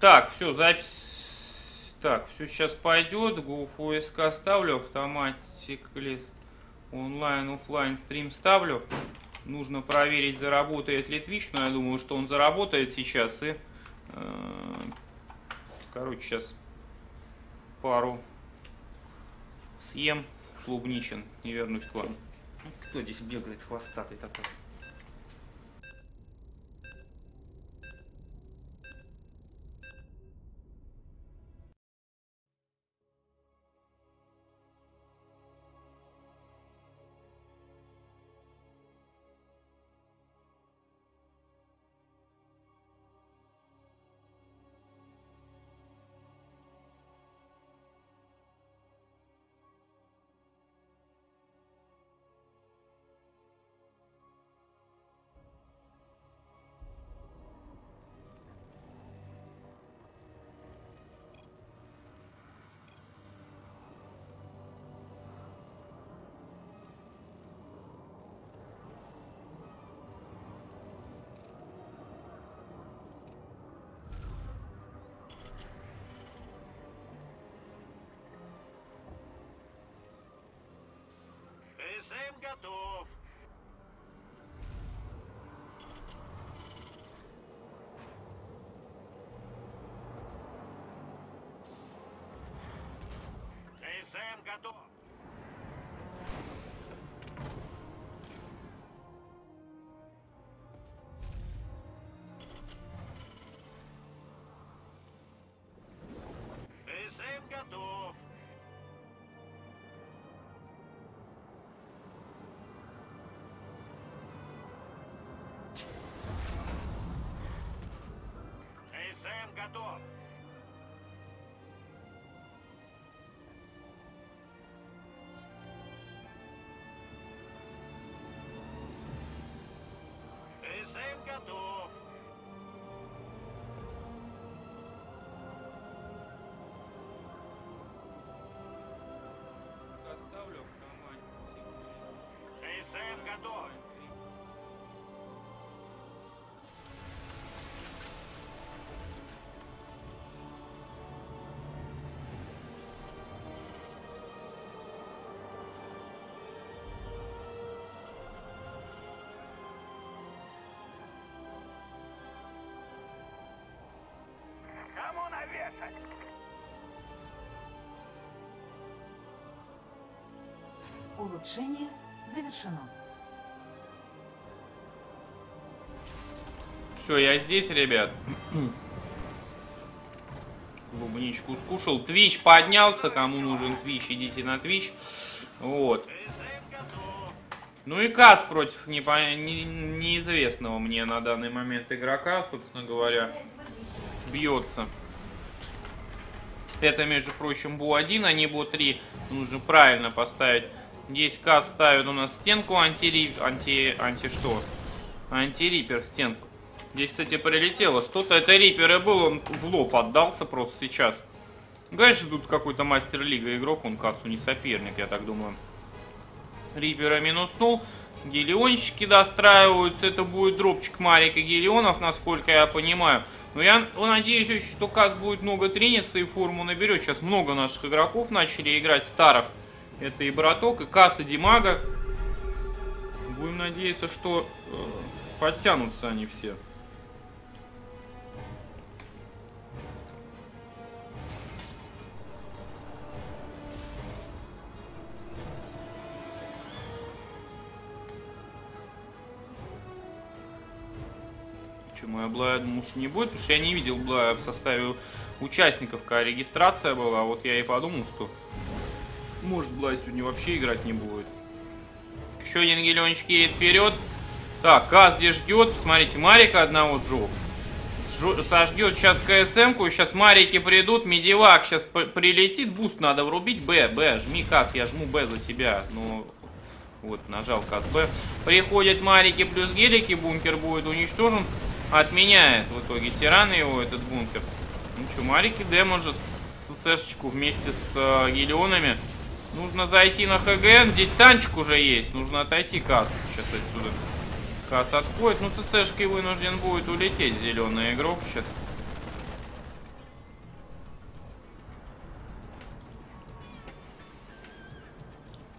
Так, все, запись. Так, все сейчас пойдет. Гуфу СК ставлю. Автоматикли онлайн, офлайн стрим ставлю. Нужно проверить, заработает ли Twitch. Но я думаю, что он заработает сейчас. И, э, короче, сейчас пару съем клубничин и вернусь к вам. Кто здесь бегает хвостатый такой? Vingador. Улучшение завершено. Все, я здесь, ребят. Клубничку скушал. Твич поднялся. Кому нужен Твич, идите на Твич. Вот. Ну и Кас против непо- не- неизвестного мне на данный момент игрока, собственно говоря, бьется. Это, между прочим, БУ-1, а не БУ-3. Нужно правильно поставить. Здесь Кас ставит у нас стенку анти... анти... анти что? Антирипер стенку. Здесь, кстати, прилетело что-то. Это Рипер и был, он в лоб отдался просто сейчас. Конечно, тут какой-то мастер-лига игрок, он Касу не соперник, я так думаю. Рипера минуснул. Гелионщики достраиваются. Это будет дропчик Марика Гелионов, насколько я понимаю. Но я надеюсь очень, что Кас будет много трениться и форму наберет. Сейчас много наших игроков начали играть старых. Это и Браток, и Кас, и Димага. Будем надеяться, что э, подтянутся они все. Почему я Блая думал, что не будет? Потому что я не видел Блая в составе участников, когда регистрация была. Вот я и подумал, что может Блай сегодня вообще играть не будет. Еще один гелиончик едет вперед. Так, Каз где ждет. Смотрите, Марика одного сжег. Сжё- Сожгет сейчас КСМ-ку. Сейчас Марики придут. Медивак сейчас прилетит. Буст надо врубить. Б, Б, жми Каз. Я жму Б за тебя. Ну, вот, нажал Каз Б. Приходят Марики плюс гелики. Бункер будет уничтожен. Отменяет в итоге тиран его этот бункер. Ну что, Марики демонжит ЦЦшечку вместе с э, гелионами. Нужно зайти на ХГН. Здесь танчик уже есть. Нужно отойти кассу сейчас отсюда. Касс отходит. Ну, ЦЦшкой вынужден будет улететь зеленый игрок сейчас.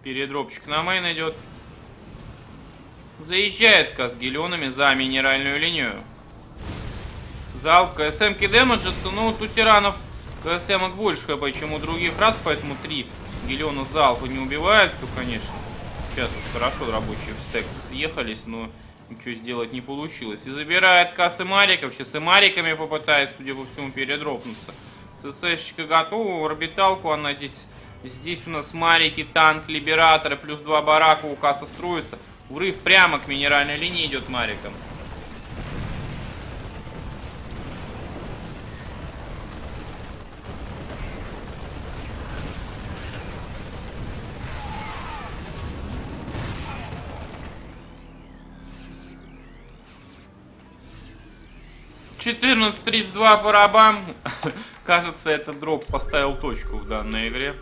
Передропчик на мейн идет. Заезжает Кас гелионами за минеральную линию. Зал КСМ-ки демеджится, но ну, тут тиранов КСМ больше хп, чем у других раз, поэтому три гелиона залпа не убивают все, конечно. Сейчас вот хорошо рабочие в стек съехались, но ничего сделать не получилось. И забирает кассы мариков, сейчас и мариками попытается, судя по всему, передропнуться. ЦСшечка готова, орбиталку она здесь... Здесь у нас марики, танк, либераторы, плюс два барака у касса строится. Врыв прямо к минеральной линии идет мариком. Четырнадцать тридцать два по рабам. Кажется, этот дроп поставил точку в данной игре.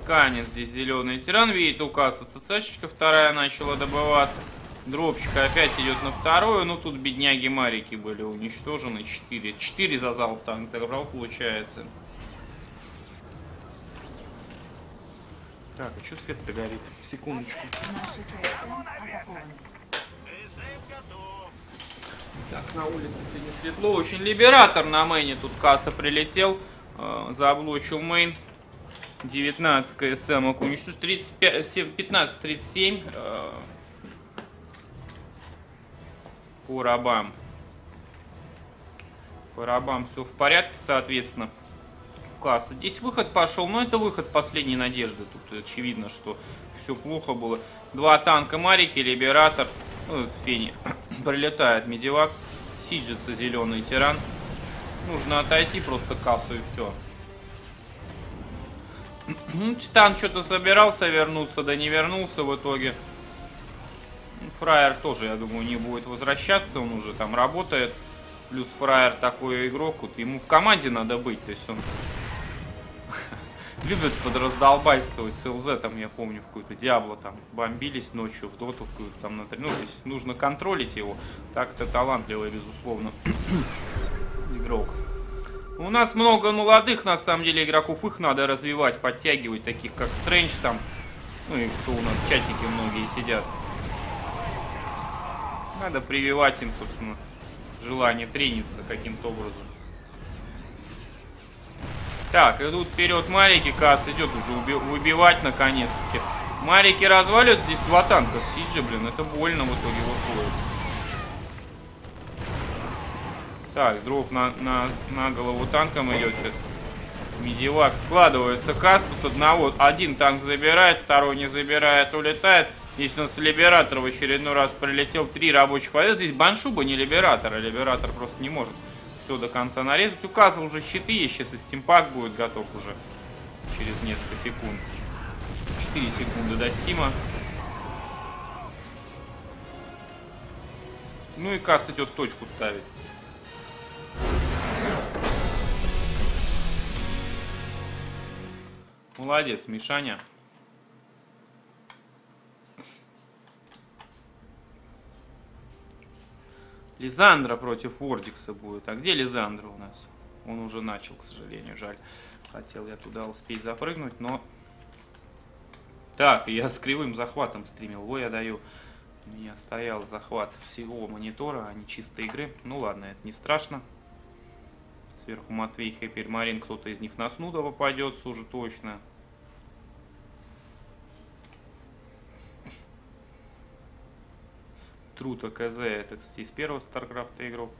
Сканет здесь зеленый тиран. Видит указ ЦЦшечка. Вторая начала добываться. Дропчик опять идет на вторую. Ну, тут бедняги Марики были уничтожены. 4. 4 за залп танк забрал, получается. Так, а что свет-то горит? Секундочку. Наши КСМ атакованы. Призыв готов. Так, на улице сегодня светло. Очень Liberator на main е. Тут касса прилетел. Э, заблочил main. 19 КСМ уничтожил. 15-37. Э, по рабам. По рабам все в порядке, соответственно. Касса. Здесь выход пошел, но это выход последней надежды. Тут очевидно, что все плохо было. Два танка Марики, Либератор. Ну, Фени. Прилетает медивак. Сиджится зеленый тиран. Нужно отойти просто кассу и все. Ну, Титан что-то собирался вернуться, да не вернулся в итоге. Фраер тоже, я думаю, не будет возвращаться, он уже там работает. Плюс Фраер такой игрок, вот ему в команде надо быть, то есть он любит подраздолбайствовать с ЛЗ, там, я помню, в какую-то Диабло там бомбились ночью, в Доту какую-то там, на ну, то есть нужно контролить его, так-то талантливый, безусловно, игрок. У нас много молодых, на самом деле, игроков, их надо развивать, подтягивать, таких как Стрэндж там, ну и кто у нас в чатике многие сидят. Надо прививать им, собственно, желание трениться каким-то образом. Так, идут вперед Марики, Касс идет уже уби- выбивать наконец-таки. Марики разваливают, здесь два танка. Сиджи, блин, это больно в итоге выходит. Так, дроп на, на, на голову танком идет сейчас. Медивак складывается каст, тут одного, один танк забирает, второй не забирает, улетает. Здесь у нас Либератор в очередной раз прилетел, три рабочих победы. Здесь Баншуба не Либератор, а Либератор просто не может все до конца нарезать. У Каза уже щиты есть, сейчас и стимпак будет готов уже через несколько секунд. 4 секунды до стима. Ну и Кас идет точку ставить. Молодец, Мишаня. Лизандра против Вордикса будет. А где Лизандра у нас? Он уже начал, к сожалению, жаль. Хотел я туда успеть запрыгнуть, но... Так, я с кривым захватом стримил. Во, я даю. У меня стоял захват всего монитора, а не чистой игры. Ну ладно, это не страшно. Сверху Матвей, Хэппер, Марин, кто-то из них на снуда попадется уже точно. Трута КЗ, это, кстати, из первого Старкрафта игрок.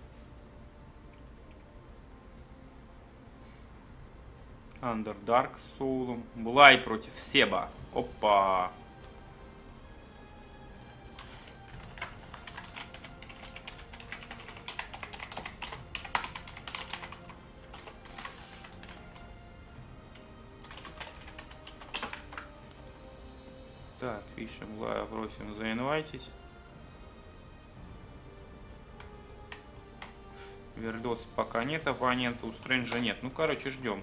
Underdark с Соулом. Блай против Себа. Опа. Так, пишем Лая, просим заинвайтить. Вердос пока нет оппонента, у Стрэнджа нет. Ну, короче, ждем.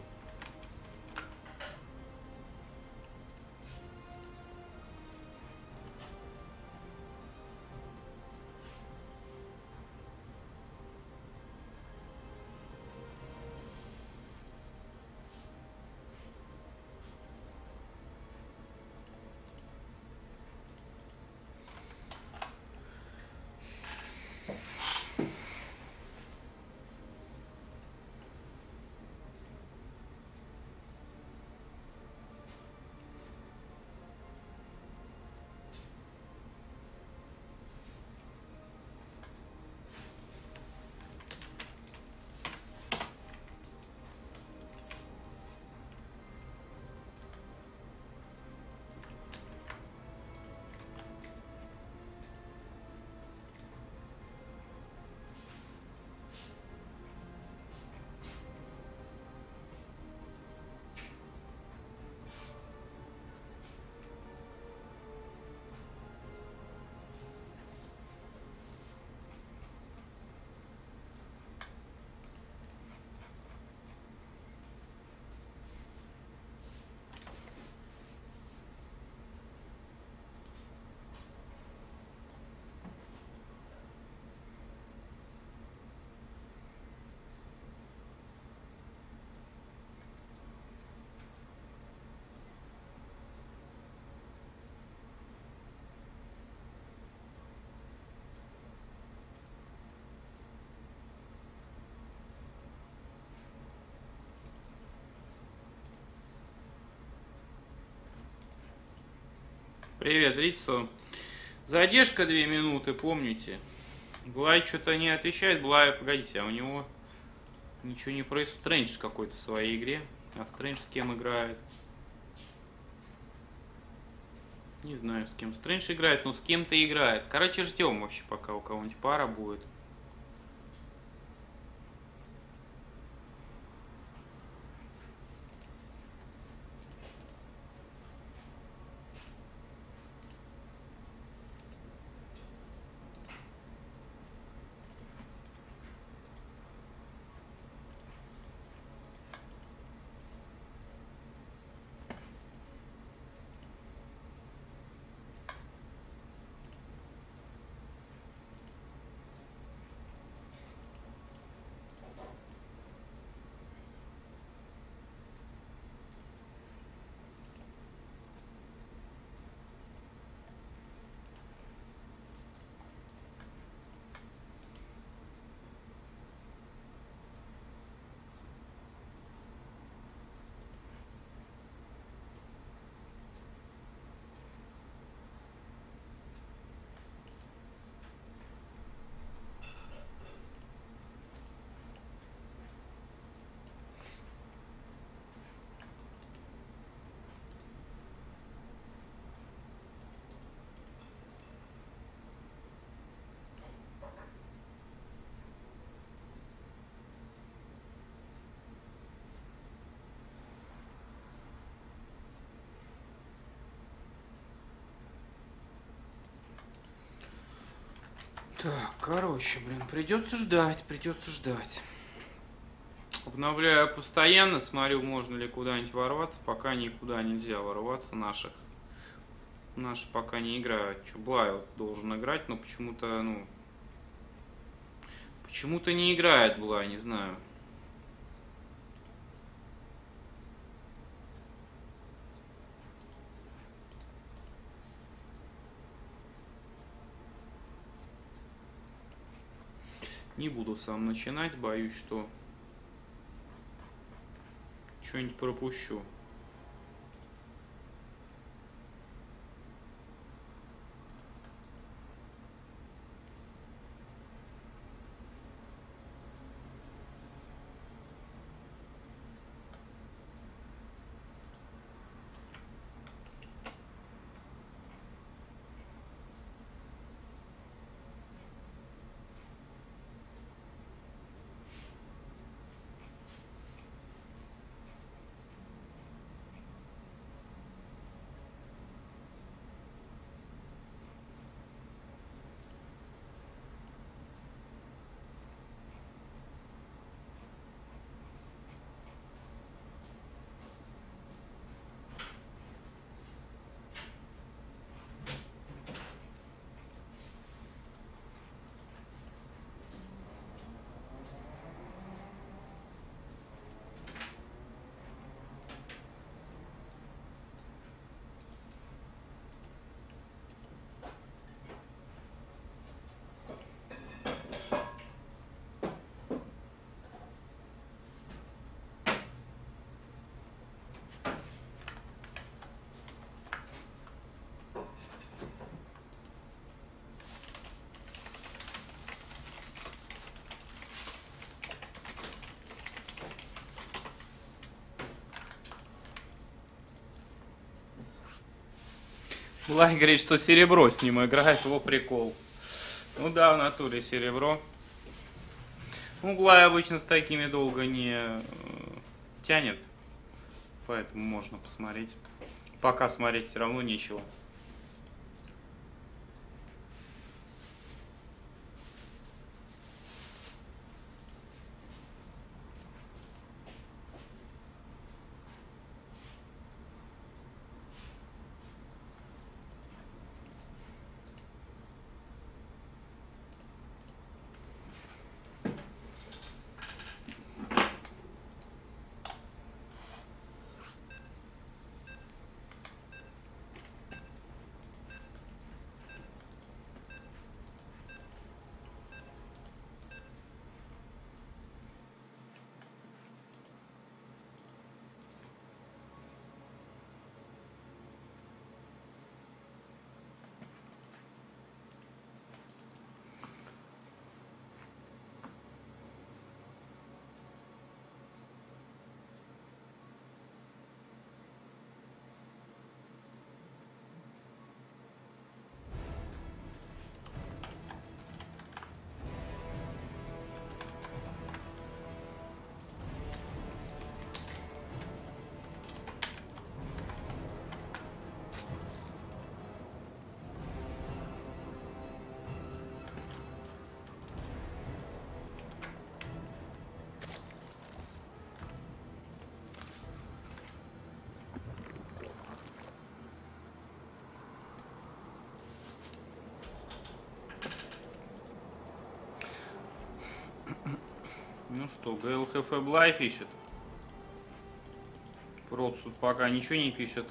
Привет, Рицу. Задержка две минуты, помните? Блай что-то не отвечает. Блай, погодите, а у него ничего не происходит. Стрэндж какой-то в своей игре. А Стрэндж с кем играет? Не знаю, с кем Стрэндж играет, но с кем-то играет. Короче, ждем вообще, пока у кого-нибудь пара будет. Так, короче, блин, придется ждать, придется ждать. Обновляю постоянно, смотрю, можно ли куда-нибудь ворваться. Пока никуда нельзя ворваться наших. Наши пока не играют. Чублай вот должен играть, но почему-то, ну... Почему-то не играет Блай, не знаю. Не буду сам начинать, боюсь, что что-нибудь пропущу. Блай говорит, что серебро с ним играет, его прикол. Ну да, в натуре серебро. Ну, Блай обычно с такими долго не э, тянет. Поэтому можно посмотреть. Пока смотреть все равно нечего. Ну что, ГЛХФ Блай пишет. Проц тут пока ничего не пишет.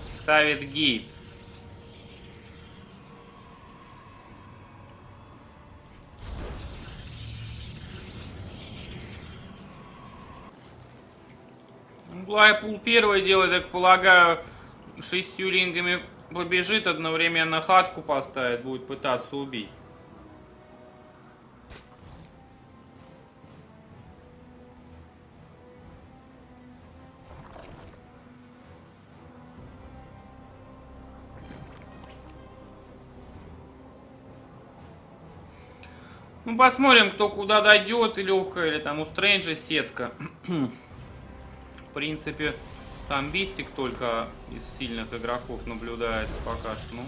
Ставит гейт. Блайпул первый делает, так полагаю, шестью лингами побежит, одновременно хатку поставит, будет пытаться убить. Ну, посмотрим, кто куда дойдет, и легкая, или там у Стрэнджа сетка. В принципе, там Бистик только из сильных игроков наблюдается пока что. Ну,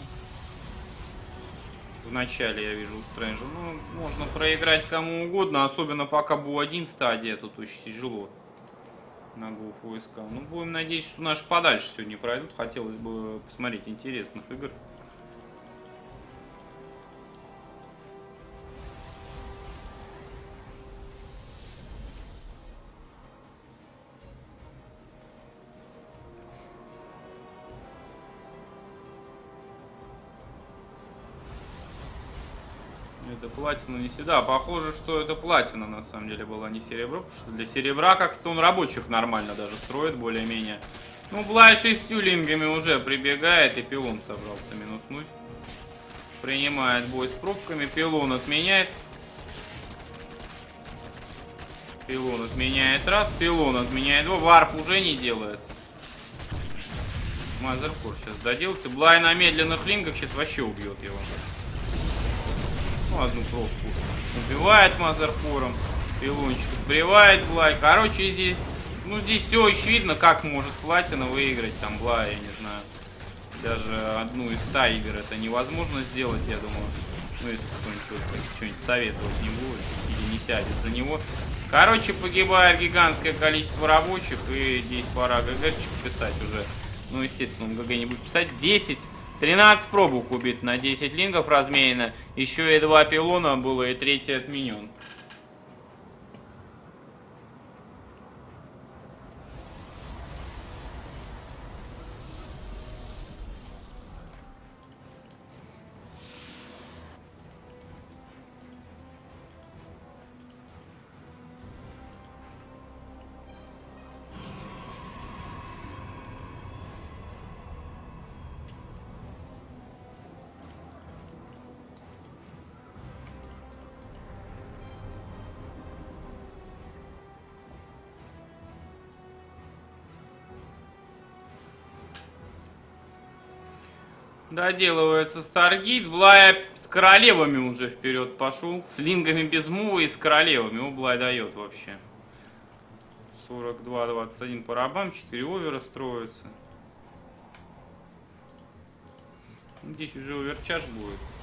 в начале я вижу Стрэнджа. Ну, можно проиграть кому угодно, особенно пока был один стадия, тут очень тяжело на ГУФ ВСК. Ну, будем надеяться, что наши подальше сегодня пройдут. Хотелось бы посмотреть интересных игр. Платина не всегда. Похоже, что это платина на самом деле была, не серебро. Потому что для серебра как-то он рабочих нормально даже строит, более-менее. Ну, Блай шестью лингами уже прибегает, и пилон собрался минуснуть. Принимает бой с пробками, пилон отменяет. Пилон отменяет раз, пилон отменяет два. Варп уже не делается. Мазеркор сейчас доделался. Блай на медленных лингах сейчас вообще убьет его. Ну, одну пробку. Убивает Мазерфором. Пилончик сбривает Блай. Короче, здесь... Ну, здесь все очень видно, как может Платина выиграть там Блай, я не знаю. Даже одну из ста игр это невозможно сделать, я думаю. Ну, если кто-нибудь что-нибудь советовать не будет или не сядет за него. Короче, погибает гигантское количество рабочих, и здесь пора ГГшечек писать уже. Ну, естественно, он ГГ не будет писать. 10 13 пробок убит на 10 лингов разменено. Еще и два пилона было, и третий отменен. Доделывается Старгейт. Блая с королевами уже вперед пошел. С лингами без мува и с королевами. О, Блай дает вообще. 42-21 по рабам. 4 овера строится. Здесь уже оверчаж будет.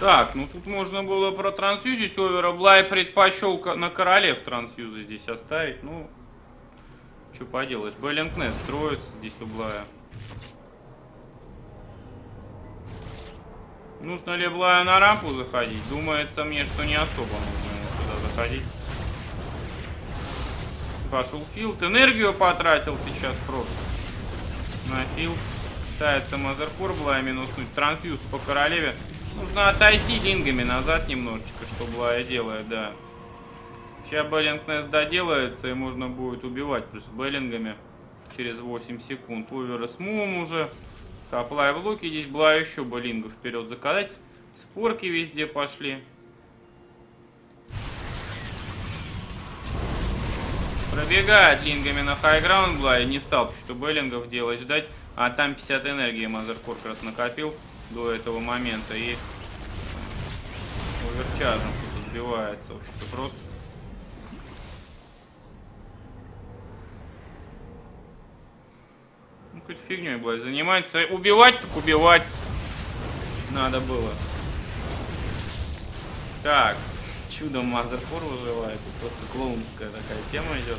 Так, ну тут можно было протрансюзить овера. Блай предпочел на королев трансюзы здесь оставить. Ну, что поделаешь. Беллингнес строится здесь у Блая. Нужно ли Блаю на рампу заходить? Думается мне, что не особо нужно сюда заходить. Пошел филд. Энергию потратил сейчас просто. На филд. Пытается Мазеркор Блая минуснуть. Трансфьюз по королеве. Нужно отойти лингами назад немножечко, что Блая делает, да. Сейчас Беллингнес доделается, и можно будет убивать плюс Беллингами через 8 секунд. Овера с мумом уже. Саплай в луке. Здесь Блая еще Беллингов вперед заказать. Спорки везде пошли. Пробегает лингами на хайграунд Блай. Не стал что Беллингов делать, ждать. А там 50 энергии Мазеркор как раз накопил до этого момента. И оверчаржем тут отбивается, в общем-то, просто. Ну, какой-то фигней, блядь, занимается. Убивать так убивать надо было. Так, чудом Мазерфор выживает. Просто клоунская такая тема идет.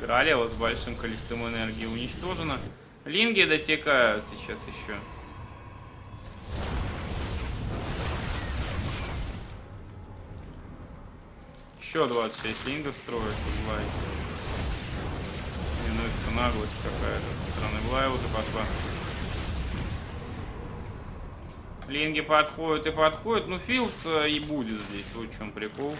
Королева с большим количеством энергии уничтожена. Линги дотекают сейчас еще. Еще 26 лингов строят, Блай. Не, ну это наглость какая-то со стороны Блая уже пошла. Линги подходят и подходят. Ну, филд э, и будет здесь. Вот в чем прикол.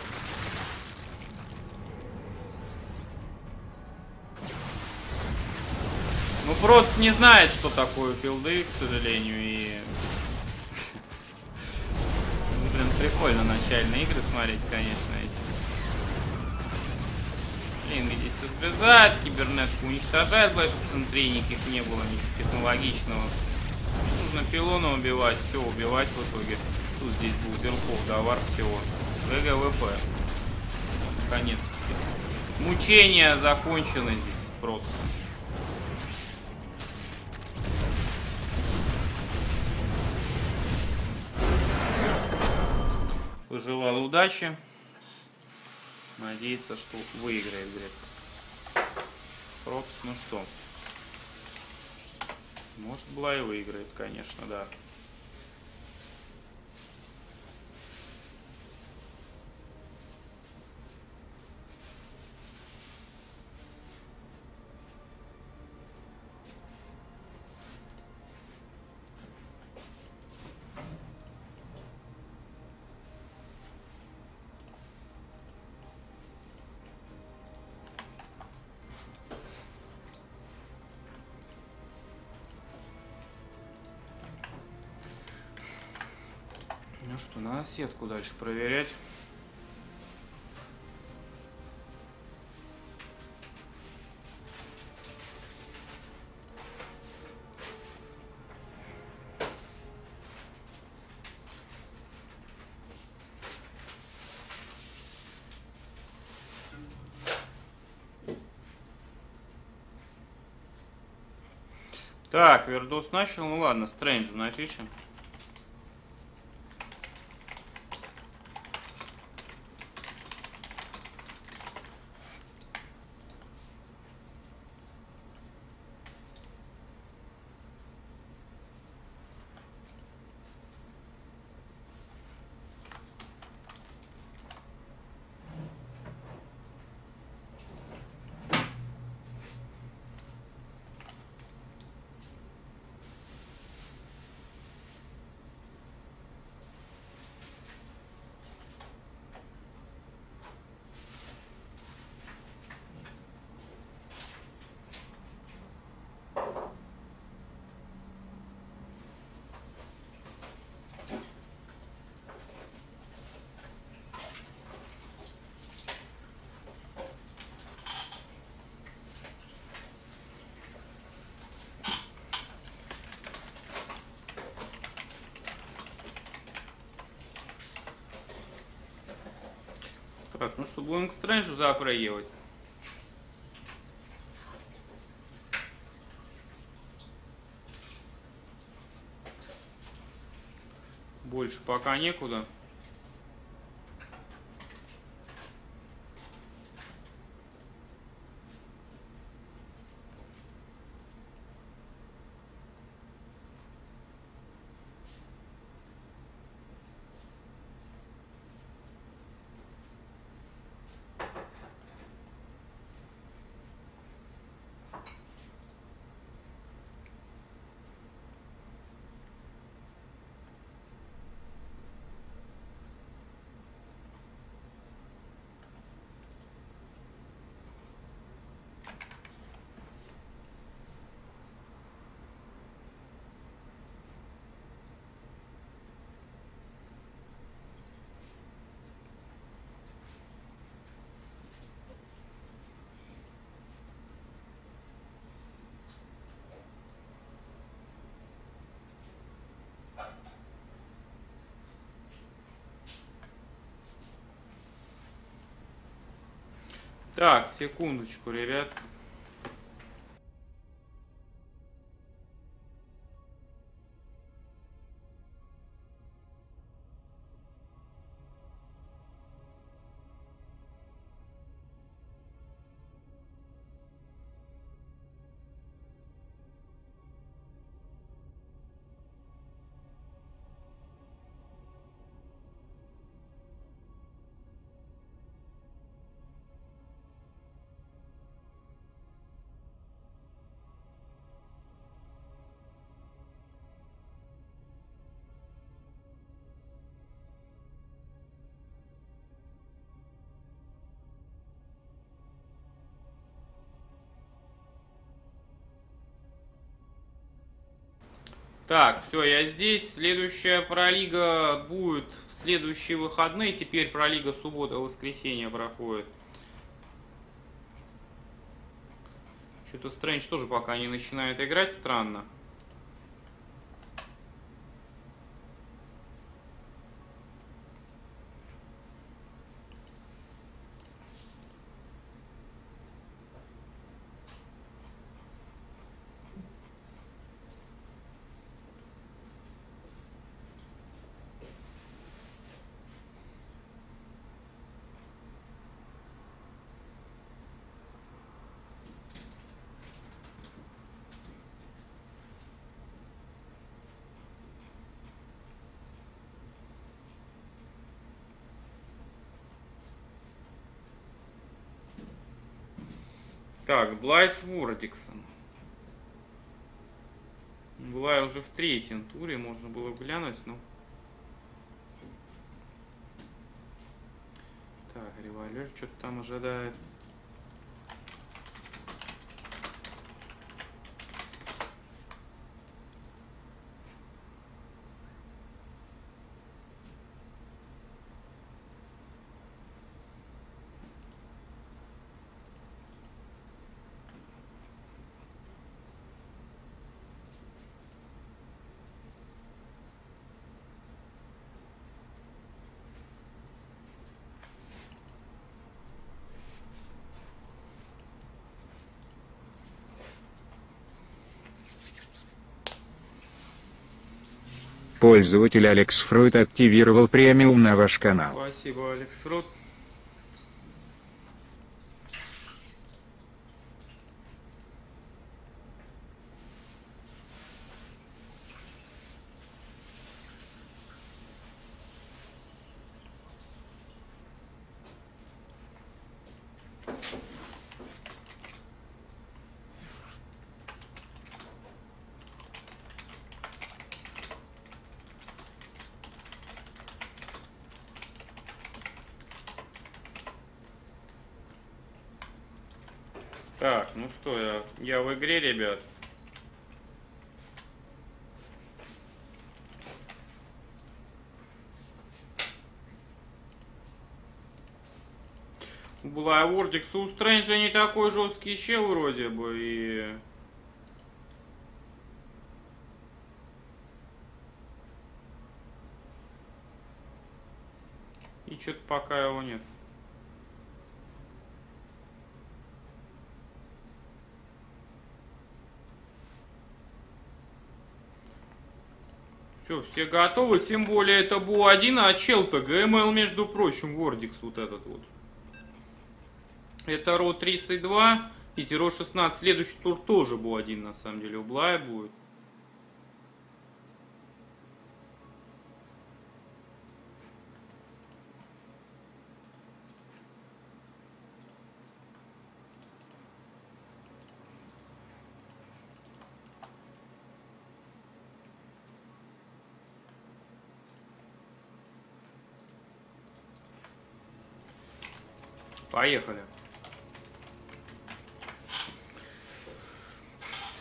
Ну, просто не знает, что такое field ы, к сожалению, и... прикольно начальные игры смотреть, конечно, эти. Ling и здесь сгрызает, кибернетку уничтожает, чтобы sentry никаких не было, ничего технологичного. Нужно пилона убивать, все убивать в итоге. Тут здесь был Зерков, Давар, всего. GG WP. Наконец-таки. Мучения закончены здесь просто. Пожелал удачи. Надеется, что выиграет. Прокс, ну что. Может, Блай выиграет, конечно, да. Что, надо сетку дальше проверять. Так, Вердос начал. Ну ладно, Стрэнджу напишем. Так, ну что, будем к Стрэнджу завтра ехать. Больше пока некуда. Так, секундочку, ребят. Так, все, я здесь. Следующая пролига будет в следующие выходные. Теперь пролига суббота-воскресенье проходит. Что-то Стрэндж тоже пока не начинает играть, странно. Так, Блайс Вордиксон. Была уже в третьем туре, можно было глянуть, но... Так, револьвер что-то там ожидает. Пользователь Алекс Фройд активировал премиум на ваш канал. Спасибо, Алекс Рот. Так, ну что, я, я в игре, ребят. Была Вордикс у Стрэнджа не такой жесткий чел вроде бы и... И что-то пока его нет. Все, все готовы, тем более это БУ-1, а чел-то ГМЛ, между прочим, Вордикс вот этот вот. Это РО 32 и Тиро 16. Следующий тур тоже БУ-1 на самом деле. У Блая будет. Поехали.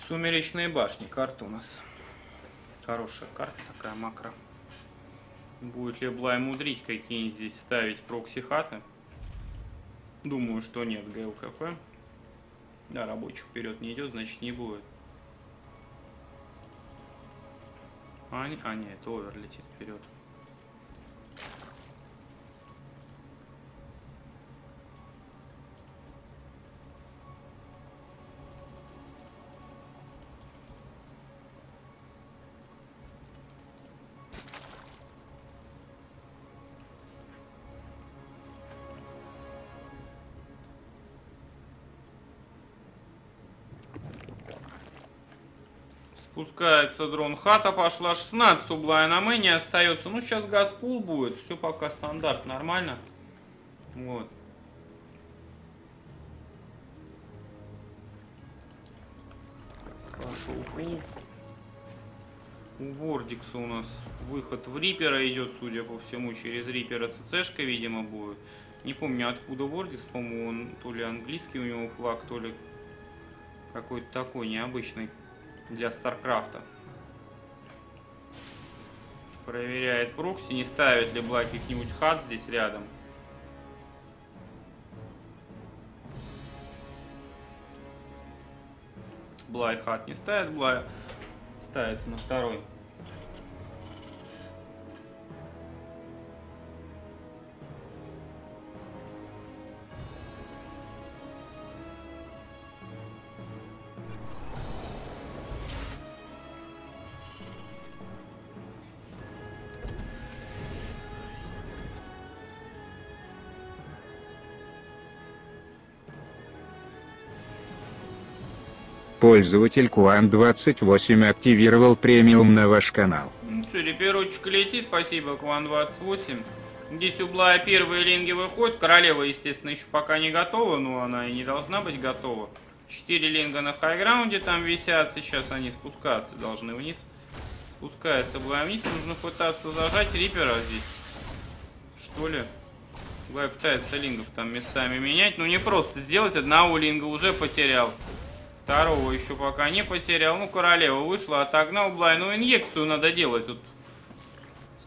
Сумеречные башни. Карта у нас. Хорошая карта такая, макро. Будет ли Блай мудрить какие-нибудь здесь ставить прокси-хаты? Думаю, что нет, ГЛКП. Да, рабочих вперед не идет, значит не будет. А, не, а нет, овер летит вперед. Спускается дрон. Хата пошла 16 у Блая на мэне остается. Ну, сейчас газпул будет. Все пока стандарт, нормально. Вот. Пошел пул. У Вордикса у нас выход в Рипера идет, судя по всему, через Рипера ЦЦшка, видимо, будет. Не помню, откуда Вордикс, по-моему, он то ли английский у него флаг, то ли какой-то такой необычный для Старкрафта. Проверяет прокси, не ставит ли Блай каких-нибудь хат здесь рядом. Блай хат не ставит, Блай ставится на второй. Пользователь Куан28 активировал премиум на ваш канал. Ну что, реперочек летит, спасибо, Кван 28. Здесь у Блая первые линги выходят. Королева, естественно, еще пока не готова, но она и не должна быть готова. Четыре линга на хайграунде там висят, сейчас они спускаться должны вниз. Спускается Блай вниз, нужно пытаться зажать Рипера здесь. Что ли? Блай пытается лингов там местами менять, но не просто сделать, одного линга уже потерял. Второго еще пока не потерял. Ну, королева вышла, отогнал Блай. Ну, инъекцию надо делать вот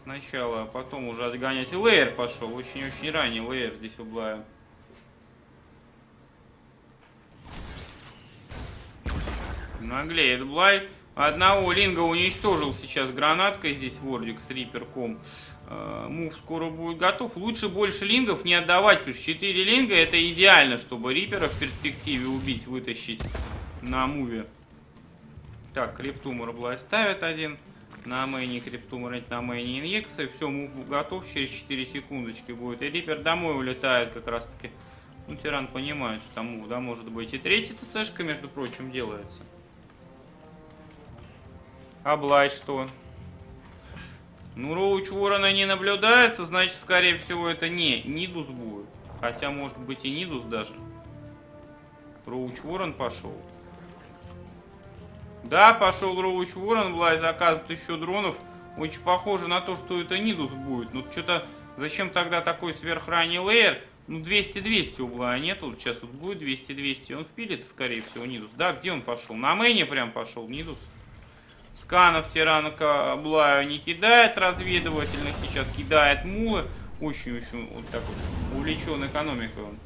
сначала, а потом уже отгонять. И лейер пошел. Очень-очень ранний лейер здесь у Блая. Наглеет Блай. Одного линга уничтожил сейчас гранаткой здесь Вордик с Риперком. Э, мув скоро будет готов. Лучше больше лингов не отдавать, потому что 4 линга это идеально, чтобы Рипера в перспективе убить, вытащить на move е. Так, creep tumor Блай ставит один. На main е creep tumor, на main е инъекции. Все, move готов, через 4 секундочки будет. И Reaper домой улетает как раз таки. Ну, тиран понимает, что там move, да, может быть. И третья ЦЦшка, между прочим, делается. А Блай что? Ну, Roach Warren а не наблюдается, значит, скорее всего, это не Nydus будет. Хотя, может быть, и Нидус даже. Роуч Ворон пошел. Да, пошел Роуч Ворон, Блай заказывает еще дронов. Очень похоже на то, что это Нидус будет. Ну, что-то... Зачем тогда такой сверхранний лейер? Ну, 200-200 у Блая нету. Сейчас вот будет 200-200. Он впилит, скорее всего, Нидус. Да, где он пошел? На мэне прям пошел Нидус. Сканов тиранака Блаю не кидает разведывательных, сейчас кидает мулы. Очень-очень вот так вот увлечен экономикой он.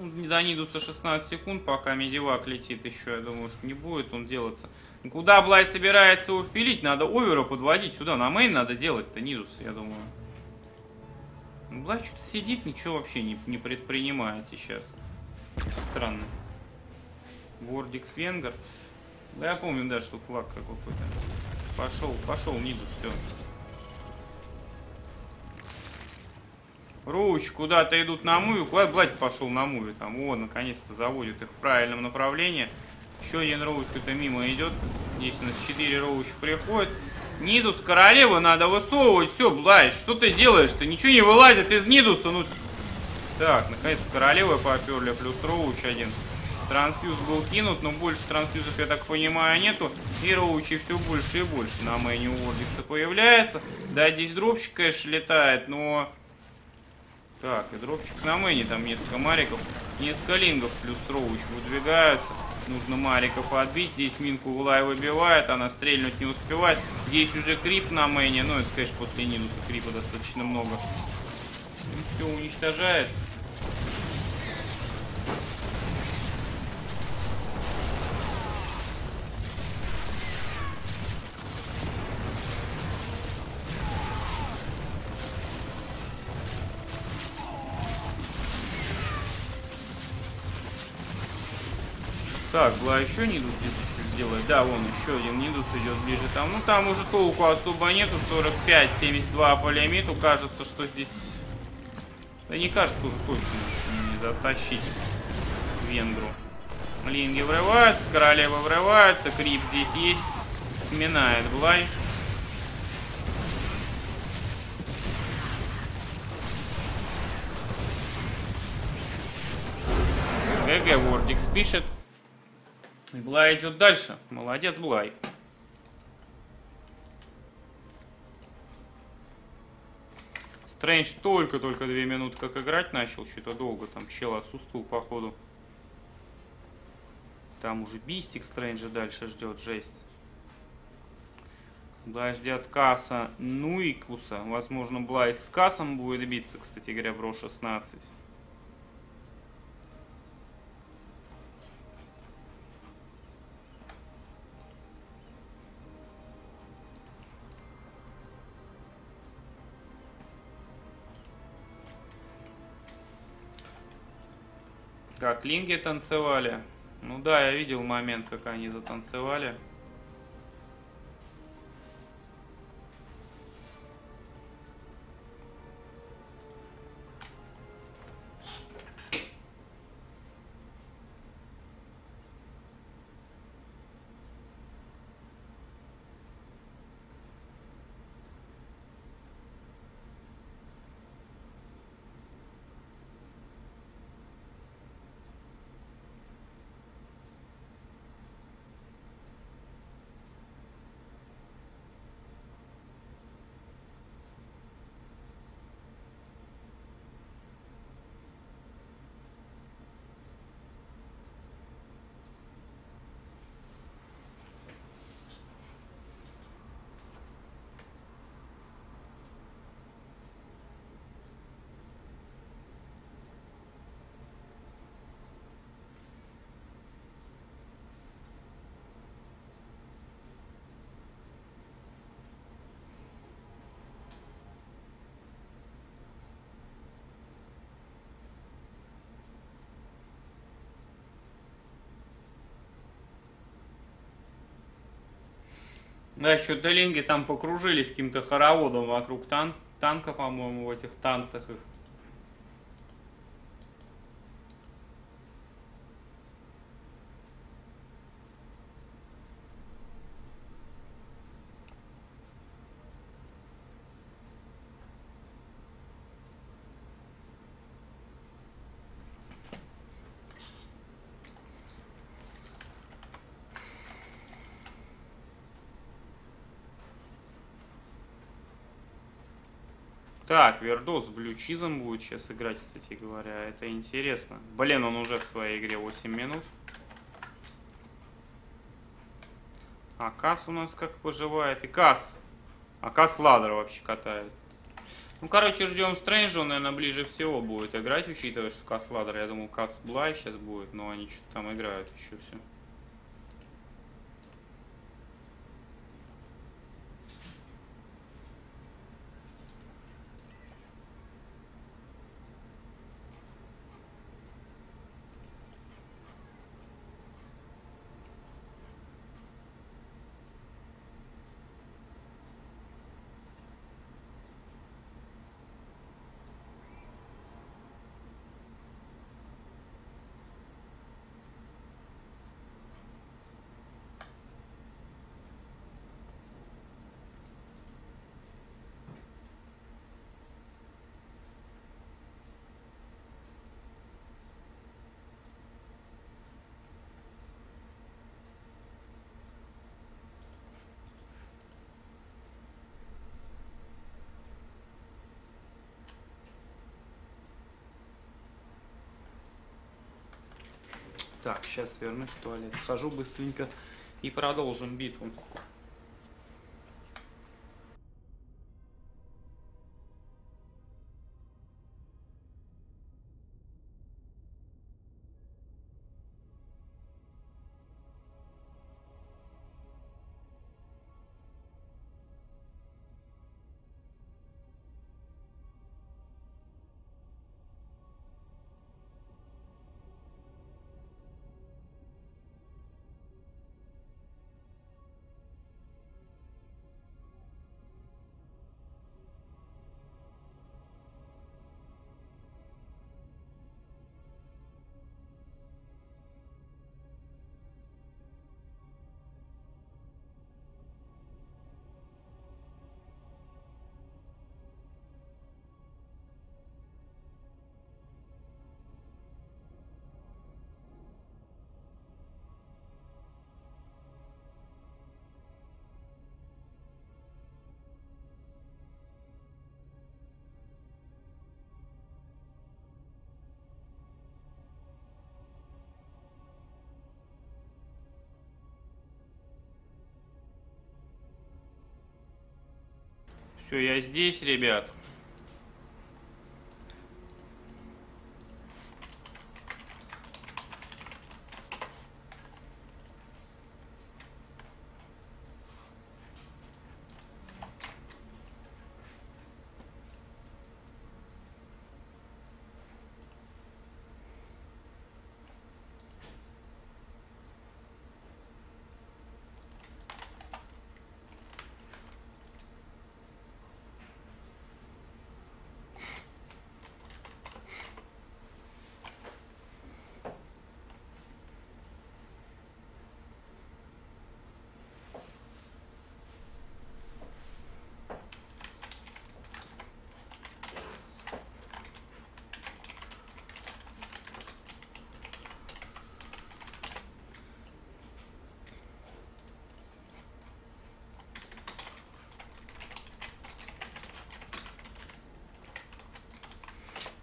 Ну, до Нидуса 16 секунд, пока медивак летит еще, я думаю, что не будет он делаться. Куда Блай собирается его впилить? Надо овера подводить сюда. На мейн надо делать-то Нидус, я думаю. Блай что-то сидит, ничего вообще не, не предпринимает сейчас. Странно. Вордикс Венгер. Да я помню, да, что флаг какой-то. Пошел, пошел Нидус, все. Роуч куда-то идут на муве. Куда Бладь пошел на муве? Там, о, наконец-то заводит их в правильном направлении. Еще один роуч кто-то мимо идет. Здесь у нас 4 роуча приходят. Нидус, королеву надо высовывать. Все, Блайд, что ты делаешь-то? Ничего не вылазит из Нидуса. Ну, так, наконец-то королевы поперли, плюс Роуч один. Трансфьюз был кинут, но больше трансфьюзов, я так понимаю, нету. И Роучи все больше и больше на мэне у появляется. Да, здесь дропчик, конечно, летает, но... Так, и дропчик на мэне, там несколько мариков. Несколько лингов плюс Роуч выдвигаются. Нужно мариков отбить. Здесь Минку Улай выбивает, она стрельнуть не успевает. Здесь уже крип на мэне. Ну, это, конечно, после Нинуса крипа достаточно много. Все уничтожает. Так, была еще Нидус здесь делает. Да, вон еще один Нидус идет ближе там. Ну там уже толку особо нету. 45, 72 по лимиту. Кажется, что здесь... Да не кажется уже точно не затащить. венгру. Линги врываются, королева врывается, крип здесь есть. Сминает Блай. ГГ Вордикс пишет. И Блай идет дальше. Молодец, Блай. Стрэндж только-только две минуты как играть начал. Что-то долго там чел отсутствовал, походу. Там уже Бистик Стрэнджа дальше ждет, жесть. Блай ждет Касса Нуикуса. Возможно, Блай с Кассом будет биться, кстати говоря, в Ро 16. Как линги танцевали. Ну да, я видел момент, как они затанцевали. Да, что-то линги там покружились каким-то хороводом вокруг тан танка, по-моему, в этих танцах их. Так, Вердос Блючизом будет сейчас играть, кстати говоря. Это интересно. Блин, он уже в своей игре 8 минут. А Кас у нас как поживает? И Кас. А Кас ладер вообще катает. Ну, короче, ждем Стрэнджа. Он, наверное, ближе всего будет играть, учитывая, что Кас ладер. Я думал, Кас Блай сейчас будет, но они что-то там играют еще все. Так, сейчас вернусь в туалет, схожу быстренько и продолжим битву. Все, я здесь, ребят.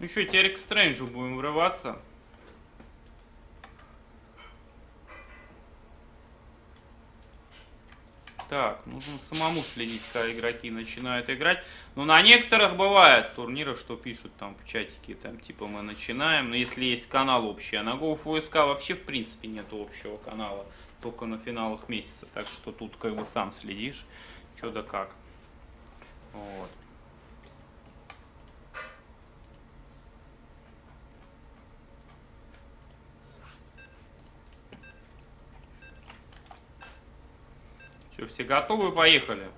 Ну еще теперь к Стрэнджу будем врываться. Так, нужно самому следить, когда игроки начинают играть. Но на некоторых бывает турнирах, что пишут там в чатике, там типа мы начинаем, но если есть канал общий. А на GoFuSK вообще в принципе нету общего канала, только на финалах месяца. Так что тут как бы сам следишь, что да как. Вот. Все, готовы? Поехали.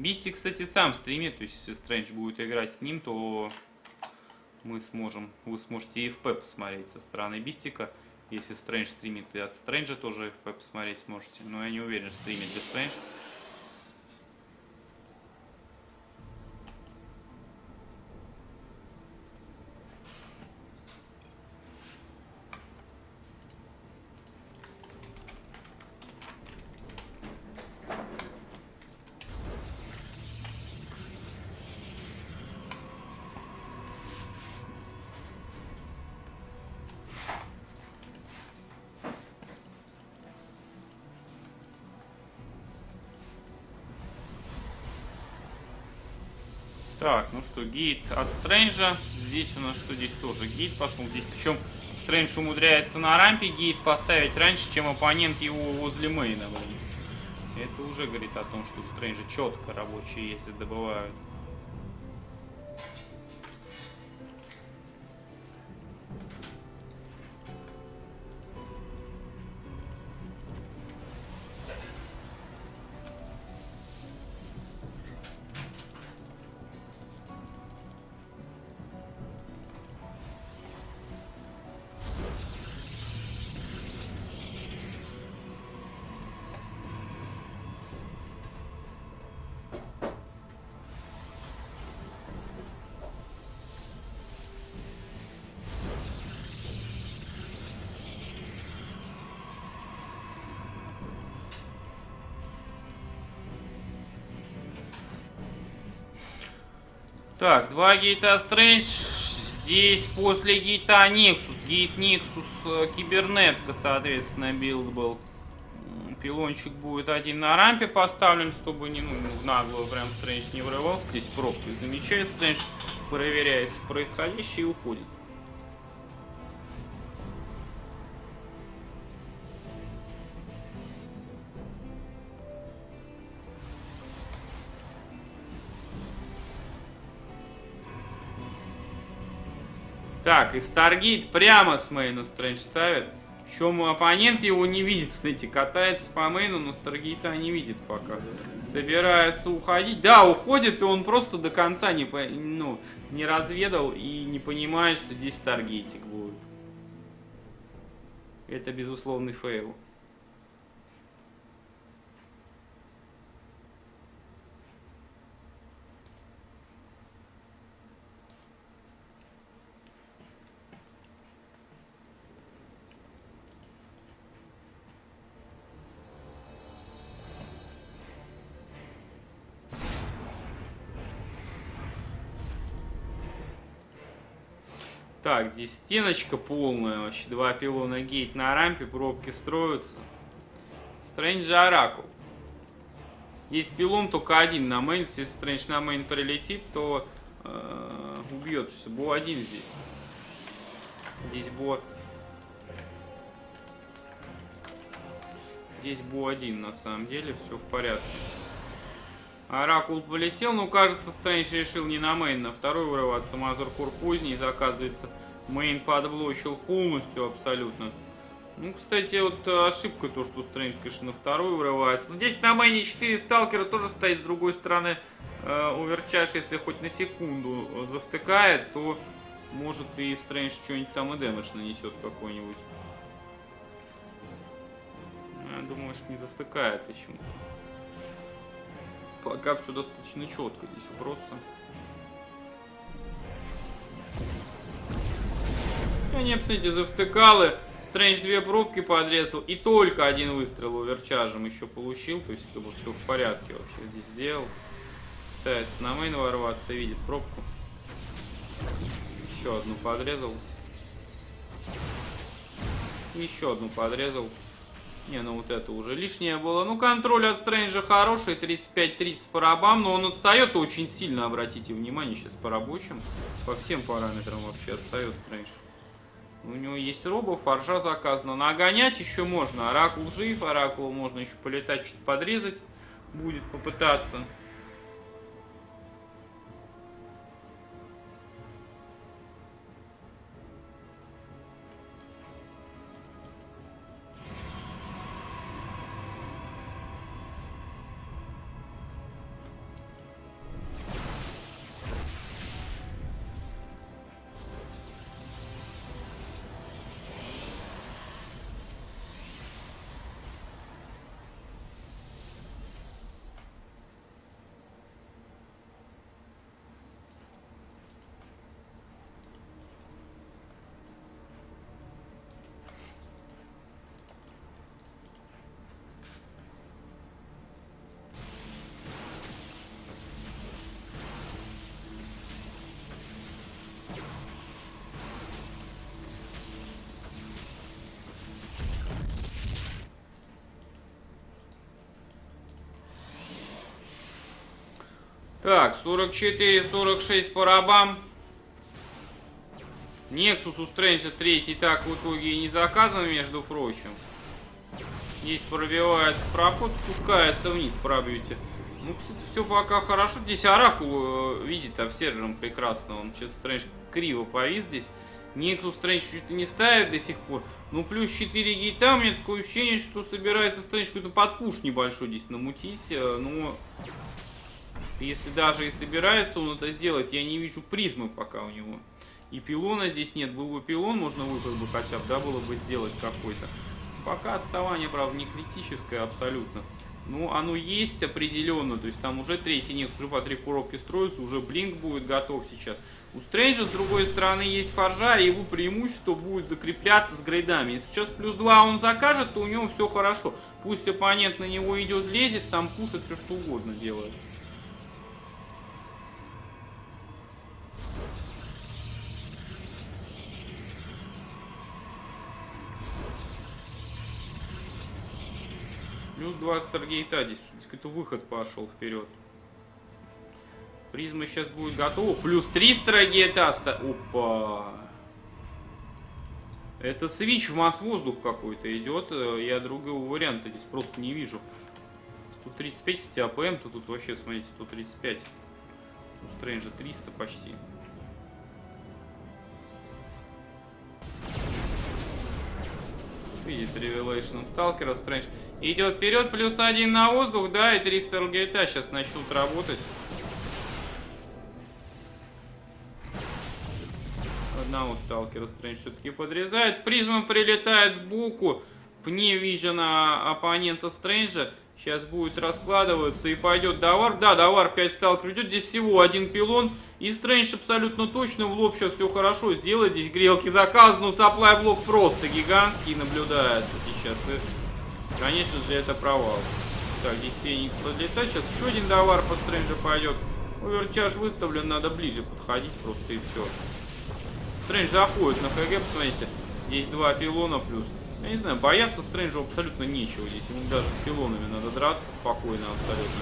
Бисти, кстати, сам стримит, то есть если Стрэндж будет играть с ним, то мы сможем, вы сможете FP посмотреть со стороны Бистика. Если Стрэндж стримит, и от Стрэнджа тоже FP посмотреть сможете. Но я не уверен, стримит ли Стрэндж. Что, гейт от Стрэнджа. Здесь у нас что здесь тоже гейт пошел. Здесь причем Стрэндж умудряется на рампе гейт поставить раньше, чем оппонент его возле мейна. Это уже говорит о том, что у Стрэнджа четко рабочие если добывают. Так, два gate а Стрэндж. Здесь после gate а Nexus. Gate Nexus э, Кибернетка, соответственно, build был. Пилончик будет один на рампе поставлен, чтобы не, ну, в наглую прям Стрэндж не врывался. Здесь пробки замечает Стрэндж, проверяет происходящее и уходит. И Stargate прямо с main а Стрэндж ставит. Причем оппонент его не видит, кстати, катается по main у, но Stargate а не видит пока. Собирается уходить. Да, уходит, и он просто до конца не, ну, не разведал и не понимает, что здесь Stargate ик будет. Это безусловный fail. Так, здесь стеночка полная вообще. Два пилона gate на рампе, пробки строятся. Стрэнджа Оракул. Здесь пилон только один на main. Если Стрэндж на main прилетит, то э, убьет. BO один здесь. Здесь BO... Здесь BO один на самом деле. Все в порядке. Оракул полетел, но кажется, Стрэндж решил не на main, на второй вырываться. Mothercore поздний, заказывается. Мейн подблочил полностью абсолютно. Ну, кстати, вот ошибка то, что Стрэндж, конечно, на второй вырывается. Но здесь на мейне 4 сталкера тоже стоит с другой стороны. Э, Уверчаш, если хоть на секунду э, завтыкает, то может и Стрэндж что-нибудь там и дэмэдж нанесет какой-нибудь. Я думаю, что не завтыкает почему-то. Пока все достаточно четко здесь убраться. Они, посмотрите, завтыкалы. Стрэндж две пробки подрезал и только один выстрел оверчажем еще получил. То есть как бы все в порядке вообще здесь сделал. Пытается на мейн ворваться, видит пробку. Еще одну подрезал. Еще одну подрезал. Не, ну вот это уже лишнее было. Ну, контроль от Стрэнджа хороший, 35-30 по рабам, но он отстает очень сильно, обратите внимание, сейчас по рабочим. По всем параметрам вообще отстает Стрэндж. У него есть робо, фаржа заказана. Нагонять еще можно. Оракул жив, оракулу можно еще полетать, чуть подрезать. Будет попытаться. Так, 44-46 по рабам. Нексус у Стрэнджа третий так в итоге и не заказан, между прочим. Здесь пробивается проход, спускается вниз, пробьете. Ну, кстати, все пока хорошо. Здесь Оракул э, видит обсервером прекрасно. Он сейчас Стрэндж криво повис здесь. Нексус Стрэндж чуть не ставит до сих пор. Ну, плюс 4 гейта. У меня такое ощущение, что собирается Стрэндж какой-то подпуш небольшой здесь намутить. э, Но если даже и собирается он это сделать, я не вижу призмы пока у него. И пилона здесь нет. Был бы пилон, можно выход бы хотя бы, да, было бы сделать какой-то. Пока отставание, правда, не критическое абсолютно. Ну, оно есть определенно. То есть там уже третий Некс, уже по три коробки строится, уже Блинк будет готов сейчас. У Стрэнджа, с другой стороны, есть фаржа, и его преимущество будет закрепляться с грейдами. Если сейчас плюс 2 он закажет, то у него все хорошо. Пусть оппонент на него идет, лезет, там пушит, все что угодно делает. Плюс 2 Старгейта здесь. Здесь какой-то выход пошел вперед. Призма сейчас будет готова. Плюс 3 Старгейта. Ста... Опа. Это switch в масс-воздух какой-то идет. Я другого варианта здесь просто не вижу. 135, кстати, APM, то тут вообще, смотрите, 135. У Стрэнджа 300 почти. Видит Revelation Сталкера, Стрэндж. Идет вперед, плюс один на воздух, да, и 300 ЛГТ сейчас начнут работать. Одного сталкера Стрэндж все-таки подрезает. Призма прилетает сбоку, вне вижена оппонента Стрэнджа. Сейчас будет раскладываться и пойдет Давар. Да, Давар 5 сталкер идет. Здесь всего один пилон. И Стрэндж абсолютно точно в лоб сейчас все хорошо сделает. Здесь грелки заказаны. Ну, саплай блок просто гигантский наблюдается сейчас. Конечно же, это провал. Так, здесь Феникс подлетает. Сейчас еще один товар по Стрэнджу пойдет. уверчаш выставлен, надо ближе подходить просто и все. Стрэндж заходит на ХГ, посмотрите. Здесь два пилона плюс. Я не знаю, бояться Стрэнджу абсолютно нечего здесь. Ему даже с пилонами надо драться спокойно абсолютно.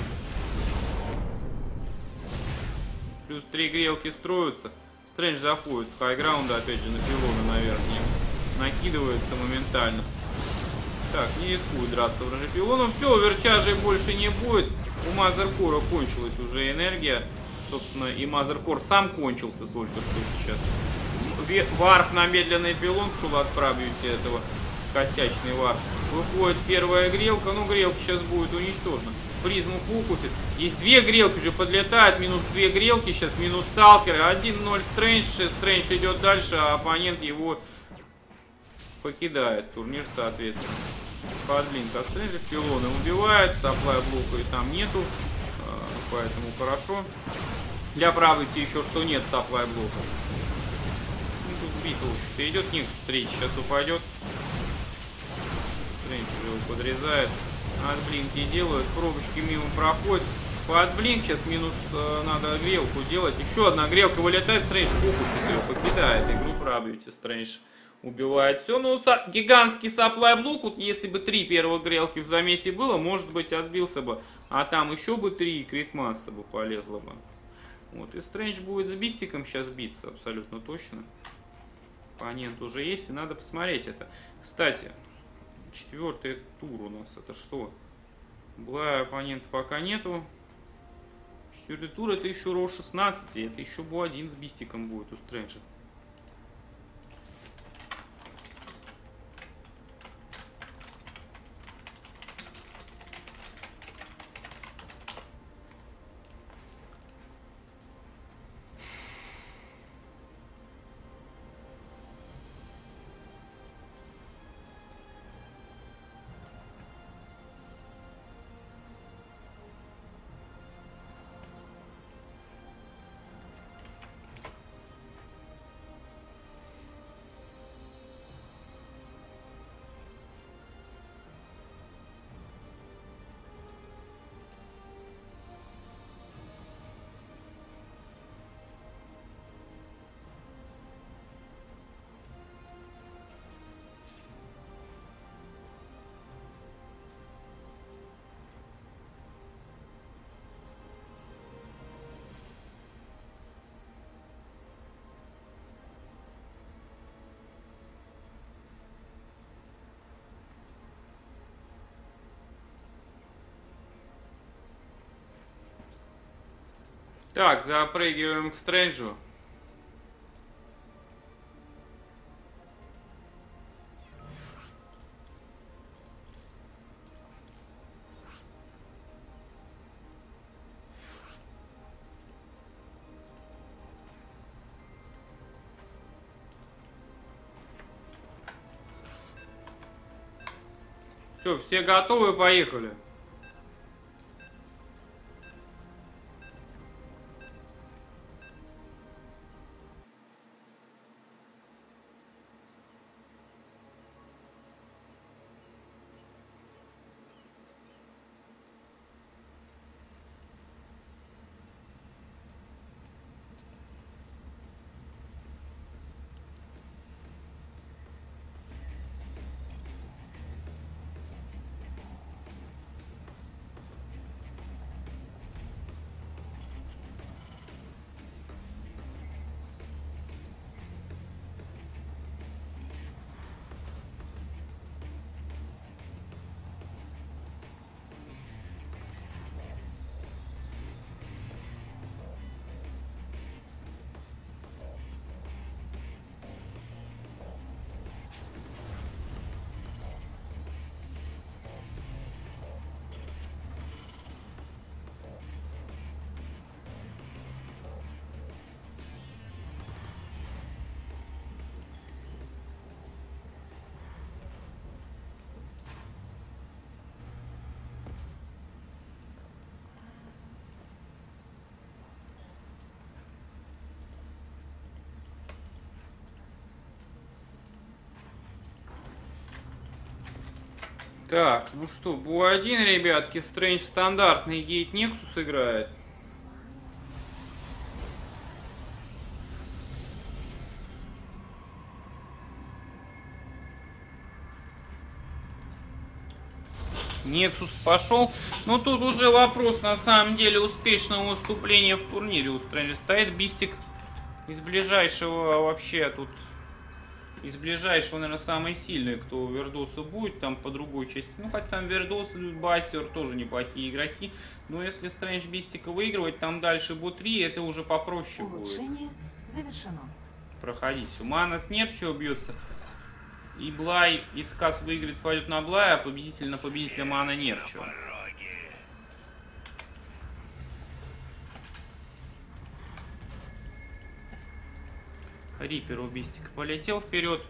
Плюс три грелки строятся. Стрэндж заходит с хайграунда, опять же, на пилоны наверх верхние. Накидывается моментально. Так, не рискует драться враже пилоном. Все, оверчажей больше не будет. У Mothercore а кончилась уже энергия. Собственно, и Mothercore сам кончился только что сейчас. Warp на медленный пилон пошел от пробьюти этого. Косячный warp. Выходит первая грелка. Ну, грелка сейчас будет уничтожена. Призму фокусит. Есть две грелки уже подлетают. Минус две грелки. Сейчас минус сталкеры. 1-0 Стрэндж. Стрэндж идет дальше, а оппонент его покидает турнир, соответственно. Подлинк от Стрэнджа. Пилоны убивает. Саплай блока и там нету. А, Поэтому хорошо. Для правыти еще что нет саплай блока. Ну, тут битва вообще идет. Никс встречи сейчас упадет. Стрэндж его подрезает. Отблинки делают. Пробочки мимо проходят. Под блинк сейчас минус э, надо грелку делать. Еще одна грелка вылетает. Стрэндж фокусит ее, покидает игру. Пробьете Стрэндж убивает все. Ну, са- гигантский саплай блок, вот если бы три первых грелки в замесе было, может быть, отбился бы. А там еще бы три, и крит масса бы полезла бы. Вот, и Стрэндж будет с Бистиком сейчас биться, абсолютно точно. Оппонент уже есть, и надо посмотреть это. Кстати, четвертый тур у нас, это что? Блая оппонента пока нету. Четвертый тур это еще Роу 16, и это еще Бу один с Бистиком будет у Стрэнджа. Так, запрыгиваем к Стрэнджу. Все, все готовы, поехали. Так, ну что, Бу-1, ребятки, Стрэндж стандартный гейт Нексус играет. Нексус пошел. Но тут уже вопрос, на самом деле, успешного выступления в турнире у Стрэнджа. Стоит Бистик из ближайшего вообще тут... Из ближайшего, наверное, самый сильный, кто у Вердоса будет, там по другой части. Ну, хотя там Вердос и Бассер тоже неплохие игроки. Но если Стрэндж Бистика выигрывать, там дальше Бу-3, это уже попроще будет Улучшение завершено. проходить. У Манас нет, чего бьется. И Блай, и Сказ выиграет, пойдет на Блая, а победитель на победителя Мана нет чего. Рипер у Бистика полетел вперед.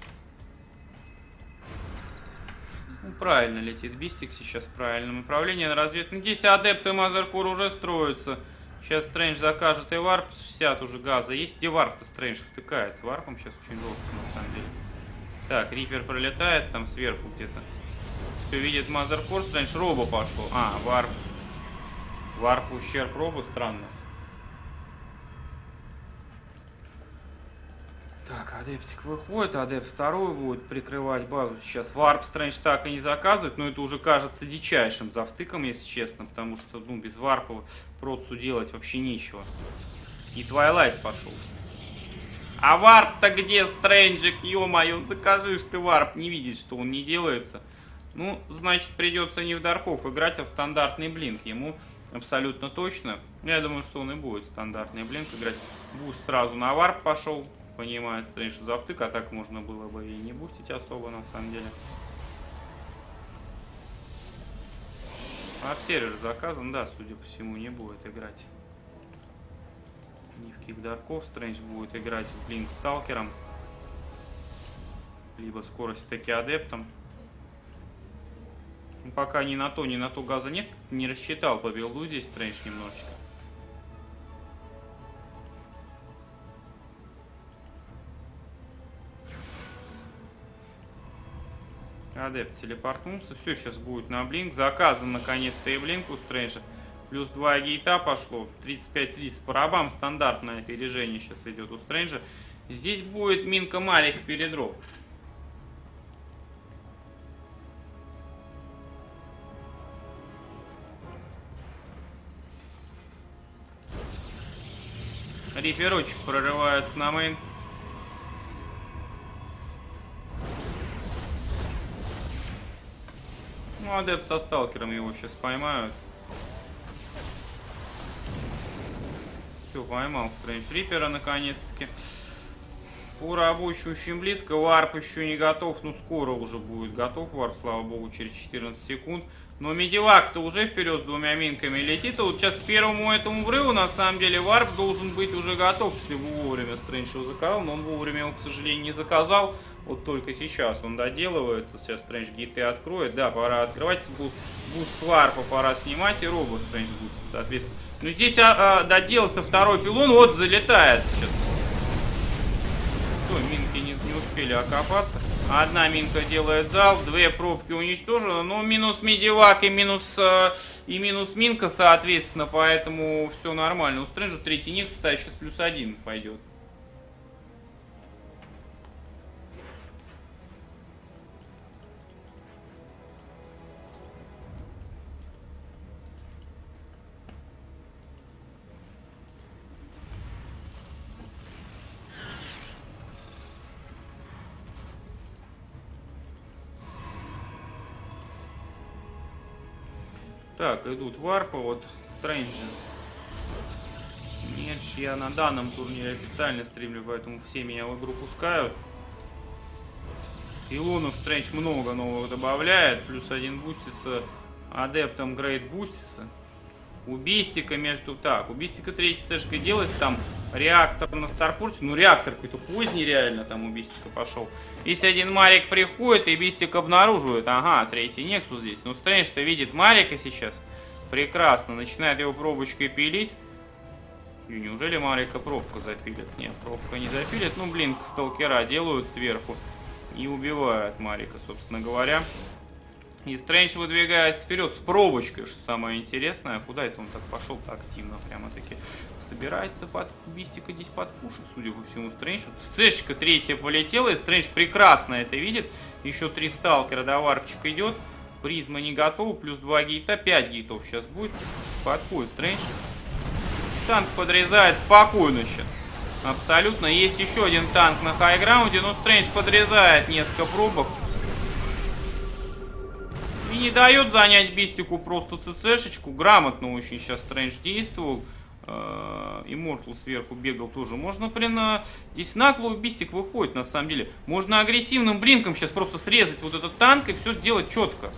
Ну, правильно летит Бистик сейчас в правильном направлении на разведку. Здесь адепты Мазеркур уже строятся. Сейчас Стрэндж закажет и варп. 60 уже газа есть. Где варп-то Стрэндж втыкается? Варпом сейчас очень жестко на самом деле. Так, Рипер пролетает там сверху где-то. Все видит Мазеркур. Стрэндж Робо пошло. А, варп. Варп ущерб Робо. Странно. Так, адептик выходит, адепт второй будет прикрывать базу сейчас. Warp Стрэндж так и не заказывает, но это уже кажется дичайшим завтыком, если честно, потому что, ну, без warp а процу делать вообще нечего. И Twilight пошел. А warp -то где, Стрэнджик, ё-моё, закажи ж ты warp, не видит, что он не делается. Ну, значит, придется не в Dark ов играть, а в стандартный blink. Ему абсолютно точно. Я думаю, что он и будет стандартный blink играть. Boost сразу на warp пошел. Понимаю, Стрэндж завтык, а так можно было бы и не бустить особо, на самом деле. Observer заказан, да, судя по всему, не будет играть. Ни в каких dark ов. Стрэндж будет играть в blink сталкером. Либо скорость таки адептом. Ну, пока ни на то, ни на то газа нет. Не рассчитал по build у здесь Стрэндж немножечко. Адепт телепортнулся. Все, сейчас будет на блинк. Заказан наконец-то и блинк у Стрэнджа. Плюс 2 гейта пошло. 35-30 по рабам. Стандартное опережение сейчас идет у Стрэнджа. Здесь будет Минка Малик передроп. Риперочек прорывается на мейн. Ну, адепт со сталкером его сейчас поймают. Все, поймал Стрэндж Reaper а наконец-таки. По рабочему очень близко. Warp еще не готов. Ну, скоро уже будет готов warp, слава богу, через 14 секунд. Но Medivac -то уже вперед с двумя минками летит. А вот сейчас к первому этому взрыву, на самом деле, warp должен быть уже готов, если бы вовремя Стрэндж его заказал. Но он вовремя его, к сожалению, не заказал. Вот только сейчас он доделывается. Сейчас Стрэндж gate ы откроет. Да, пора открывать. Boost, boost warp а пора снимать. И robo Стрэндж бустит, соответственно. Ну, здесь а, а, доделался второй пилон. Вот, залетает сейчас. Успели окопаться. Одна минка делает залп, две пробки уничтожены. Ну, минус медивак и минус, э, и минус минка, соответственно, поэтому все нормально. У Стрэнджа третий ник, кстати, сейчас плюс один пойдет. Так, идут варпы, вот Стрэнджи. Меч я на данном турнире официально стримлю, поэтому все меня в игру пускают. Пилонов Стрэндж много новых добавляет, плюс один бустится, адептом грейд бустится. У Бистика между... Так, у Бистика третьей сэшкой делать там реактор на Старпорте. Ну, реактор какой-то поздний реально там у Бистика пошел. Если один Марик приходит и Бистик обнаруживает, ага, третий Нексус здесь. Ну, Стрэндж-то видит Марика сейчас. Прекрасно. Начинает его пробочкой пилить. И неужели Марика пробка запилит? Нет, пробка не запилит. Ну, блин, сталкера делают сверху. И убивают Марика, собственно говоря. И Стрэндж выдвигается вперед с пробочкой, что самое интересное. Куда это он так пошел-то активно? Прямо-таки собирается под Бистика здесь подпушить, судя по всему, Стрэндж. Стэшка третья полетела, и Стрэндж прекрасно это видит. Еще три сталкера до варпчик идет. Призма не готова, плюс 2 гейта, 5 гейтов сейчас будет. Подходит Стрэндж. Танк подрезает спокойно сейчас. Абсолютно. Есть еще один танк на хайграунде, но Стрэндж подрезает несколько пробок. И не дает занять Бистику просто ЦЦшечку. Грамотно очень сейчас Стрэндж действовал. Иммортал сверху бегал тоже. Можно, блин, а, здесь нагло Бистик выходит, на самом деле. Можно агрессивным блинком сейчас просто срезать вот этот танк и все сделать четко.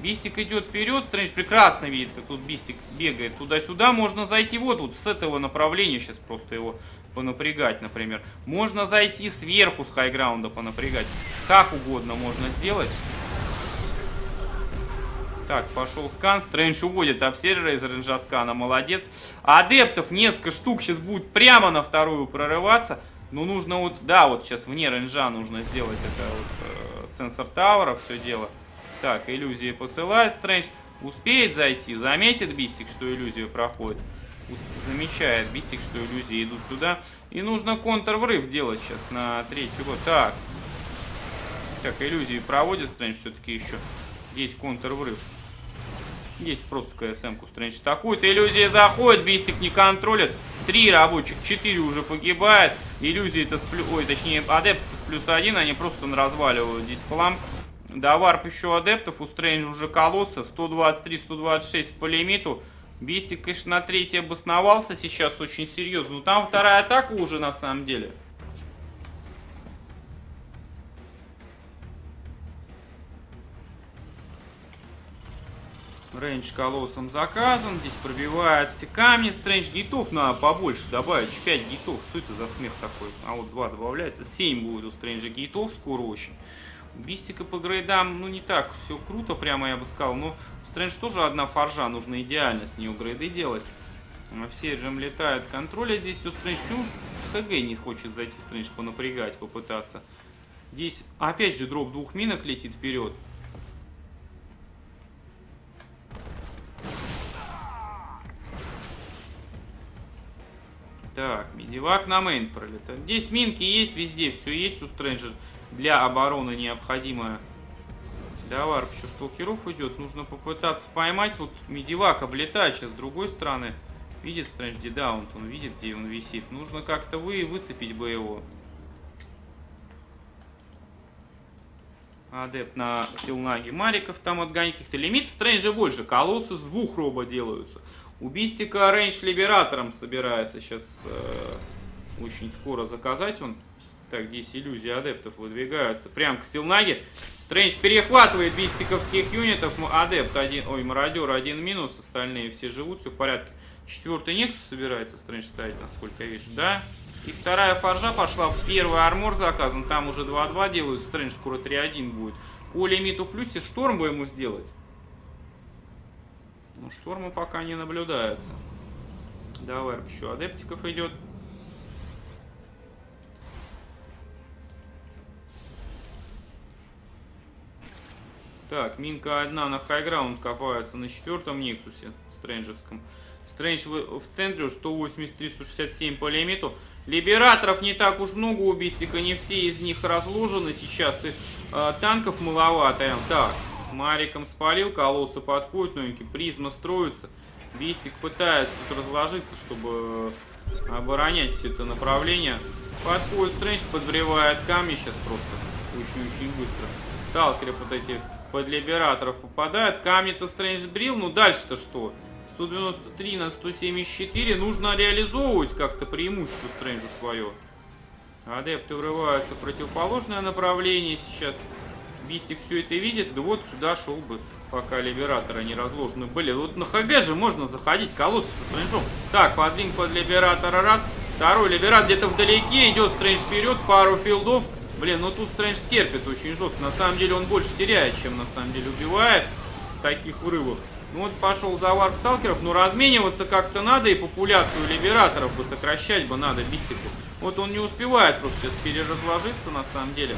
Бистик идет вперед, Стрэндж прекрасно видит, как тут Бистик бегает туда-сюда. Можно зайти вот, вот с этого направления сейчас просто его понапрягать, например. Можно зайти сверху с хайграунда понапрягать. Как угодно можно сделать. Так, пошел скан. Стрэндж уводит обсервера из рейнджа скана. Молодец. Адептов несколько штук сейчас будет прямо на вторую прорываться. Ну, нужно вот, да, вот сейчас вне рейнджа нужно сделать это вот э, сенсор тавера, все дело. Так, иллюзии посылает Стрэндж. Успеет зайти, заметит Бистик, что иллюзия проходит. Замечает Бистик, что иллюзии идут сюда. И нужно контрврыв делать сейчас на третью год. Так. Так, иллюзии проводит Стрэндж все-таки еще. Здесь контрврыв. Есть просто КСМ-ку Стрэндж атакует. Иллюзия заходит, Бистик не контролит. Три рабочих, четыре уже погибает. Иллюзии-то с плюс... Ой, точнее, адепт с плюс один, они просто разваливают здесь плам. Да, варп еще адептов. У Стрэнджа уже колосса. 123-126 по лимиту. Бистик, конечно, на третий обосновался сейчас очень серьезно. Но там вторая атака уже на самом деле. Рейндж колоссом заказан. Здесь пробивает все камни. Стрэндж гитов надо побольше добавить. 5 гитов. Что это за смех такой? А вот 2 добавляется. 7 будет у Стрэнджа гитов скоро очень. У Бистика по грейдам, ну не так все круто, прямо я бы сказал. Но Стрэндж тоже одна фаржа. Нужно идеально с нее грейды делать. А все джем летают. Контроля здесь все Стрэндж. Все с ХГ не хочет зайти Стрэндж понапрягать, попытаться. Здесь опять же дроп двух минок летит вперед. Так, медивак на мейн пролетает. Здесь минки есть везде, все есть у Стрэнджа. Для обороны необходимое. Да, варп еще сталкеров идет. Нужно попытаться поймать. Вот медивак облетает сейчас с другой стороны. Видит Стрэндж дедаунт, он видит, где он висит. Нужно как-то вы выцепить бы его. Адепт на Силнаге Мариков там от каких-то. Лимит Стрэнджа больше. Колоссы с двух робо делаются. У Бистика рейндж либератором собирается сейчас э, очень скоро заказать он. Так, здесь иллюзии адептов выдвигаются. Прям к Стилнаге. Стрэндж перехватывает бистиковских юнитов. Адепт один, ой, мародер один минус. Остальные все живут, все в порядке. Четвертый Нексус собирается Стрэндж ставить, насколько я вижу. Да. И вторая фаржа пошла. Первый армор заказан. Там уже 2-2 делают. Стрэндж скоро 3-1 будет. По лимиту плюсе шторм бы ему сделать. Ну, шторма пока не наблюдается. Давай, еще адептиков идет. Так, минка одна на high ground копается на четвертом Нексусе стрэнджевском. Стрэндж в, в центре 183-167 по лимиту. Либераторов не так уж много у Бистика, не все из них разложены сейчас. И э, танков маловато. Так, Мариком спалил, колоссы подходят, новенький, призма строится. Бистик пытается тут разложиться, чтобы оборонять все это направление. Подходит Стрэндж, подбревает камни сейчас просто. Очень-очень быстро. Сталкеры под эти под либераторов попадают. Камни-то Стрэндж брил, ну дальше-то что? 193 на 174. Нужно реализовывать как-то преимущество Стрэнджу свое. Адепты врываются в противоположное направление сейчас. Бистик все это видит, да вот сюда шел бы, пока либераторы не разложены были. Вот на ХГ же можно заходить, колоссы со стрэнджом. Так, подвинг под либератора раз. Второй либерат где-то вдалеке, идет стрэндж вперед, пару филдов. Блин, ну тут стрэндж терпит очень жестко. На самом деле он больше теряет, чем на самом деле убивает в таких врывах. Ну вот пошел за варп сталкеров, но размениваться как-то надо и популяцию либераторов бы сокращать бы надо бистику. Вот он не успевает просто сейчас переразложиться на самом деле.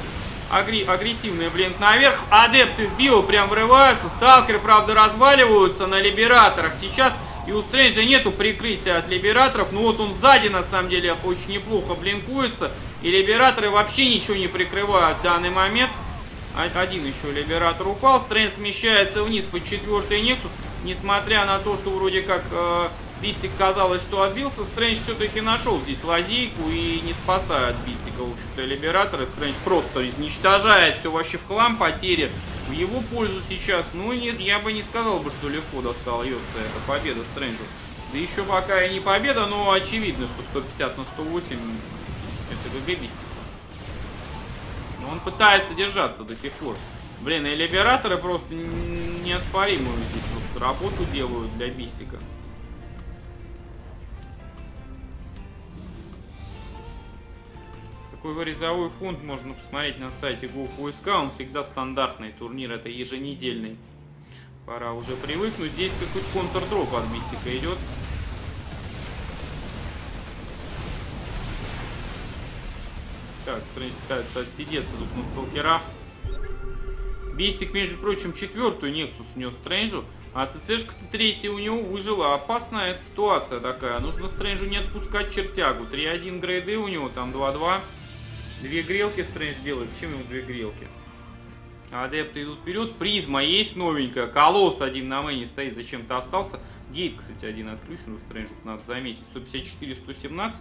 Агри агрессивный блинк наверх. Адепты в био прям врываются. Сталкеры, правда, разваливаются на либераторах. Сейчас и у Стрэнджа нету прикрытия от либераторов. Ну вот он сзади, на самом деле, очень неплохо блинкуется. И либераторы вообще ничего не прикрывают в данный момент. А- Один еще Либератор упал. Стрэндж смещается вниз под четвертый Нексус. Несмотря на то, что вроде как э, Бистик казалось, что отбился, Стрэндж все-таки нашел здесь лазейку и не спасает Бистика, в общем-то, Либератора. Стрэндж просто изничтожает все вообще в хлам, потери в его пользу сейчас. Ну нет, я бы не сказал бы, что легко достается эта победа Стрэнджу. Да еще пока и не победа, но очевидно, что 150 на 108 это ГГ Бистик. Но он пытается держаться до сих пор. Блин, и либераторы просто неоспоримую здесь работу делают для Бистика. Какой призовой фонд можно посмотреть на сайте GoFuSK. Он всегда стандартный турнир, это еженедельный. Пора уже привыкнуть. Здесь какой-то контрдроп от Бистика идет. Так, Стрэндж пытается отсидеться тут на сталкерах. Бистик, между прочим, четвертую Нексус снес Стрэнджу, а ЦЦшка-то третья у него выжила. Опасная ситуация такая. Нужно Стрэнджу не отпускать чертягу. 3-1 грейды у него, там 2-2. Две грелки Стрэндж делает. Чем ему две грелки? Адепты идут вперед. Призма есть новенькая. Колосс один на мэне стоит, зачем-то остался. Гейт, кстати, один отключен у Стрэнджа, надо заметить. 154-117.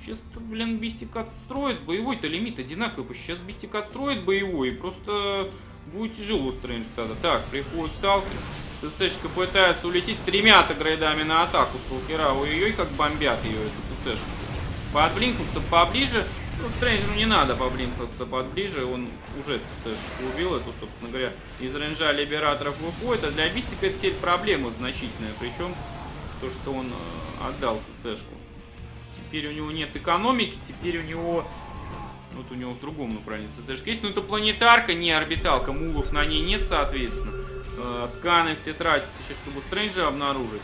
Сейчас, блин, Бистик отстроит. Боевой-то лимит одинаковый. Сейчас Бистик отстроит боевой. Просто будет тяжело Стрэндж тогда. Так, приходит сталкер. ЦЦшка пытается улететь с тремя-то грейдами на атаку сталкера. Ой-ой-ой, как бомбят ее, эту ЦЦшечку. Подблинкнуться поближе. Ну, Стрэнджу не надо поблинкнуться поближе. Он уже ЦЦшечку убил эту, собственно говоря. Из рейнджа либераторов выходит. А для Бистика это теперь проблема значительная. Причем то, что он э, отдал ЦЦшку. Теперь у него нет экономики, теперь у него... Вот у него в другом направлении ЦЦшка есть. Но это планетарка, не орбиталка. Мулов на ней нет, соответственно. Э, сканы все тратятся сейчас, чтобы Стрэнджа обнаружить.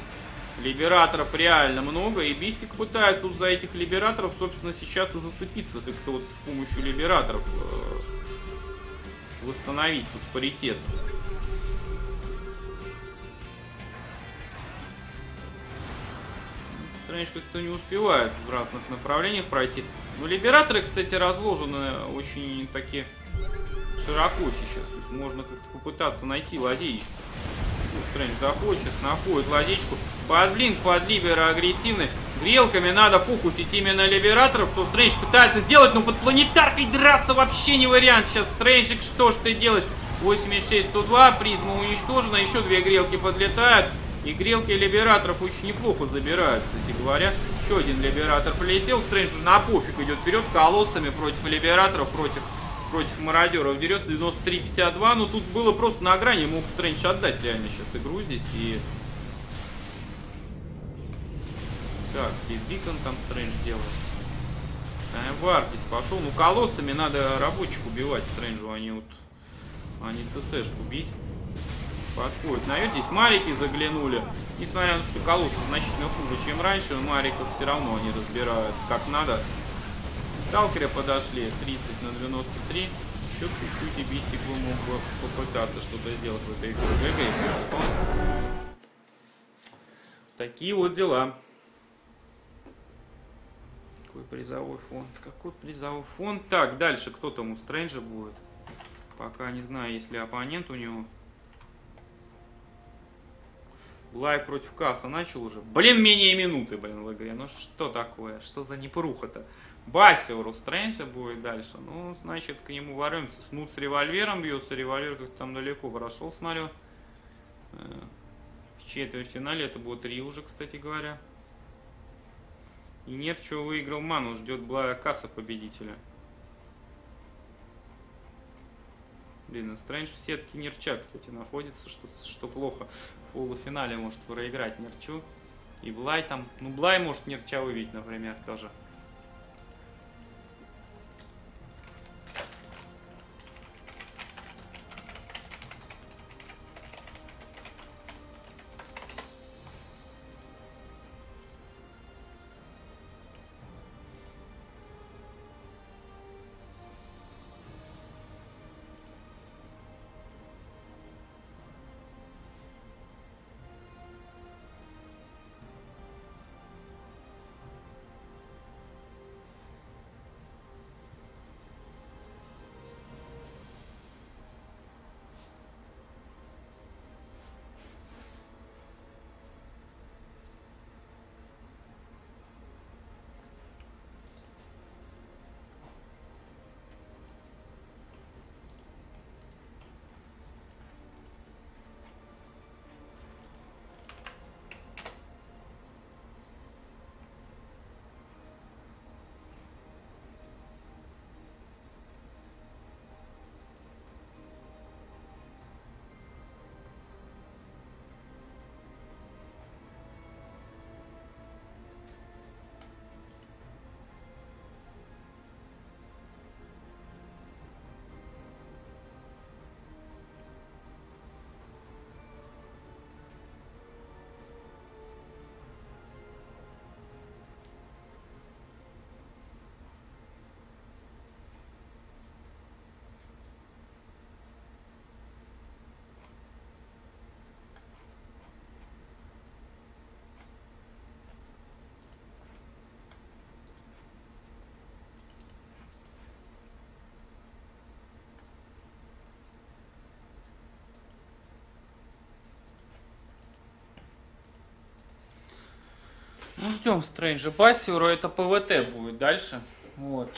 Либераторов реально много, и Бистик пытается вот за этих либераторов, собственно, сейчас и зацепиться как-то вот с помощью либераторов э, восстановить вот паритет. Стрэндж как-то не успевает в разных направлениях пройти. Но либераторы, кстати, разложены очень таки широко сейчас. То есть можно как-то попытаться найти лазеечку. Ну, Стрэндж заходит, находит лазеечку. Под blink, под либера агрессивный. Грелками надо фокусить именно либераторов, что Стрэндж пытается сделать, но под планетаркой драться вообще не вариант. Сейчас Стрэнджик, что ж ты делаешь? 86-102, призма уничтожена, еще две грелки подлетают. И грелки либераторов очень неплохо забирают, кстати говоря. Еще один либератор полетел, Стрэндж уже на пофиг идет вперед, колоссами против либераторов, против против мародеров дерется 93-52, но тут было просто на грани, мог Стрэндж отдать реально сейчас игру здесь и... Так, здесь Бикон там Стрэндж делает. Вар здесь пошел. Ну, колоссами надо рабочих убивать Стрэнджу, а не вот... А не ЦЦшку бить. Подходит. Наверное, здесь марики заглянули. Несмотря на то, что колоссы значительно хуже, чем раньше, но мариков все равно они разбирают как надо. Сталкеры подошли 30 на 93. Еще чуть-чуть и Бистик бы мог бы попытаться что-то сделать в этой игре. ГГ. Такие вот дела. Какой призовой фонд? Какой призовой фонд? Так, дальше кто там у Стрэнджа будет? Пока не знаю, есть ли оппонент у него. Лай против касса начал уже. Блин, менее минуты, блин, в игре. Ну что такое? Что за непруха-то? Басиор у Стрэнджа будет дальше. Ну, значит, к нему ворвемся. Снут с револьвером бьется. Револьвер как-то там далеко прошел, смотрю. Э, В четвертьфинале это будет три уже, кстати говоря. И нет, чего выиграл Ману. Ждет Блая касса победителя. Блин, а Стрэндж в сетке Нерча, кстати, находится, что, что плохо. Полуфинале может проиграть Нерчу. И Блай там... Ну, Блай может Нерча вывить, например, тоже. Ждем Стрэнджа. Басиуру это ПВТ будет дальше. Вот.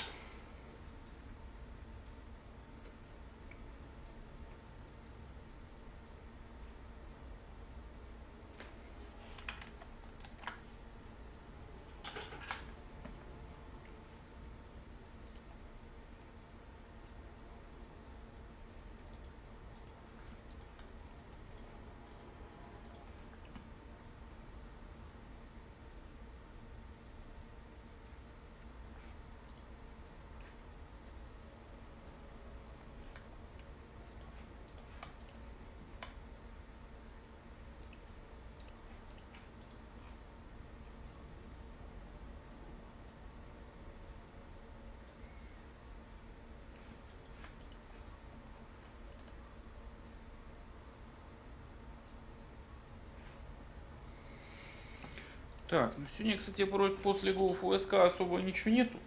Так, ну сегодня, кстати, после голов УСК особо ничего нету.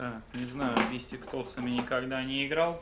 Так, не знаю, бистиктосами никогда не играл.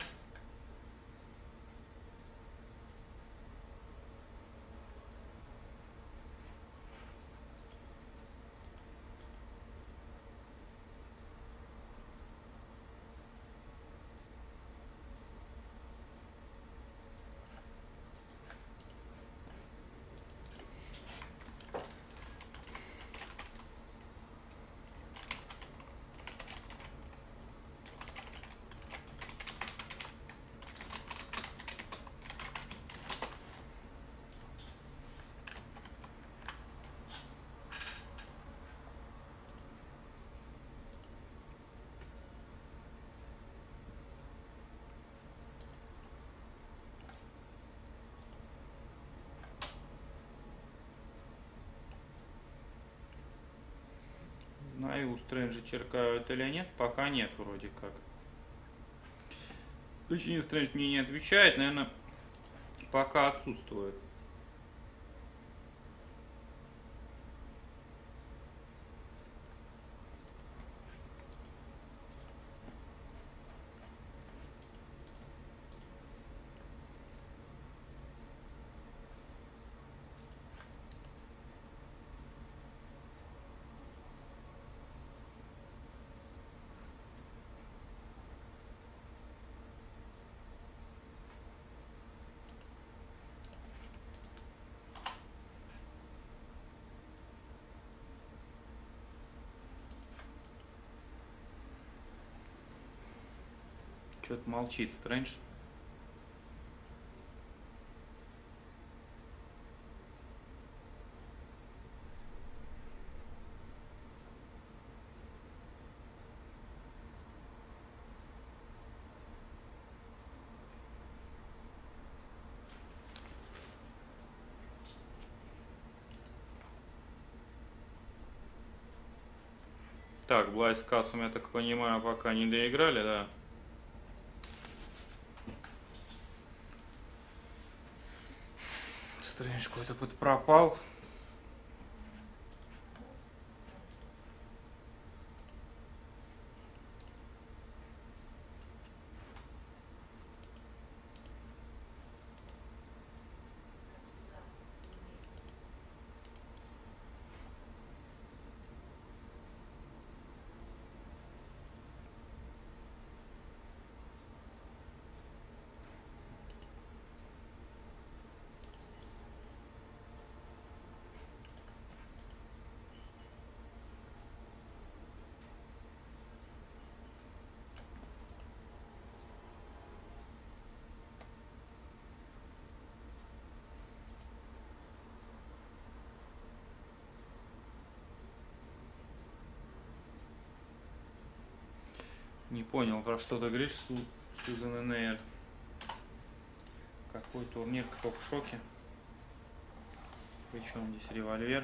Знаю, у Стрэнджа черкают или нет, пока нет вроде как. Точнее, Стрэндж мне не отвечает, наверное, пока отсутствует. Что-то молчит Стрэндж. Так, Блайс с Кассом, я так понимаю, пока не доиграли, да? Какой-то под пропал. Не понял, про что ты говоришь, Су... Сузан НР. Какой турнир, кто в шоке? Причем здесь револьвер?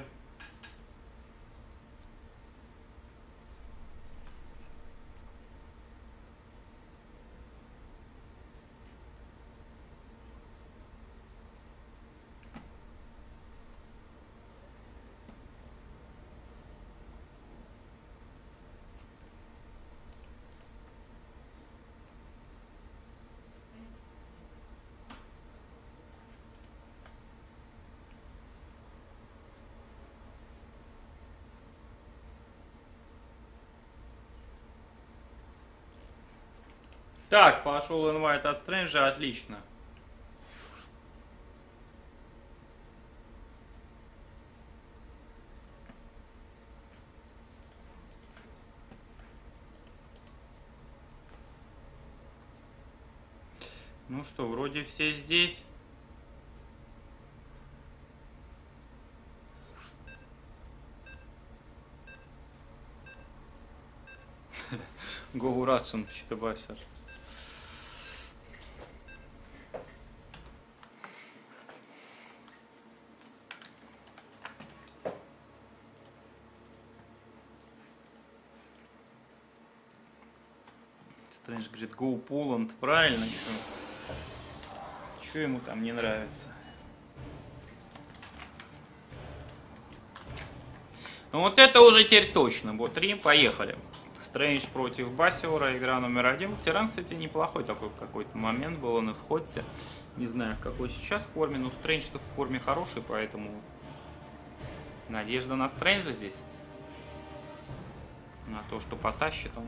Так, пошел инвайт от Стрэнджа, отлично. Ну что, вроде все здесь. Go Russian, что-то басер. Стрэндж говорит, go Poland, правильно, что? Что ему там не нравится? Ну вот это уже теперь точно. Вот три, поехали. Стрэндж против Басиора, игра номер один. Тиран, кстати, неплохой такой в какой-то момент был, он и в ходце. Не знаю, в какой сейчас форме, но Стрэндж-то в форме хороший, поэтому надежда на Стрэнджа здесь. На то, что потащит он.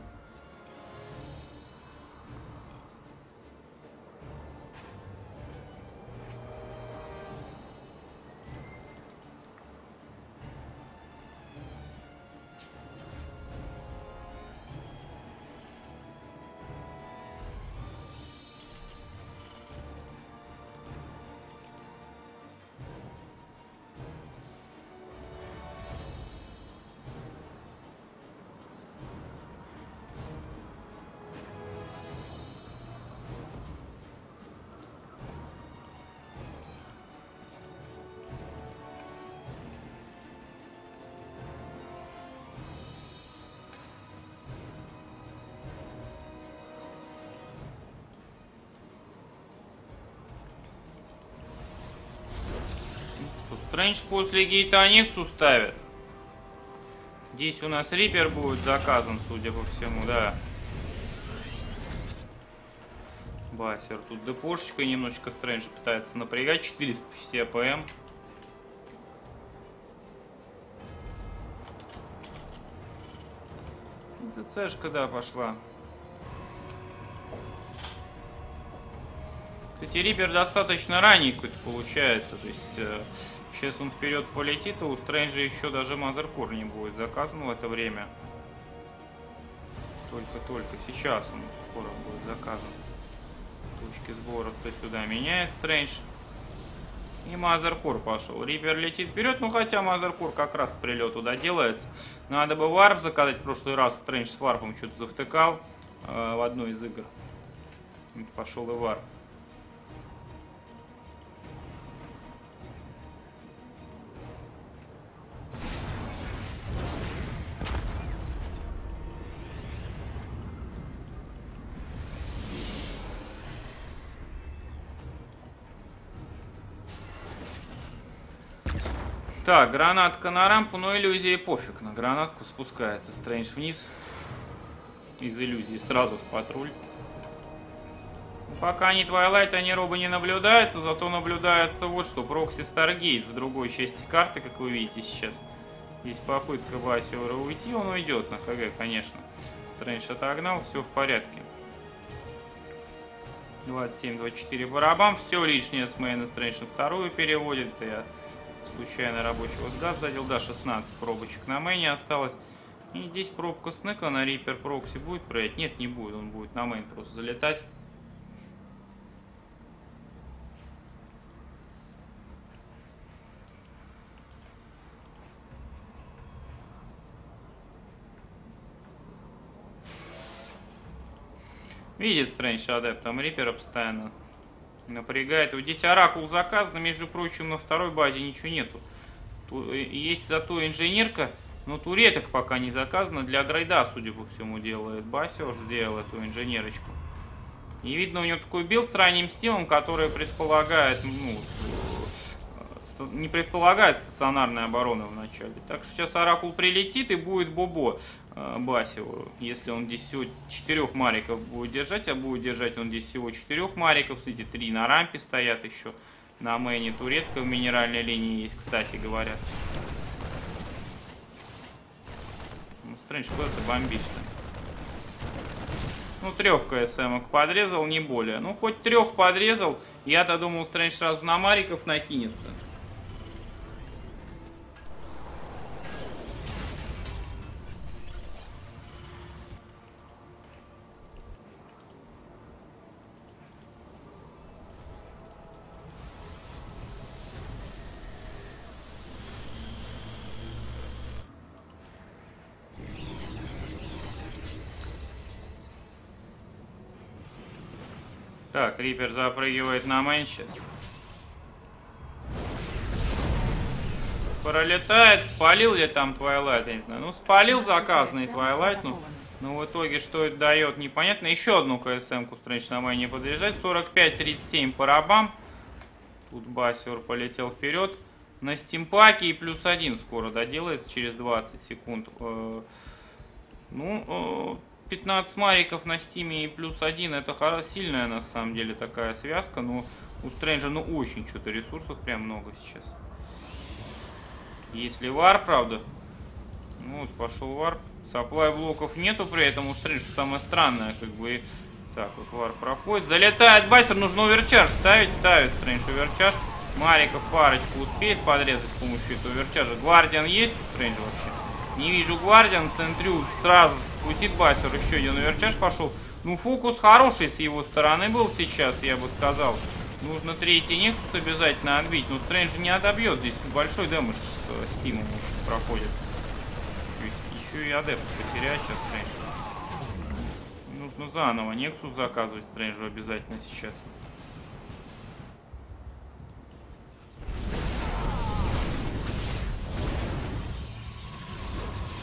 Стрэндж после gate а Nexus ставит? Здесь у нас Reaper будет заказан, судя по всему, да. Басер тут депошечкой немножечко Стрэндж пытается напрягать. 400 почти APM. ЦЦшка, да, пошла. Кстати, Рипер достаточно ранний какой-то получается. То есть э, сейчас он вперед полетит, а у Стрэнджа еще даже Мазеркор не будет заказан в это время. Только-только сейчас он скоро будет заказан. Точки сбора то сюда меняет Стрэндж. И Мазеркор пошел. Рипер летит вперед, ну хотя Мазеркор как раз к прилету доделается. Надо бы варп заказать. В прошлый раз Стрэндж с варпом что-то завтыкал э, в одной из игр. Пошел и варп. Так, гранатка на рампу, но иллюзии пофиг. На гранатку спускается Стрэндж вниз. Из иллюзии сразу в патруль. Пока ни Twilight а, ни Robo не наблюдается, зато наблюдается вот что. Proxy Stargate в другой части карты, как вы видите сейчас. Здесь попытка Васиора уйти, он уйдет на ХГ, конечно. Стрэндж отогнал, все в порядке. 27-24 барабан, все лишнее с мейна Стрэндж на вторую переводит. Я случайно рабочего с газ задел, да, 16 пробочек на мейне осталось. И здесь пробка снека на Рипер Прокси будет проверять? Нет, не будет, он будет на мейн просто залетать. Видит Стрэндж адепт, там Рипера постоянно напрягает. Вот здесь Оракул заказан, между прочим, на второй базе ничего нету. Ту- э, Есть зато инженерка, но туреток пока не заказано. Для грейда, судя по всему, делает Басиор, сделал эту инженерочку. И видно у него такой билд с ранним стимом, который предполагает, ну, э, не предполагает стационарной обороны в начале. Так что сейчас Оракул прилетит и будет Бобо э, Басиору. Если он здесь всего четырех мариков будет держать, а будет держать он здесь всего четырех мариков, эти три на рампе стоят еще. На мэне туретка в минеральной линии есть, кстати говоря. Ну, Стрэндж, куда ты бомбишь-то? Ну, трех КСМок подрезал, не более. Ну, хоть трех подрезал, я-то думал, Стрэндж сразу на Мариков накинется. Так, Reaper запрыгивает на мейн сейчас. Пролетает, спалил ли там Twilight, я не знаю. Ну, спалил заказанный Twilight, ну, но в итоге что это дает, непонятно. Еще одну КСМ-ку Стрэндж на мейне подрезать. 45-37 по рабам. Тут Басер полетел вперед. На стимпаке и плюс один скоро доделается через 20 секунд. Э, Ну, э, 15 мариков на стиме и плюс один это сильная на самом деле такая связка. Но у Стрэнджа ну очень что-то ресурсов прям много сейчас. Если вар, правда. Ну вот пошел warp. Supply block ов нету при этом у Стрэнджа самое странное, как бы. Так, вот вар проходит. Залетает Бастер, нужно overcharge ставить. Ставит Стрэндж overcharge. Мариков парочку успеет подрезать с помощью этого overcharge а. Guardian есть у Стрэнджа вообще? Не вижу Гвардиан. Сентрю сразу же вкусит Бастер. Еще один оверчарж пошел. Ну, фокус хороший с его стороны был сейчас, я бы сказал. Нужно третий Нексус обязательно отбить. Но Стрэндж не отобьет. Здесь большой дэмэдж с э, Стимом очень проходит. Еще и адепт потерять сейчас Стрэндж. Нужно заново Нексус заказывать Стрэнджу обязательно сейчас.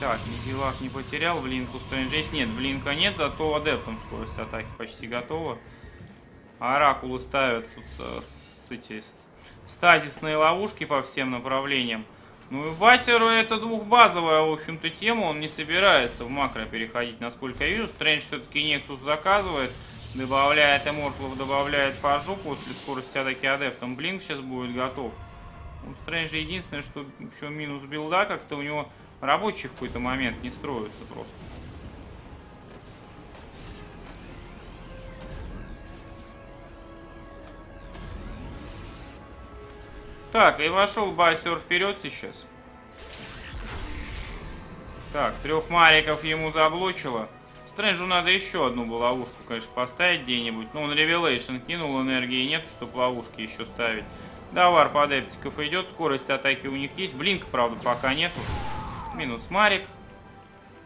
Так, Нигелак не потерял, блинку Стрэнджа есть. Нет, блинка нет, зато адептом скорость атаки почти готова. Оракулы ставят тут э, с эти с- стазисные ловушки по всем направлениям. Ну и Васеру это двухбазовая, в общем-то, тема. Он не собирается в макро переходить, насколько я вижу. Стрэндж все-таки Нексус заказывает. Добавляет Эмортлов, добавляет Фажу после скорости атаки адептом. Блинк сейчас будет готов. У Стрэнджа единственное, что еще минус билда, как-то у него рабочий в какой-то момент не строится просто. Так, и вошел Басер вперед сейчас. Так, трех мариков ему заблочило. Стрэнджу надо еще одну бы ловушку, конечно, поставить где-нибудь. Ну, он Revelation кинул, энергии нет, чтобы ловушки еще ставить. Да, варп адептиков идет, скорость атаки у них есть. Блинка, правда, пока нету. Минус Марик.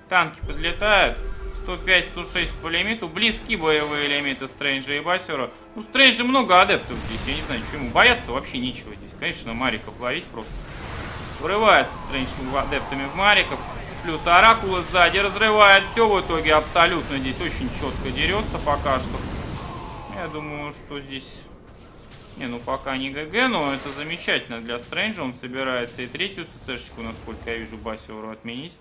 Танки подлетают. 105-106 по лимиту. Близки боевые элементы Стрэнджа и Басера. Ну, Стрэнджа много адептов здесь. Я не знаю, что ему бояться вообще нечего здесь. Конечно, Мариков ловить просто. Врывается Стрэндж адептами в Мариков. Плюс Оракулы сзади разрывает все в итоге абсолютно. Здесь очень четко дерется пока что. Я думаю, что здесь Не, ну пока не ГГ, но это замечательно для Стрэнджа. Он собирается и третью ЦЦшечку, насколько я вижу, Басиору отменить.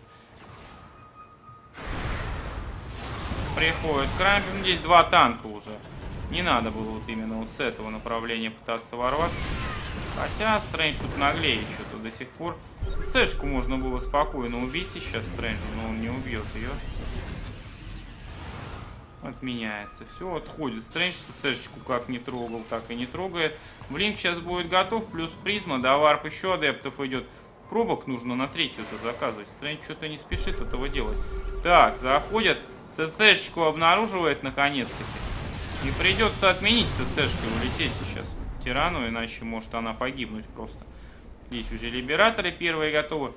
Приходит Крампин. Здесь два танка уже. Не надо было вот именно вот с этого направления пытаться ворваться. Хотя Стрэндж тут наглее что-то до сих пор. ЦЦшку можно было спокойно убить сейчас Стрэнджа, но он не убьет ее. Отменяется. Все, отходит. Стрэндж ЦЦшечку как не трогал, так и не трогает. Blink сейчас будет готов. Плюс призма. До warp еще адептов идет. Пробок нужно на третью это заказывать. Стрэндж что-то не спешит этого делать. Так, заходят. ЦЦшечку обнаруживает наконец-таки. И придется отменить ЦЦшкой, улететь сейчас тирану, иначе может она погибнуть просто. Здесь уже либераторы первые готовы.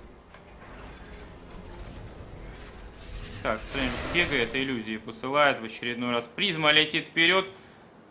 Так, Стрэндж бегает, иллюзии посылает в очередной раз. Призма летит вперед.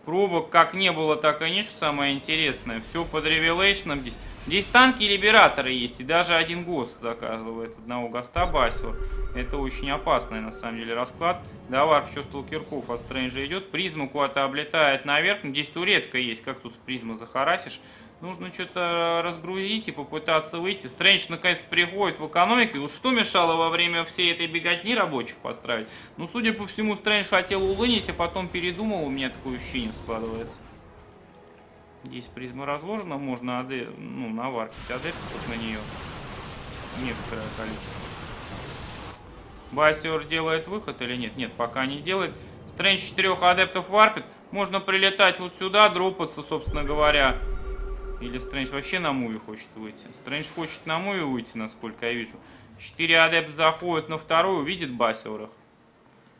Пробок как не было, так и нет, что самое интересное. Все под revelation ом здесь. Здесь танки и либераторы есть, и даже один Ghost заказывает одного Ghost а Басиор. Это очень опасный, на самом деле, расклад. До warp чувствовал сталкеров от Стрэнджа идет. Призма куда-то облетает наверх. Здесь туретка есть, как тут с призма захарасишь. Нужно что-то разгрузить и попытаться выйти. Стрэндж наконец приходит в экономику. Вот что мешало во время всей этой беготни рабочих построить? Ну, судя по всему, Стрэндж хотел all-in ить, а потом передумал. У меня такое ощущение складывается. Здесь призма разложена, можно аде... ну, наварпать адептов на нее. Некоторое количество. Басиор делает выход или нет? Нет, пока не делает. Стрэндж четырех адептов варпит. Можно прилетать вот сюда, дропаться, собственно говоря. Или Стрэндж вообще на муви хочет выйти? Стрэндж хочет на муви выйти, насколько я вижу. Четыре адепта заходят на вторую, видит Басиор их?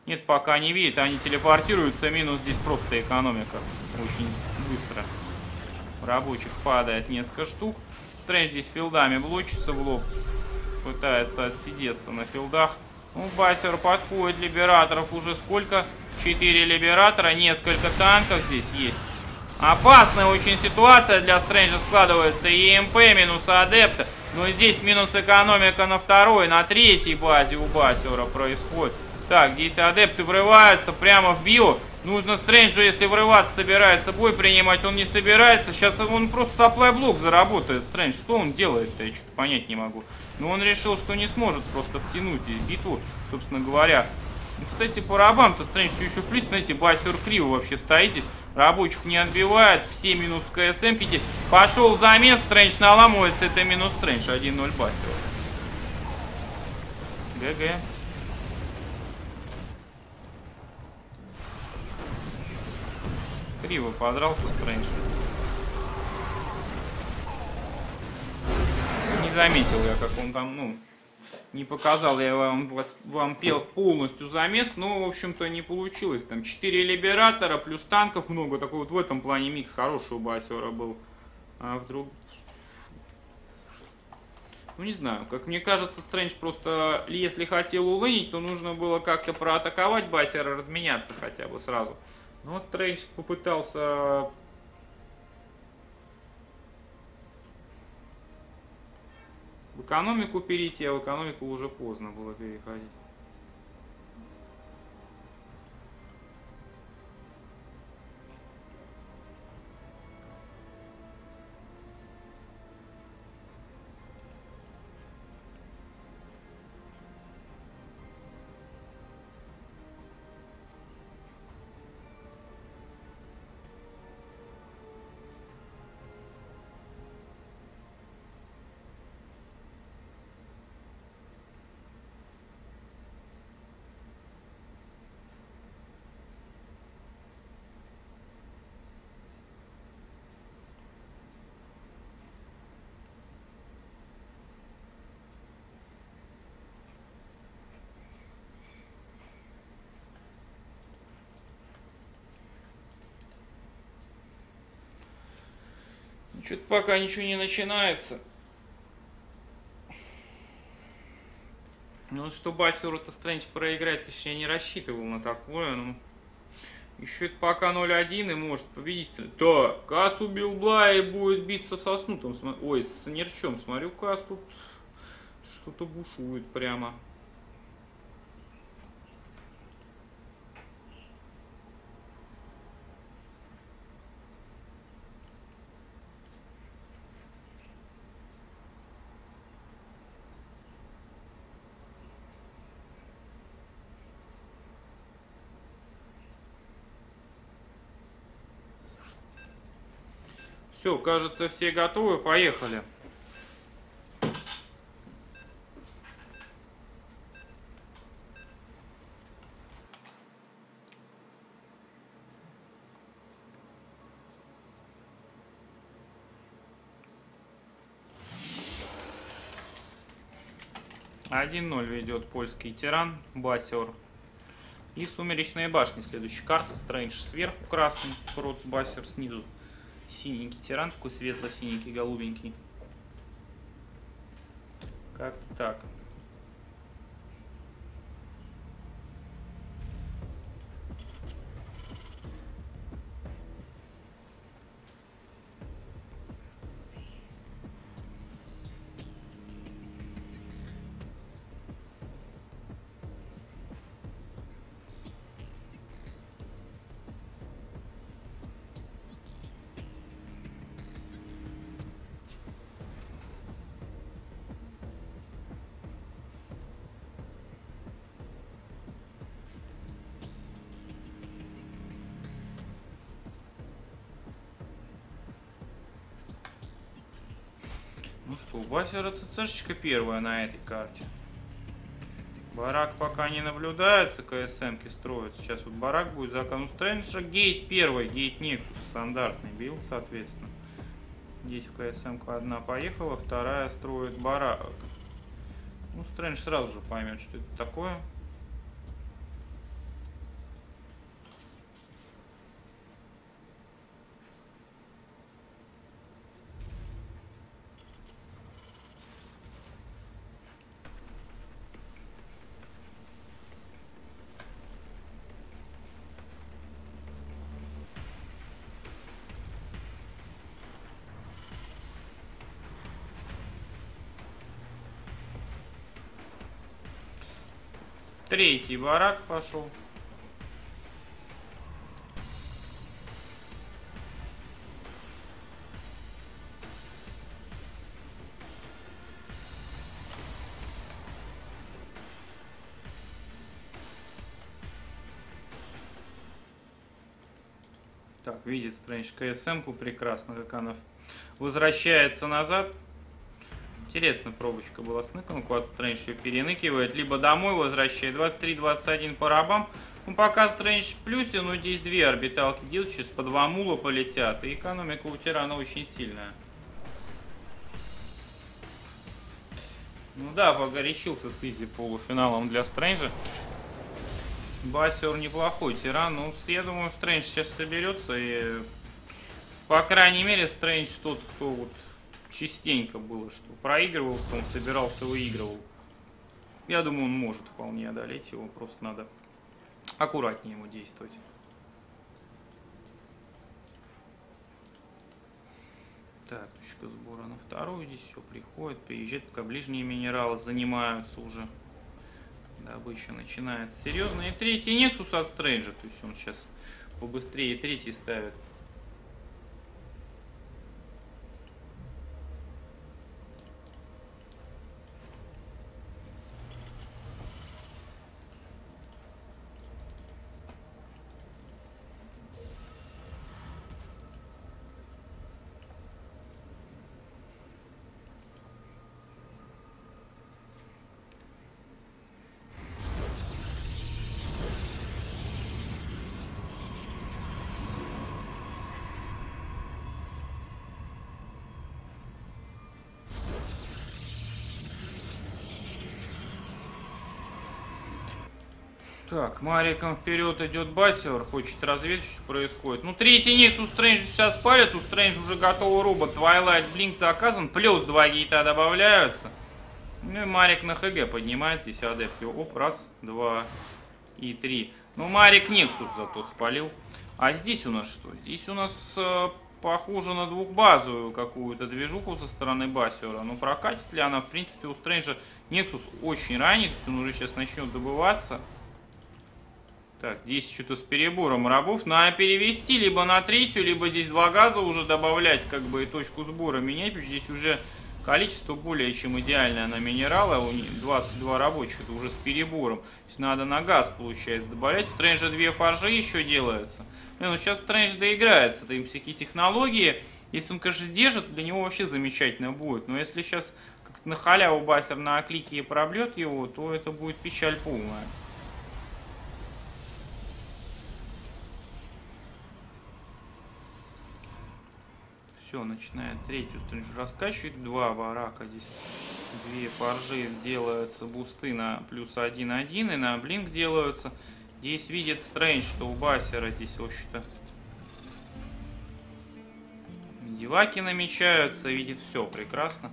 Нет, пока не видит, они телепортируются, минус здесь просто экономика. Очень быстро. Рабочих падает несколько штук. Стрэндж здесь филдами блочится в лоб. Пытается отсидеться на филдах. Ну, Бассер подходит, либераторов уже сколько? Четыре либератора, несколько танков здесь есть. Опасная очень ситуация для Стрэнджа складывается. ЕМП минус адепта. Но здесь минус экономика на второй, на третьей базе у Бассера происходит. Так, здесь адепты врываются прямо в био. Нужно Стрэнджу, если врываться собирается, бой принимать, он не собирается. Сейчас он просто саплай блок заработает. Стрэндж, что он делает-то, я что-то понять не могу. Но он решил, что не сможет просто втянуть здесь битву, собственно говоря. Ну, кстати, по рабам-то Стрэндж еще плюс, знаете, Бассер криво вообще стоит здесь. Рабочих не отбивает, все минус КСМ здесь. Пошел замес, Стрэндж наламывается, это минус Стрэндж, 1-0 Бассер. ГГ. Криво подрался Стрэндж. Не заметил я, как он там, ну, не показал я вам, вас, вам пел полностью замес, но, в общем-то, не получилось. Там 4 либератора, плюс танков много. Такой вот в этом плане микс хороший у Басера был. А вдруг... Ну, не знаю, как мне кажется, Стрэндж просто, если хотел улынить, то нужно было как-то проатаковать Басера, разменяться хотя бы сразу. Но Стрэндж попытался в экономику перейти, а в экономику уже поздно было переходить. Что-то пока ничего не начинается. Ну, что Бассер это Стрэндж проиграет, конечно, я не рассчитывал на такое, но... Еще это пока 0-1 и может победить. Да, Кас убил Бла и будет биться со Снутом. Ой, с Нерчом. Смотрю, Кас тут что-то бушует прямо. Все, кажется, все готовы. Поехали. Один ноль ведет польский тиран Басер. И сумеречные башни. Следующая карта. Стрэндж сверху красный. Кротс Басер снизу. Синенький тиран. Такой светло-синенький, голубенький. Как так. Ну что, у Басера ЦЦшечка первая на этой карте. Барак пока не наблюдается, КСМки строят. Сейчас вот барак будет за Ну, Стрэнджа gate первый, gate Nexus стандартный build, соответственно. Здесь в КСМ одна поехала, вторая строит барак. Ну, Стрэндж сразу же поймет, что это такое. Третий барак пошел. Так, видит Стрэндж КСМ-ку прекрасно, как она возвращается назад. Интересно, пробочка была сныкана. Квад Стрэндж ее переныкивает. Либо домой возвращает. 23-21 по рабам. Ну, пока Стрэндж в плюсе, но здесь две орбиталки делают. Сейчас по два мула полетят. И экономика у тирана очень сильная. Ну да, погорячился с Изи полуфиналом для Стрэнджа. Басер неплохой тиран. Ну, я думаю, Стрэндж сейчас соберется и... По крайней мере, Стрэндж тот, кто вот частенько было, что проигрывал, потом собирался, выигрывал. Я думаю, он может вполне одолеть его, просто надо аккуратнее ему действовать. Так, точка сбора на вторую, здесь все приходит, приезжает, пока ближние минералы занимаются уже. Добыча начинается серьезно. И третий Нексус от Стрэнджа, то есть он сейчас побыстрее третий ставит. Так, Мариком вперед идет Бассер, хочет разведать, что происходит. Ну, третий nex у Стрэнджа сейчас палит, у Стрэндж уже готовый robo. Twilight Blink заказан, плюс два гейта добавляются. Ну и Марик на ХГ поднимает здесь адепты. Оп, раз, два и три. Ну, Марик Nexus зато спалил. А здесь у нас что? Здесь у нас э, похоже на двухбазовую какую-то движуху со стороны Бассера. Ну, прокатит ли она? В принципе, у Стрэнджа Нексус очень ранит, он уже сейчас начнет добываться. Так, здесь что-то с перебором рабов. Надо перевести либо на третью, либо здесь два газа уже добавлять, как бы и точку сбора менять. Здесь уже количество более чем идеальное на минералы. У них 22 рабочих, это уже с перебором. То есть надо на газ, получается, добавлять. У Стрэнджа две фаржи еще делается. Не, ну сейчас Стрэндж доиграется. Там всякие технологии Если он, конечно, держит, для него вообще замечательно будет. Но если сейчас как-то на халяву Басер на клике и пробьет его, то это будет печаль полная. Все, начинает третью стринжу раскачивать. Два барака здесь. Две поржи делаются бусты на плюс 1-1. И на блинк делаются. Здесь видит Стрэндж, что у Басера здесь, в общем-то, Деваки намечаются, видит все прекрасно.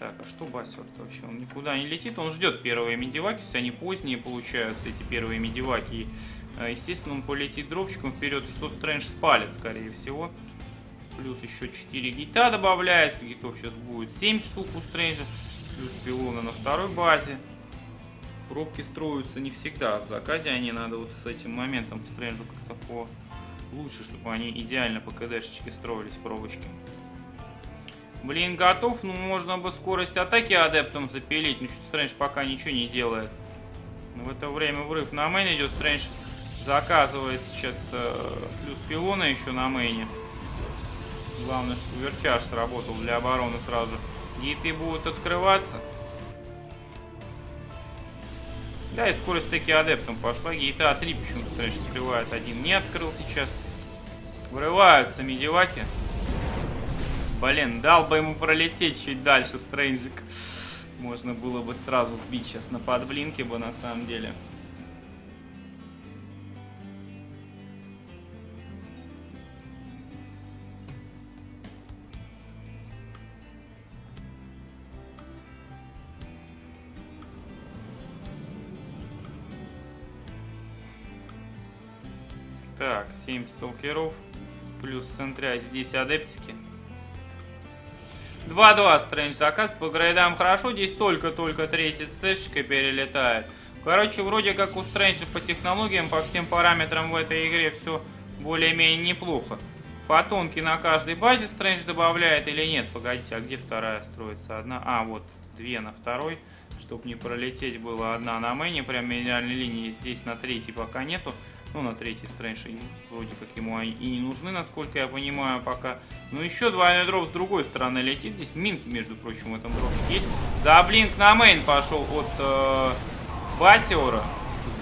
Так, а что Басер вообще? Он никуда не летит, он ждет первые медиваки, все они поздние получаются, эти первые медиваки. А, естественно, он полетит дропчиком вперед, что Стрэндж спалит, скорее всего. Плюс еще 4 гита добавляется. Гитов сейчас будет 7 штук у Стрэнджа. Плюс пилона на второй базе. Пробки строятся не всегда. В заказе они надо вот с этим моментом Стрэнджу как-то по... Лучше, чтобы они идеально по КДшечке строились, пробочки. Блин, готов. Ну, можно бы скорость атаки адептом запилить. Ну, что Стрэндж пока ничего не делает. В это время врыв на мейн идет. Стрэндж заказывает сейчас э, плюс пилона еще на мейне. Главное, что верчаж сработал для обороны сразу. Гиты будут открываться. Да, и скорость таки адептом пошла. Гейта 3 почему-то, Стрэндж открывает. Один не открыл сейчас. Врываются медиваки. Блин, дал бы ему пролететь чуть дальше, Стрэнджик. Можно было бы сразу сбить сейчас на подблинке бы, на самом деле. Так, 7 сталкеров. Плюс центря здесь адептики. 2-2 Стрэндж заказ. По грейдам хорошо. Здесь только-только третий сэшечка перелетает. Короче, вроде как у Стрэнджа по технологиям, по всем параметрам в этой игре все более-менее неплохо. Фотонки на каждой базе Стрэндж добавляет или нет? Погодите, а где вторая строится? Одна? А, вот, две на второй. Чтобы не пролететь, было одна на мэне, прям минеральной линии. Здесь на третьей пока нету. Ну, на третий Стрэндж вроде как ему и не нужны, насколько я понимаю, пока. Ну, еще двойной drop с другой стороны летит. Здесь минки, между прочим, в этом дропчике есть. За блинк на мейн пошел от э, Басиора.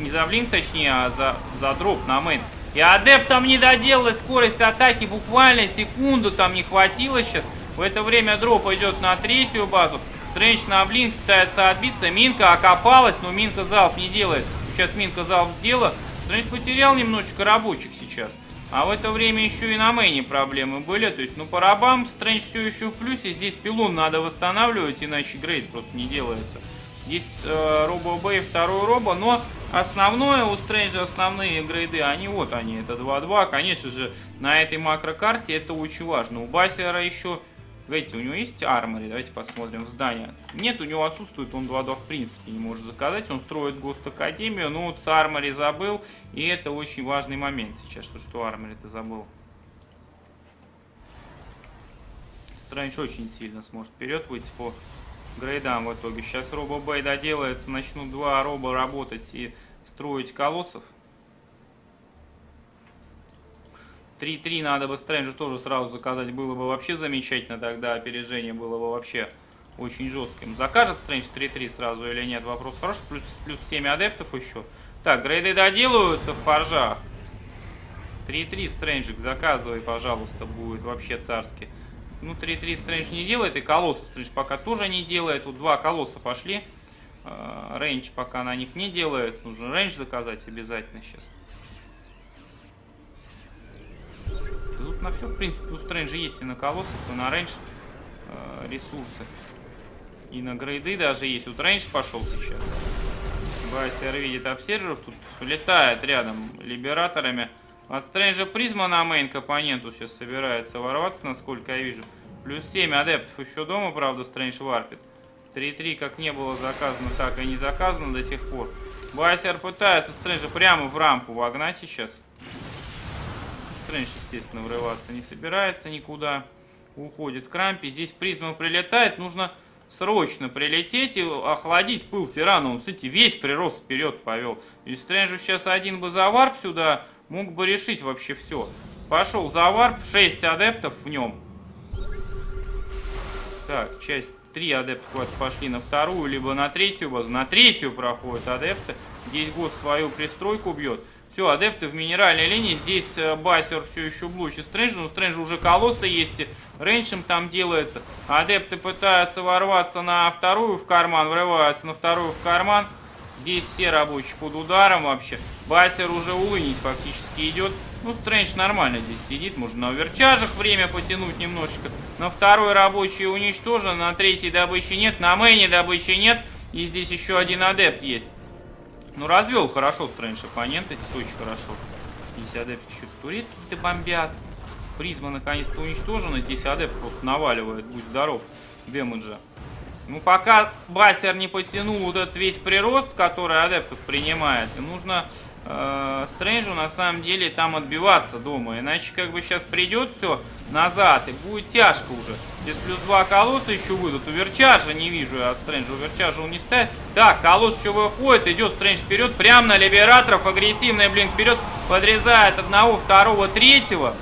Не за blink, точнее, а за, за drop на main. И адепт там не доделалась скорость атаки, буквально секунду там не хватило сейчас. В это время drop идет на третью базу. Стрэндж на blink пытается отбиться. Минка окопалась, но Минка залп не делает. Сейчас Минка залп сделала. Стрэндж потерял немножечко рабочих сейчас. А в это время еще и на мейне проблемы были. То есть, ну, по рабам Стрэндж все еще в плюсе. Здесь пилон надо восстанавливать, иначе грейд просто не делается. Здесь э, Робо Бэй, второй Робо, но основное у Стрэнджа, основные грейды, они вот они, это 2-2. Конечно же, на этой макрокарте это очень важно. У Баслера еще Видите, у него есть армори, давайте посмотрим в здание. Нет, у него отсутствует, он 2-2 в принципе не может заказать. Он строит Гост Академию, вот с армори забыл. И это очень важный момент сейчас, что, что армори ты забыл. Стрэндж очень сильно сможет вперед выйти по грейдам в итоге. Сейчас Робо Бэй доделается, начнут два Роба работать и строить колоссов. 3-3 надо бы Стрэнджу тоже сразу заказать. Было бы вообще замечательно тогда. Опережение было бы вообще очень жестким. Закажет Стрэндж 3-3 сразу или нет? Вопрос хороший. Плюс, плюс 7 адептов еще. Так, грейды доделываются в форжах. 3-3 Стрэнджик заказывай, пожалуйста, будет вообще царский. Ну, 3-3 Стрэндж не делает, и колосса Стрэндж пока тоже не делает. Тут два колосса пошли. А, range пока на них не делается. Нужно range заказать обязательно сейчас. Тут на все, в принципе, у Стрэнджа есть и на колоссов, и на range э, ресурсы. И на грейды даже есть. Вот range пошел сейчас. Байсер видит обсерверов. Тут летает рядом либераторами. От Стрэнджа призма на main к оппоненту сейчас собирается ворваться, насколько я вижу. Плюс 7 адептов еще дома, правда, Стрэндж варпит. 3-3 как не было заказано, так и не заказано до сих пор. Байсер пытается Стрэнджа прямо в рампу вогнать сейчас. Стрэндж, естественно, врываться не собирается никуда. Уходит к рампе. Здесь призма прилетает. Нужно срочно прилететь и охладить пыл тирана. Он, кстати, весь прирост вперед повел. И Стрэнджу сейчас один бы за warp сюда мог бы решить вообще все. Пошел за warp. 6 адептов в нем. Так, часть три адепта куда-то пошли на вторую, либо на третью базу. На третью проходят адепты. Здесь гос свою пристройку бьет. Все, адепты в минеральной линии. Здесь э, Басер все еще блочит Стрэнджа. Но Стрэнджа уже колосса есть. И range им там делается. Адепты пытаются ворваться на вторую в карман. Врываются на вторую в карман. Здесь все рабочие под ударом вообще. Басер уже all-in ить фактически идет. Ну, Стрэндж нормально здесь сидит. Можно на оверчажах время потянуть немножечко. На второй рабочий уничтожен. На третьей добычи нет. На мейне добычи нет. И здесь еще один адепт есть. Ну, развел хорошо Стрэндж оппонента. Здесь очень хорошо. Здесь адепты чуть турит какие-то бомбят. Призма наконец-то уничтожена. Здесь адепт просто наваливает. Будь здоров. Дэмэджа. Ну, пока Басер не потянул вот этот весь прирост, который адептов принимает, нужно э, Стрэнджу на самом деле там отбиваться дома. Иначе как бы сейчас придет все назад, и будет тяжко уже. Здесь плюс два колосса еще выйдут. Уверчажа не вижу я от Стрэнджа. Уверчажа он не ставит. Так, колосс еще выходит, идет Стрэндж вперед, прямо на Либераторов. Агрессивный блин вперед. Подрезает одного, второго, третьего.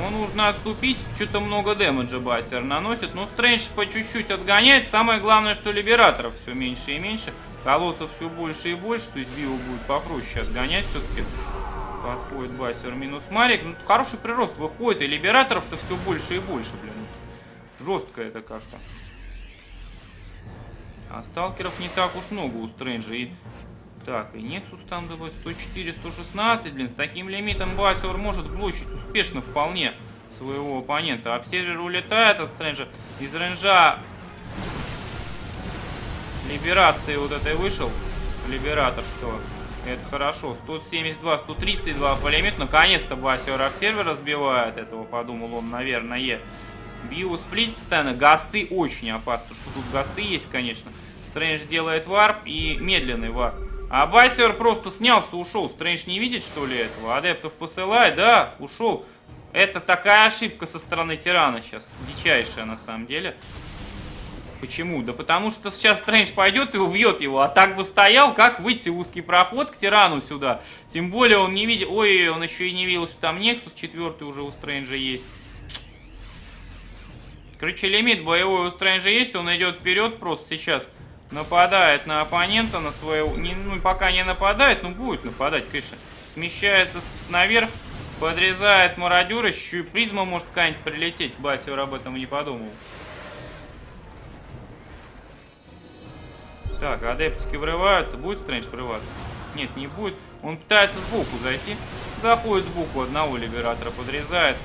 Ну, нужно отступить. Что-то много дэмэджа Бассер наносит. Но Стрэндж по чуть-чуть отгоняет. Самое главное, что Либераторов все меньше и меньше. Колоссов все больше и больше. То есть Вилл будет попроще отгонять все-таки. Подходит Бассер минус Марик. Ну, хороший прирост выходит. И Либераторов-то все больше и больше, блин. Жестко это как-то. А сталкеров не так уж много у Стрэнджа. И так, и Nexus там давай 104, 116, блин, с таким лимитом Бассер может блочить успешно вполне своего оппонента. Обсервер улетает от Стрэнджа. Из рейнджа либерации вот этой вышел, либераторского. Это хорошо. 172, 132 по лимиту. Наконец-то Бассер обсервер разбивает этого, подумал он, наверное. Биосплит постоянно. Гасты очень опасно. Что тут гасты есть, конечно. Стрэндж делает warp и медленный warp. А Бассер просто снялся, ушел. Стрэндж не видит, что ли, этого? Адептов посылает, да, ушел. Это такая ошибка со стороны тирана сейчас. Дичайшая, на самом деле. Почему? Да потому что сейчас Стрэндж пойдет и убьет его. А так бы стоял, как выйти в узкий проход к тирану сюда. Тем более он не видел... Ой, он еще и не видел, что там Nexus четвертый уже у Стрэнджа есть. Короче, лимит боевой у Стрэнджа есть. Он идет вперед просто сейчас нападает на оппонента, на своего... Не, ну, пока не нападает, но будет нападать, конечно. Смещается наверх, подрезает мародера, еще и призма может какая-нибудь прилететь. Басер об этом не подумал. Так, адептики врываются. Будет Стрэндж врываться? Нет, не будет. Он пытается сбоку зайти. Заходит сбоку, одного либератора подрезает.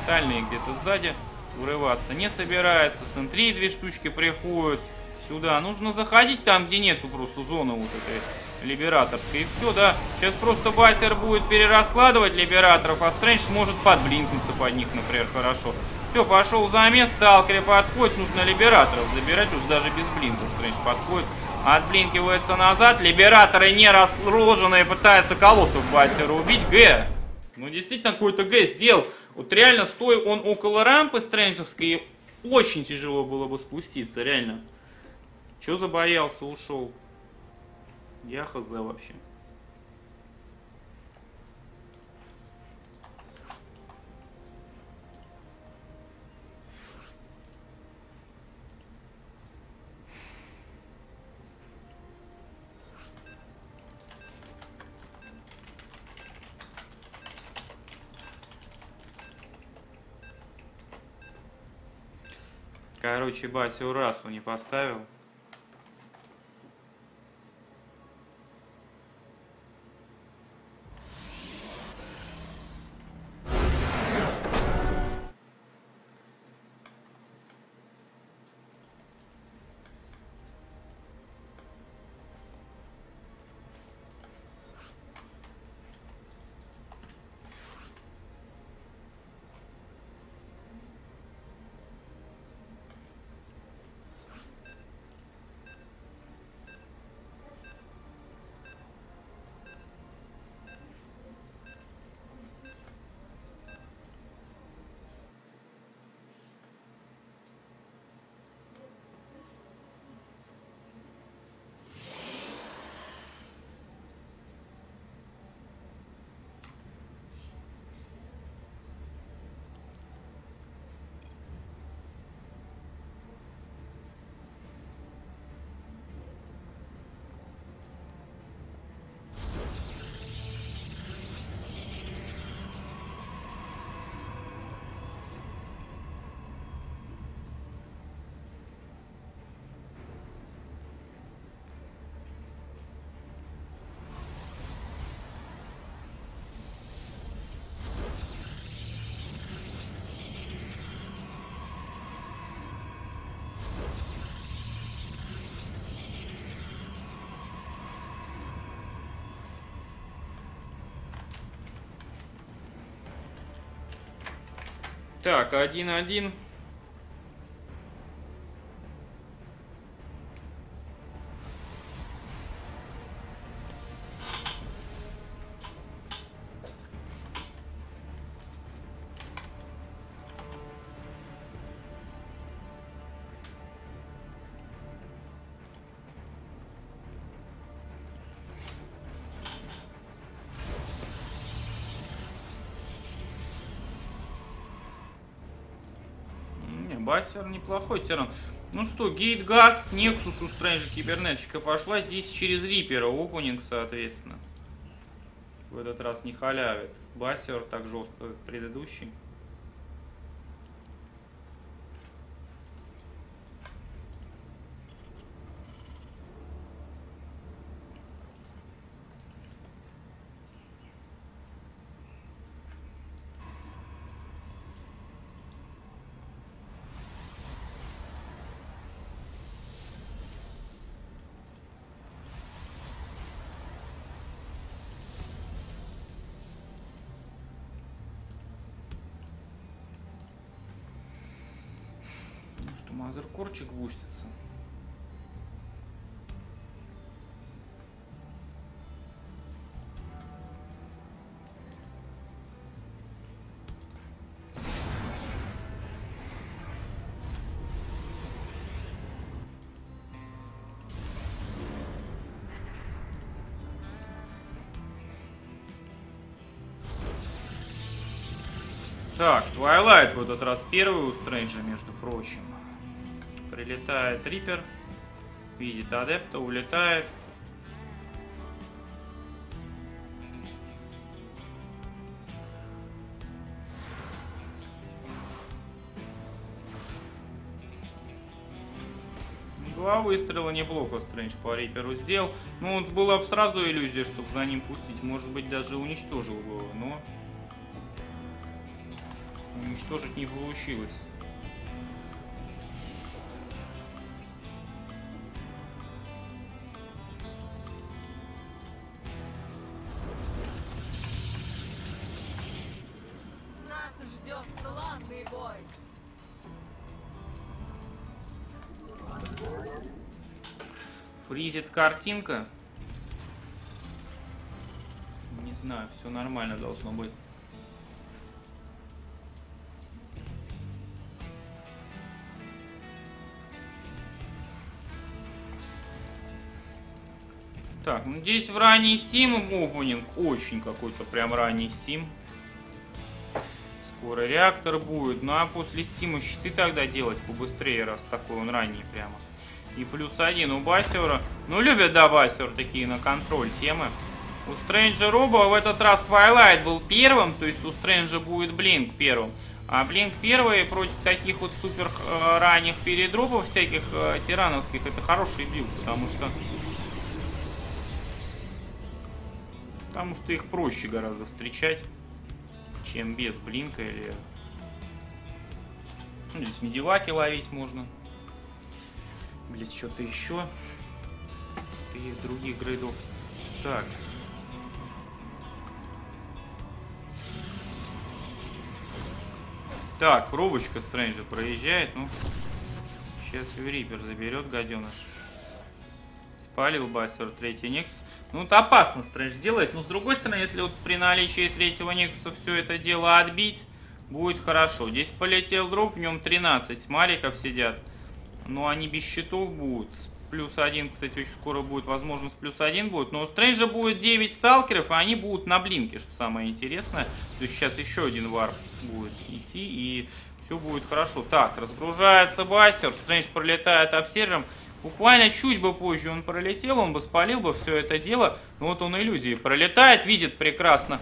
Остальные где-то сзади. Врываться не собирается. С интри две штучки приходят. Сюда. Нужно заходить там, где нету просто зоны вот этой либераторской. И все, да. Сейчас просто Басер будет перераскладывать либераторов, а Стрэндж сможет подблинкнуться под них, например, хорошо. Все, пошел замес, сталкеры подходит, нужно либераторов забирать, уж даже без блинка Стрэндж подходит. Отблинкивается назад, либераторы не расложенные, пытаются колоссов Басера убить. Г. Ну, действительно, какой-то Г сделал. Вот реально, стоя он около рампы стрэнджевской, очень тяжело было бы спуститься, реально. Че забоялся, ушел? Я хз вообще. Короче, Басю расу не поставил. Так, 1-1. Не, Бассер неплохой тиран. Ну что, Гейт Газ, Нексус у Стрэнджа Кибернетчика пошла. Здесь через Рипера опенинг, соответственно. В этот раз не халявит. Бассер так жестко, как предыдущий. Ну что, мазеркорчик бустится. Так, Твайлайт в этот раз первый у Стрэнджа, между прочим. Прилетает Рипер, видит адепта, улетает. Два выстрела неплохо Стрэндж по Риперу сделал. Ну, вот была бы сразу иллюзия, чтобы за ним пустить. Может быть, даже уничтожил бы его, но... Уничтожить не получилось. Картинка. Не знаю, все нормально должно быть. Так, ну здесь в ранний Steam опенинг. Очень какой-то прям ранний Steam. Скоро реактор будет. Ну а после Steam щиты тогда делать побыстрее, раз такой он ранний прямо. И плюс один у Бассера. Ну, любят, да, Бассер такие на контроль темы. У Стрэнджа robo в этот раз Twilight был первым, то есть у Стрэнджа будет Blink первым. А Blink первый против таких вот супер э, ранних передропов всяких э, тирановских, это хороший build, потому что... Потому что их проще гораздо встречать, чем без Блинка или... Ну, здесь медиваки ловить можно. Блять, что-то еще. И других грейдов. Так. Так, пробочка Стрэнджа проезжает. Ну, сейчас и Рипер заберет, гаденыш. Спалил Бассер третий Нексус. Ну, это опасно Стрэндж делает. Но, с другой стороны, если вот при наличии третьего Нексуса все это дело отбить, будет хорошо. Здесь полетел дроп, в нем 13 смариков сидят. Но они без щитов будут. Плюс один, кстати, очень скоро будет. Возможно, с плюс один будет. Но у Стрэнджа будет 9 сталкеров, и они будут на блинке, что самое интересное. То есть сейчас еще один варп будет идти, и все будет хорошо. Так, разгружается Бастер. Стрэндж пролетает обсервером. Буквально чуть бы позже он пролетел, он бы спалил бы все это дело. Но вот он иллюзии пролетает, видит прекрасно.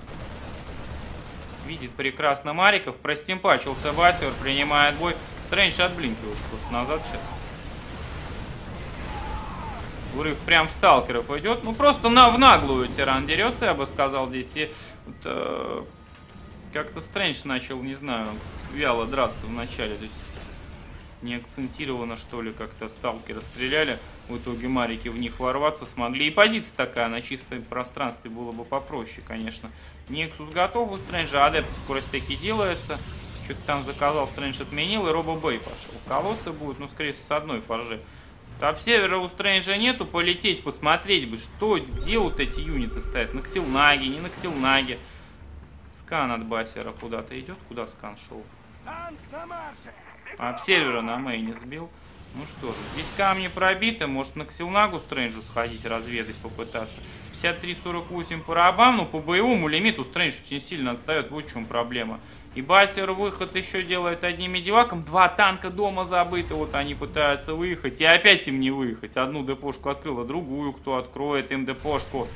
Видит прекрасно Мариков. Простимпачился Басер, принимает бой. Стрэндж отблинкивается просто назад сейчас. Урыв прям в сталкеров идет. Ну, просто на, в наглую тиран дерется, я бы сказал, здесь. И, вот, э, как-то Стрэндж начал, не знаю, вяло драться в начале. То есть не акцентированно, что ли, как-то сталкеры стреляли. В итоге марики в них ворваться смогли. И позиция такая на чистом пространстве было бы попроще, конечно. Нексус готов у Стрэнджа, адепт скорость таки делается. Что-то там заказал, Стрэндж отменил, и Робо Бэй пошел. Колоссы будут, ну, скорее всего, с одной форжи. Там севера у Стрэнджа нету, полететь, посмотреть бы, что, где вот эти юниты стоят. На Ксилнаге, не на Ксилнаге. Скан от Басера куда-то идет. Куда скан шел? Обсервера на мейне сбил. Ну что же, здесь камни пробиты. Может на Ксилнагу Стрэнджу сходить, разведать, попытаться. 53-48 по рабам, но по боевому лимиту Стрэндж очень сильно отстает. Вот в чем проблема. И Басер выход еще делает одним медиваком. Два танка дома забыты. Вот они пытаются выехать. И опять им не выехать. Одну депошку открыл, а другую кто откроет им депошку.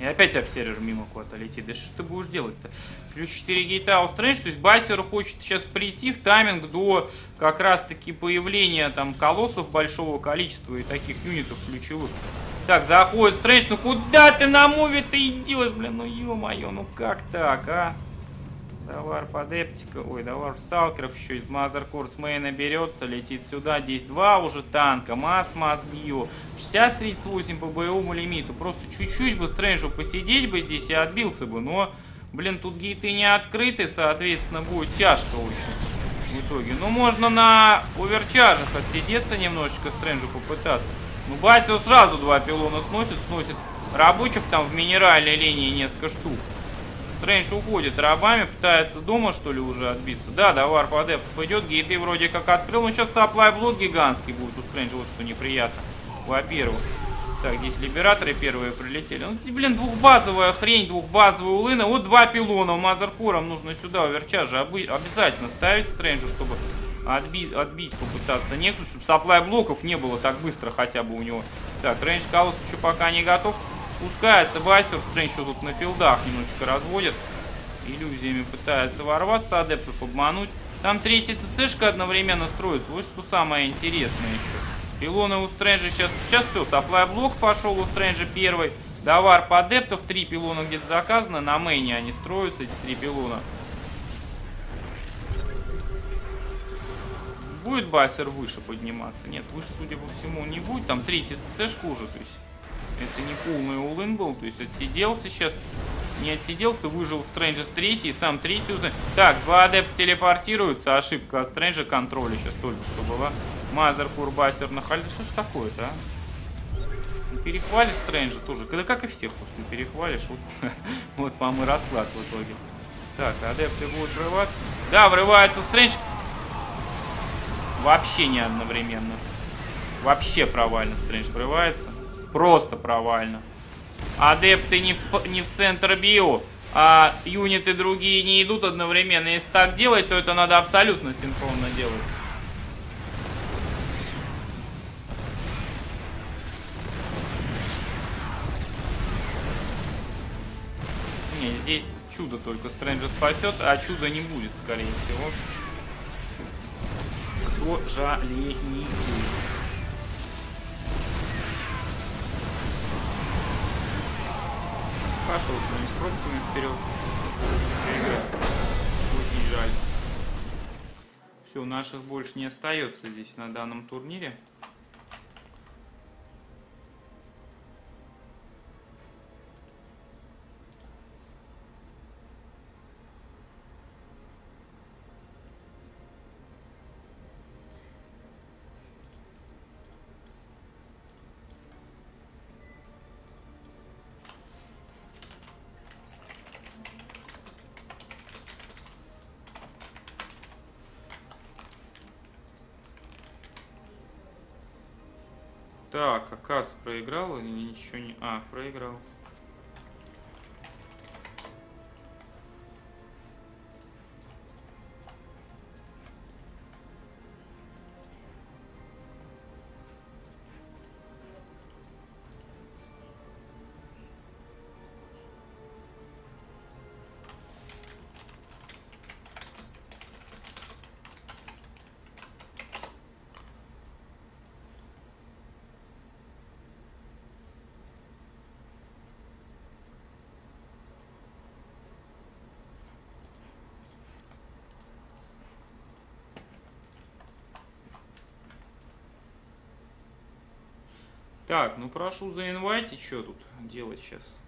И опять обсервер мимо куда-то летит. Да что ты будешь делать-то? Плюс 4 гейта у Стрэндж. То есть Басер хочет сейчас прийти в тайминг до как раз-таки появления там колоссов большого количества и таких юнитов ключевых. Так, заходит Стрэндж. Ну куда ты на муве ты идешь, блин? Ну ё-моё, ну как так, а? Товар подептика, ой, товар сталкеров еще Мазер Курс Мейна берется, летит сюда. Здесь два уже танка, масс, масс бью. 60-38 по боевому лимиту. Просто чуть-чуть бы Стрэнджу посидеть бы здесь и отбился бы. Но, блин, тут гейты не открыты, соответственно, будет тяжко очень в итоге. Ну, можно на оверчаржах отсидеться немножечко, Стрэнджу попытаться. Ну, Басио сразу два пилона сносит, сносит рабочих там в минеральной линии несколько штук. Стрэндж уходит рабами, пытается дома, что ли, уже отбиться. Да, да, варп адептов идет, гейты вроде как открыл, но сейчас саплай блок гигантский будет у Стрэнджа, вот что неприятно. Во-первых. Так, здесь либераторы первые прилетели. Ну, здесь, блин, двухбазовая хрень, двухбазовая улына. Вот два пилона. Мазеркором нужно сюда оверчажа обязательно ставить Стрэнджу, чтобы отбить, отбить попытаться Нексу, чтобы саплай блоков не было так быстро хотя бы у него. Так, рейндж Калус еще пока не готов. Спускается Басер, Стрэндж тут на филдах немножечко разводит. Иллюзиями пытается ворваться, адептов обмануть. Там третья ЦЦшка одновременно строится. Вот что самое интересное еще. Пилоны у Стрэнджа сейчас... Сейчас все, саплай блок пошел у Стрэнджа первый. Давар по адептов. Три пилона где-то заказано. На мейне они строятся, эти три пилона. Будет Басер выше подниматься? Нет, выше, судя по всему, не будет. Там третья ЦЦшка уже, то есть... Это не полный улын был, то есть отсиделся сейчас. Не отсиделся, выжил Стрэнджа с третьей, сам третью. Так, два адепта телепортируются, ошибка от Стрэнджа контроля сейчас только что была. Мазер, Курбасер на хальде. Что ж такое-то, а? Ну, перехвалишь Стрэнджа тоже. Когда как и всех, собственно, перехвалишь. Вот, вот вам и расклад в итоге. Так, адепты будут врываться. Да, врывается Стрэндж. Вообще не одновременно. Вообще провально Стрэндж врывается. Просто провально. Адепты не в, не в центр био, а юниты другие не идут одновременно. Если так делать, то это надо абсолютно синхронно делать. Не, здесь чудо только Стрэнджа спасет, а чуда не будет, скорее всего. К сожалению. Пошел с с пробками вперед. Очень жаль. Все, наших больше не остается здесь на данном турнире. Так, Акас проиграл или ничего не... А, проиграл. Так, ну прошу заинвайте, что тут делать сейчас?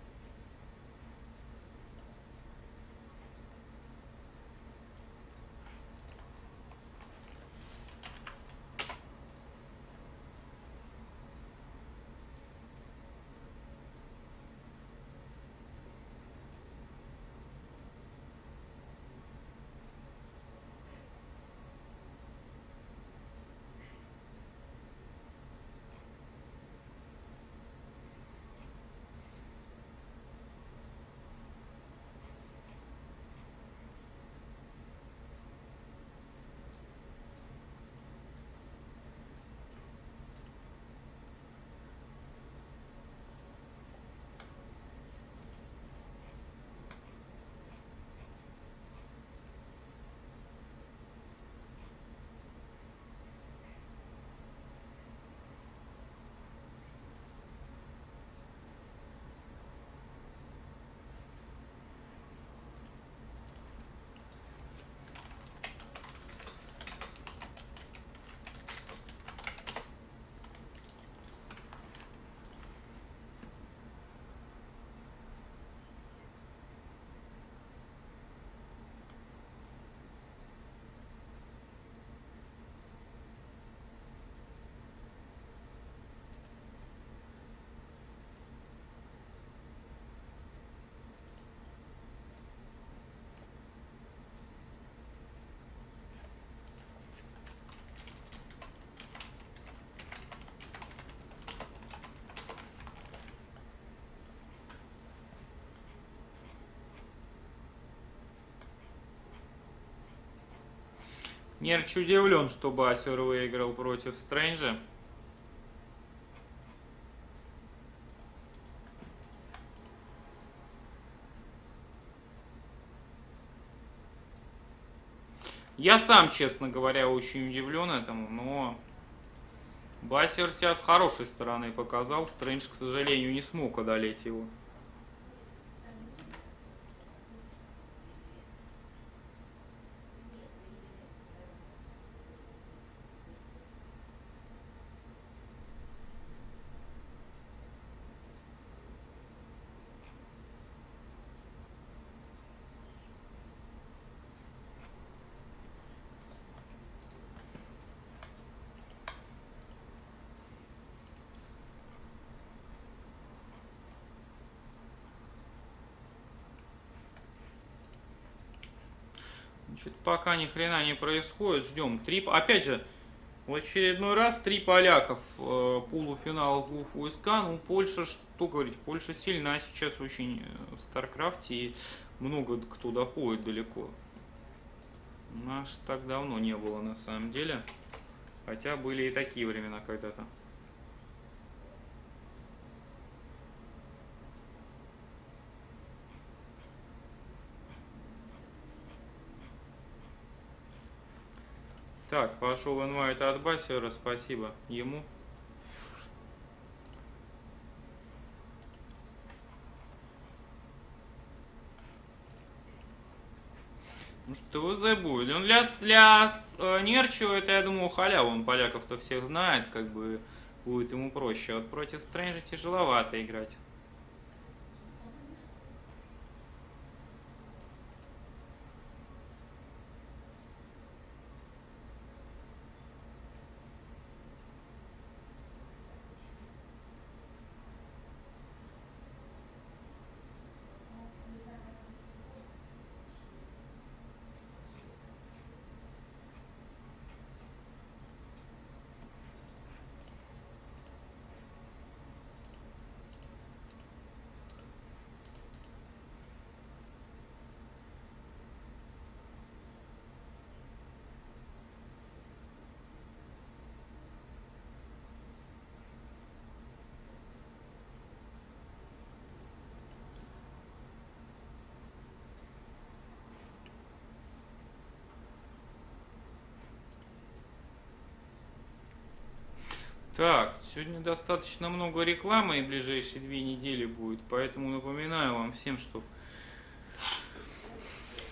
Нерч удивлен, что Басер выиграл против Стрэнджа. Я сам, честно говоря, очень удивлен этому, но Басер себя с хорошей стороны показал. Стрэндж, к сожалению, не смог одолеть его. Что-то пока ни хрена не происходит. Ждем. Три... Опять же, в очередной раз три поляков э, полуфинал двух УСК. Ну, Польша, что говорить, Польша сильна сейчас очень э, в Старкрафте и много кто доходит далеко. Наш так давно не было на самом деле. Хотя были и такие времена когда-то. Так, пошел инвайт от Басера, спасибо ему. Ну что ТВЗ будет? Он для, для э, Нерчу, это, я думаю, халява. Он поляков-то всех знает, как бы будет ему проще. Вот против Стрэнджа тяжеловато играть. Так, сегодня достаточно много рекламы и ближайшие две недели будет, поэтому напоминаю вам всем, что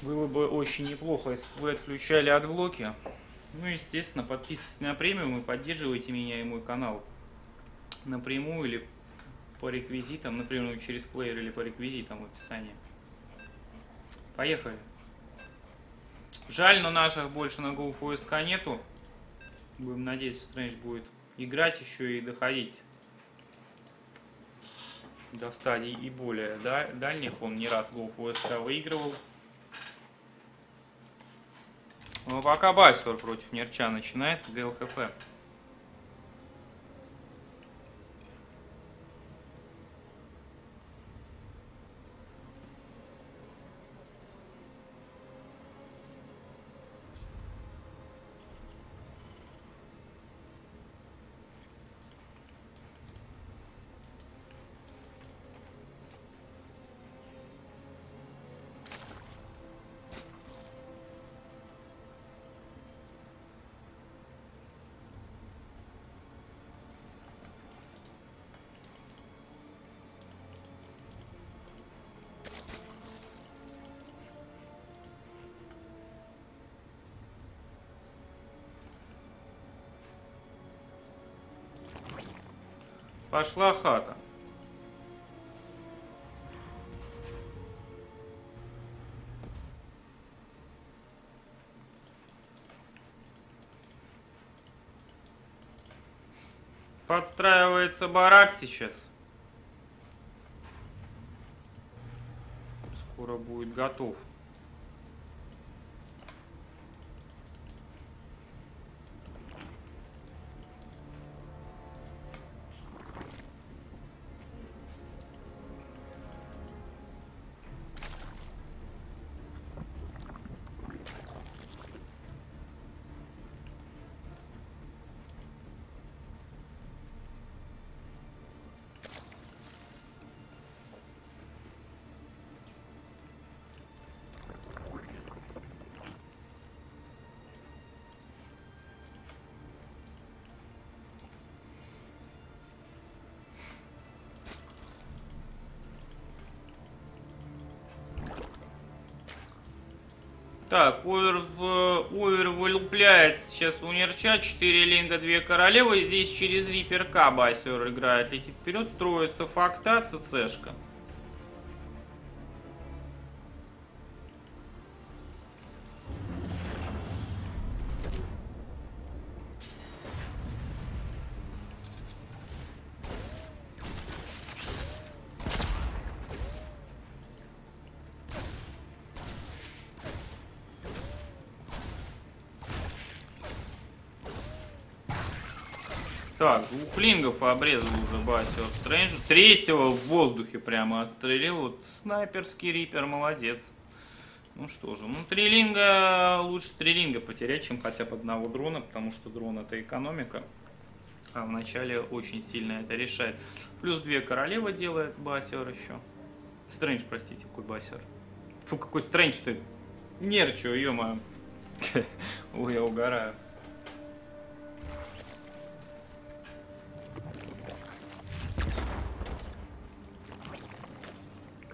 было бы очень неплохо, если бы вы отключали адблоки. Ну, естественно, подписывайтесь на премиум и поддерживайте меня и мой канал напрямую или по реквизитам, например, через плеер или по реквизитам в описании. Поехали. Жаль, но наших больше на Go4SC нету. Будем надеяться, Стрэндж будет играть еще и доходить до стадий и более да, дальних. Он не раз Go FSK выигрывал. Но пока Басер против Нерча начинается, ГЛХФ. Пошла хата. Подстраивается барак сейчас. Скоро будет готов. Так, овер, овер вылупляет сейчас у Нерча. 4 линга, 2 королевы. Здесь через Рипер К Басер играет. Летит вперед, строится факта, ЦЦшка. Так, двух лингов обрезал уже Басио Стрэнджу. Третьего в воздухе прямо отстрелил. Вот снайперский рипер, молодец. Ну что же, ну три линга, лучше три линга потерять, чем хотя бы одного дрона, потому что дрон это экономика. А в начале очень сильно это решает. Плюс две королевы делает Басер еще. Стрэндж, простите, какой Басер. Фу, какой Стрэндж ты. Нерчу, ё-моё. Ой, я угораю.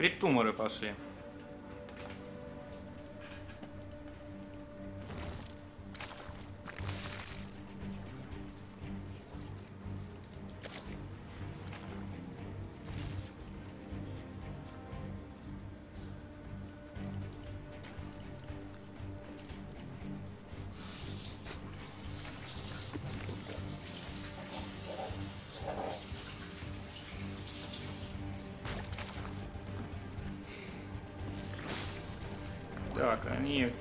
Криптуморы пошли.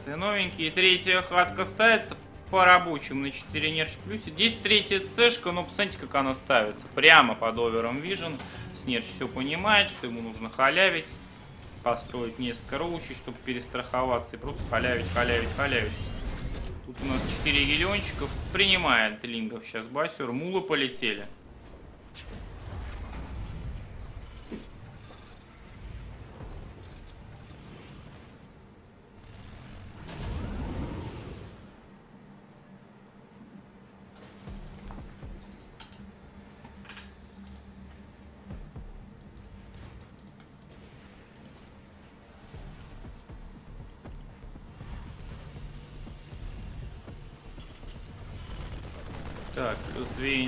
Инъекции новенькие. Третья хатка ставится по рабочим на 4 нерч плюсе. Здесь третья цешка, но посмотрите, как она ставится. Прямо под овером Vision. Снерч все понимает, что ему нужно халявить. Построить несколько роучей, чтобы перестраховаться. И просто халявить, халявить, халявить. Тут у нас 4 гелиончиков. Принимает лингов сейчас басер. Мулы полетели.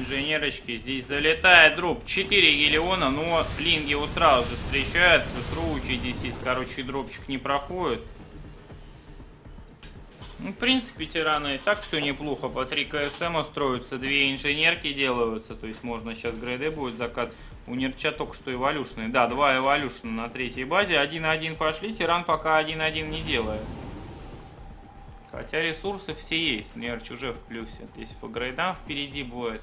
Инженерочки. Здесь залетает дроп. 4 гелиона, но линги его сразу же встречают. Плюс роучи здесь. Короче, дропчик не проходит. Ну, в принципе, тираны и так все неплохо. По 3 КСМ строятся, две инженерки делаются. То есть можно сейчас грейды будет закат. У Нерча только что эволюшные. Да, два эволюшна на третьей базе. 1-1 пошли. Тиран пока 1-1 не делает. Хотя ресурсы все есть. Нерч уже в плюсе. Здесь по грейдам впереди будет.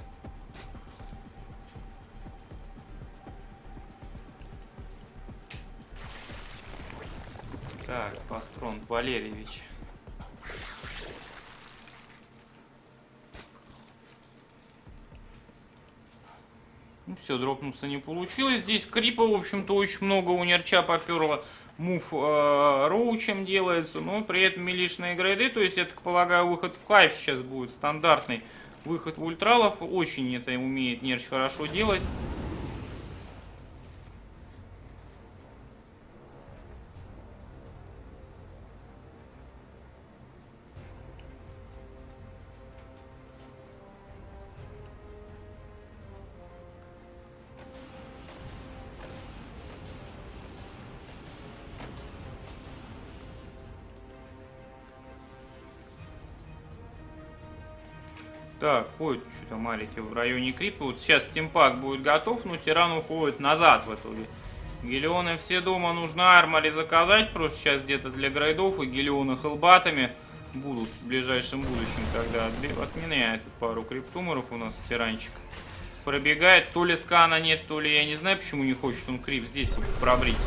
Так, Пастрон Валерьевич. Ну, все, дропнуться не получилось. Здесь крипа, в общем-то, очень много у Нерча поперло. Мув э, роучем делается, но при этом милишные грейды. То есть, я так полагаю, выход в хайп сейчас будет стандартный. Выход в ультралов. Очень это умеет Нерч хорошо делать. Так, ходят что-то марики в районе крипа. Вот сейчас стимпак будет готов, но тиран уходит назад в итоге. Гелионы все дома, нужно армори заказать. Просто сейчас где-то для грейдов и гелионы хелбатами будут в ближайшем будущем, когда отменяет пару криптумеров у нас тиранчик. Пробегает, то ли скана нет, то ли я не знаю, почему не хочет он крип здесь пробрить.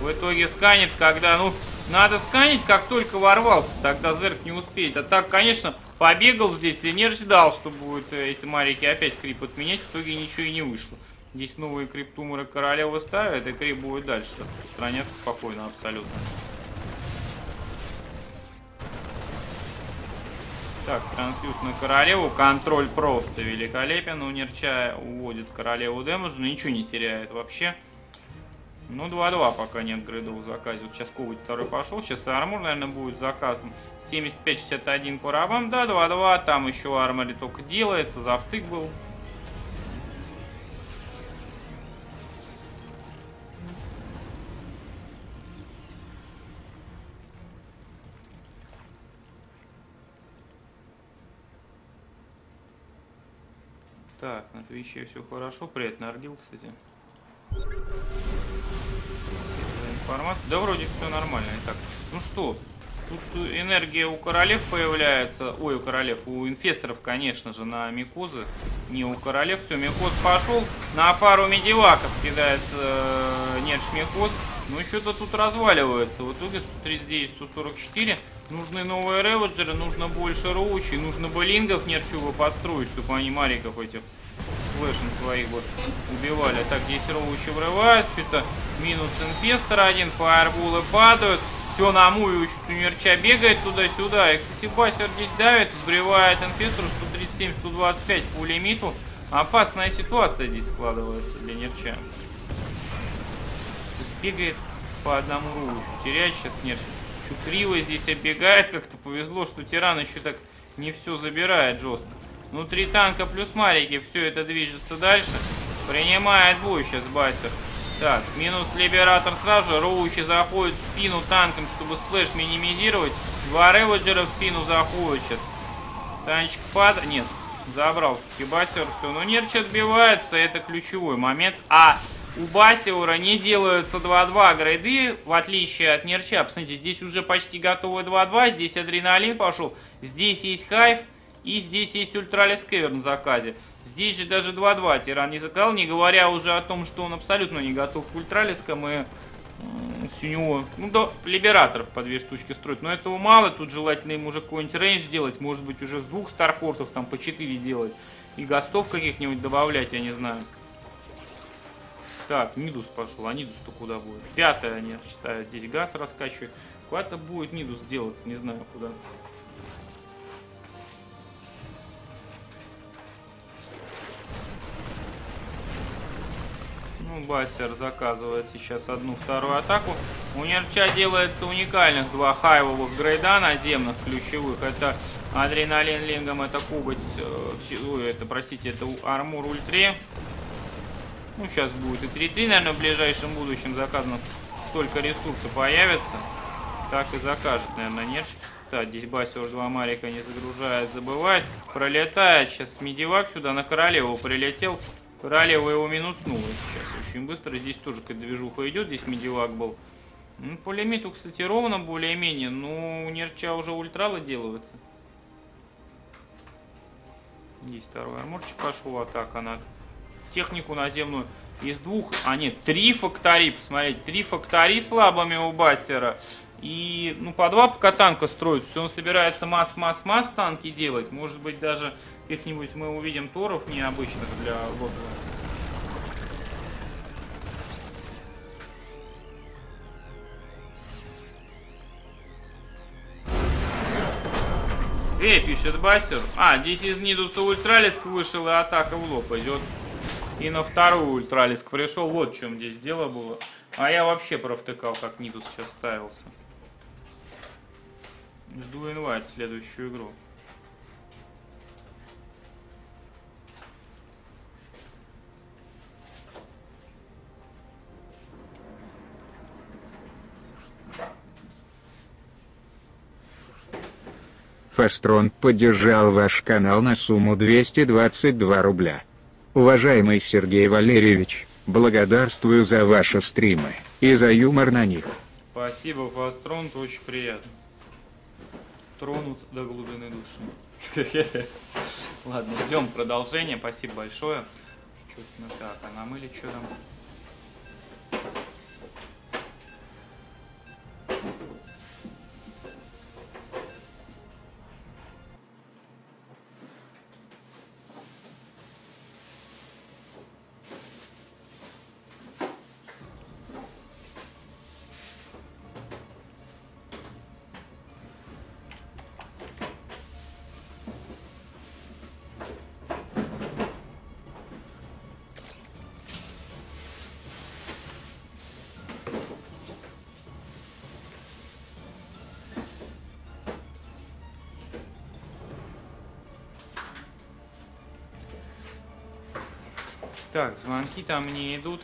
В итоге сканит, когда, ну, надо сканить, как только ворвался, тогда зерк не успеет. А так, конечно, побегал здесь и не ожидал, что будут эти марики опять крип отменять. В итоге ничего и не вышло. Здесь новые криптумеры королевы ставят, и крип будет дальше распространяться спокойно абсолютно. Так, трансфьюз на королеву. Контроль просто великолепен. У Нерча уводит королеву дэмэдж, но ничего не теряет вообще. Ну, 2-2 пока нет грейдов в заказе. Вот сейчас Ковать второй пошел. Сейчас армор, наверное, будет заказан. 75-61 по рабам. Да, 2-2. Там еще армори только делается. Завтык был. Так, на Твиче все хорошо. Привет, Наргил, кстати. Информация. Да вроде все нормально. Итак, ну что, тут энергия у королев появляется. Ой, у королев, у инфесторов, конечно же, на Микозы. Не у королев. Все, Микоз пошел. На пару медиваков кидает э, Нерч Микоз. Ну, что-то тут разваливается. В итоге 139, 144. Нужны новые реводжеры, нужно больше роучей, нужно болингов нерчуво построить, чтобы они мариков этих флешем своих вот убивали. Так, здесь роучи врываются, что-то минус инфестор один, фаерболы падают. Все на мую, что-то нерча бегает туда-сюда. И, кстати, басер здесь давит, сбривает инфестору 137-125 по лимиту. Опасная ситуация здесь складывается для нерча. Бегает по одному роучу, теряет сейчас нерч. Чуть криво здесь оббегает, как-то повезло, что тиран еще так не все забирает жестко. Внутри танка плюс марики, все это движется дальше. Принимает бой сейчас Басер. Так, минус Liberator сразу же. Роучи заходит в спину танком, чтобы splash минимизировать. Два раваджера в спину заходят сейчас. Танчик падает. Нет, забрал все-таки Басер. Все, но Нерч отбивается. Это ключевой момент. А у Басиора не делаются 2-2 грейды, в отличие от Нерча. Посмотрите, здесь уже почти готовы 2-2. Здесь адреналин пошел. Здесь есть Hive. И здесь есть Ultralisk Cavern на заказе. Здесь же даже 2-2 Тиран не заказал, не говоря уже о том, что он абсолютно не готов к Ультралискам и у него, ну да, либераторов по две штучки строить. Но этого мало, тут желательно ему уже какой-нибудь range делать, может быть уже с двух старпортов там по 4 делать. И гостов каких-нибудь добавлять, я не знаю. Так, Nydus пошел, а Nydus-то куда будет? Пятое они считают, здесь газ раскачивает. Куда-то будет Нидус делаться, не знаю куда. Ну, Бассер заказывает сейчас одну-вторую атаку. У Нерча делается уникальных два хайвовых грейда наземных ключевых. Это Адреналин Лингом, это Кубать, э, это, простите, это Армур Ультре. Ну, сейчас будет и 3-3, наверное, в ближайшем будущем заказано. Только ресурсы появятся. Так и закажет, наверное, Нерч. Так, здесь Басер два Марика не загружает, забывает. Пролетает сейчас Медивак сюда, на королеву прилетел. Королева его минуснула сейчас очень быстро. Здесь тоже какая-то движуха идет. Здесь медивак был. Ну, по лимиту, кстати, ровно более-менее. Но у Нерча уже ультралы делаются. Здесь второй арморчик пошел. Атака на технику наземную. Из двух, а нет, три factory, посмотрите, три factory с лабами у Бастера. И, ну, по два пока танка строить. Все, он собирается mass-mass-mass танки делать. Может быть, даже каких-нибудь мы увидим торов необычных для LotV-а. Эй, пишет Басер. А, здесь из Нидуса Ultralisk вышел и атака в лоб идет. И на вторую Ultralisk пришел. Вот в чем здесь дело было. А я вообще провтыкал, как Nydus сейчас ставился. Жду invite в следующую игру. Фастрон поддержал ваш канал на сумму 222 рубля. Уважаемый Сергей Валерьевич, благодарствую за ваши стримы и за юмор на них. Спасибо, Фастрон, очень приятно. Тронут до глубины души. Ладно, ждем продолжения. Спасибо большое. Что-то так, а намыли что там? Так, звонки там не идут.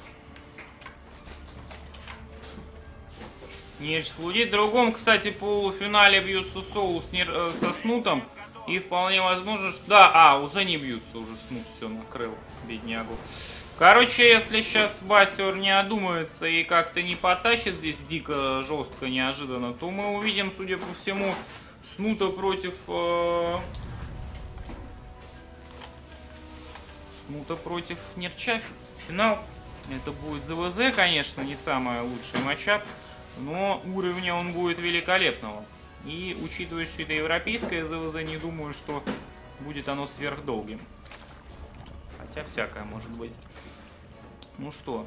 Нежить флудит. В другом, кстати, полуфинале бьются Соул с нер- э, со Снутом. И вполне возможно, что... Да, а, уже не бьются, уже Снут все накрыл, беднягу. Короче, если сейчас Бастер не одумается и как-то не потащит здесь дико, жестко, неожиданно, то мы увидим, судя по всему, Снута против... э, Снута против Нерча. Финал. Это будет ЗВЗ, конечно, не самый лучший матчап, но уровня он будет великолепного. И учитывая, что это европейское ЗВЗ, не думаю, что будет оно сверхдолгим. Хотя всякое может быть. Ну что,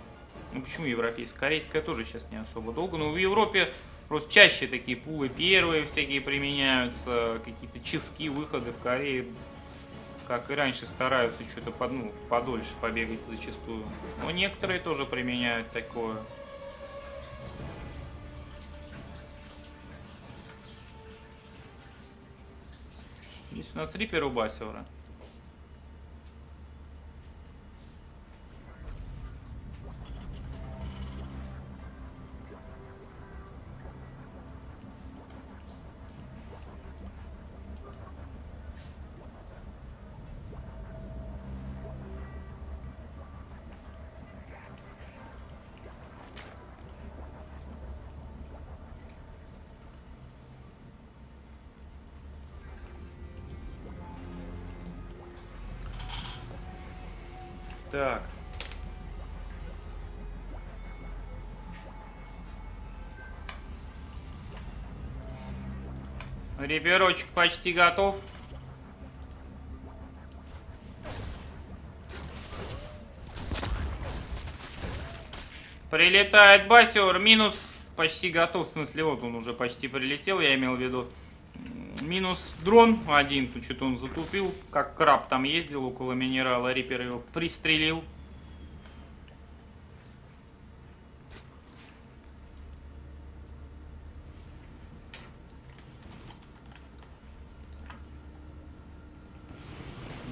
ну почему европейское? Корейское тоже сейчас не особо долго, но в Европе просто чаще такие пулы первые всякие применяются, какие-то чески, выходы в Корее, как и раньше, стараются что-то под, ну, подольше побегать зачастую. Но некоторые тоже применяют такое. Есть у нас Риппер у Басиора. Реперочек почти готов. Прилетает Басиор, минус почти готов, в смысле вот он уже почти прилетел, я имел в виду. Минус дрон один, тут что-то он затупил, как краб там ездил около минерала, Риппер его пристрелил.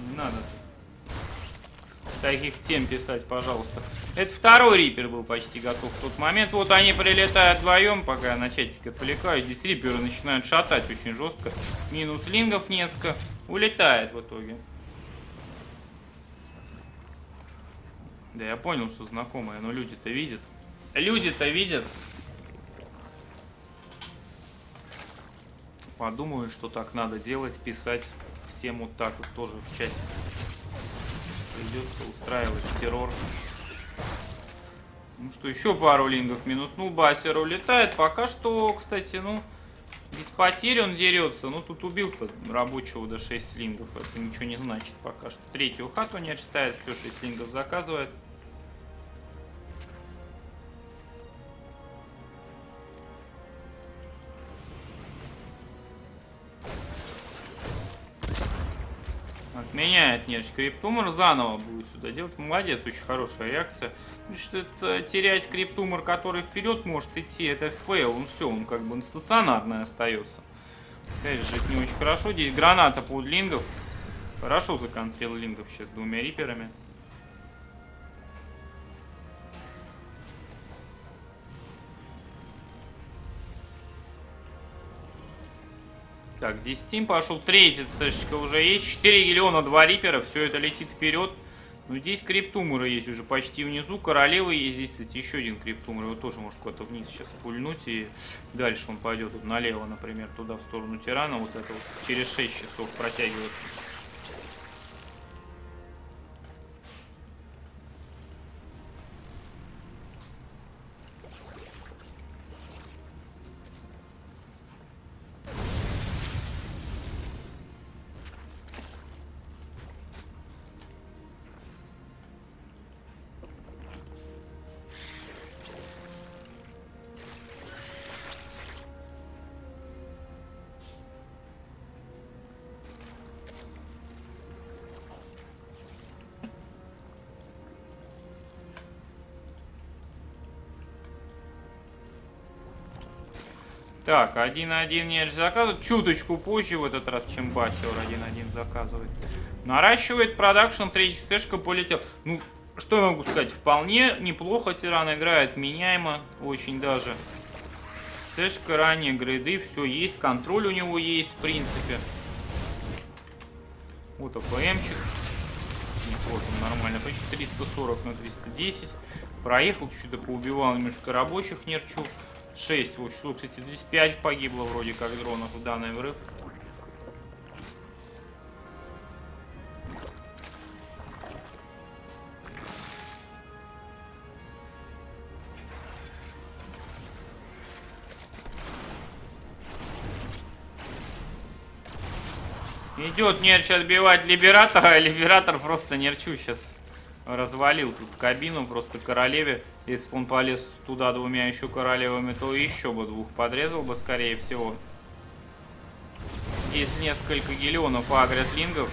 Не надо таких тем писать, пожалуйста. Это второй рипер был почти готов в тот момент. Вот они прилетают вдвоем, пока я на чатике отвлекаю. Здесь риперы начинают шатать очень жестко. Минус лингов несколько. Улетает в итоге. Да я понял, что знакомые, но люди-то видят. Люди-то видят. Подумаю, что так надо делать, писать всем вот так вот тоже в чате. Придется устраивать террор. Ну что, еще пару лингов минуснул. Басер улетает. Пока что, кстати, ну, без потерь он дерется. Ну, тут убил-то рабочего до 6 лингов. Это ничего не значит пока что. Третью хату не отчитает, еще 6 лингов заказывает. Отменяет нежь. Creep tumor заново будет сюда делать. Молодец, очень хорошая реакция. Что это, терять creep tumor, который вперед может идти, это fail. Он все, он как бы стационарный остается. Конечно это не очень хорошо. Здесь граната под лингов. Хорошо законтрил лингов сейчас двумя риперами. Так, здесь Тим пошел. Третий цешечка уже есть. 4 миллиона, 2 рипера. Все это летит вперед. Ну, здесь криптуморы есть уже почти внизу. Королева есть здесь, кстати, еще один криптумор. Его тоже может куда-то вниз сейчас пульнуть. И дальше он пойдет вот налево, например, туда, в сторону тирана. Вот это вот через 6 часов протягивается. Так, 1-1 Недж заказывает. Чуточку позже в этот раз, чем Басиор 1-1 заказывает. Наращивает продакшн, третий сэшка полетел. Ну, Что я могу сказать? Вполне неплохо тиран играет, меняемо, очень даже. Стэшка ранее, грейды, все есть, контроль у него есть, в принципе. Вот АПМчик. Он нормально, почти 340 на 210. Проехал, чуть-чуть поубивал немножко рабочих нерчу. 6 вот число, кстати, здесь 5 погибло вроде как дронов в данный взрыв. Идет Нерч отбивать Либератора, а Либератор просто Нерчу сейчас развалил тут кабину просто королеве. Если бы он полез туда двумя еще королевами, то еще бы двух подрезал бы, скорее всего. Здесь несколько гелионов агрят лингов.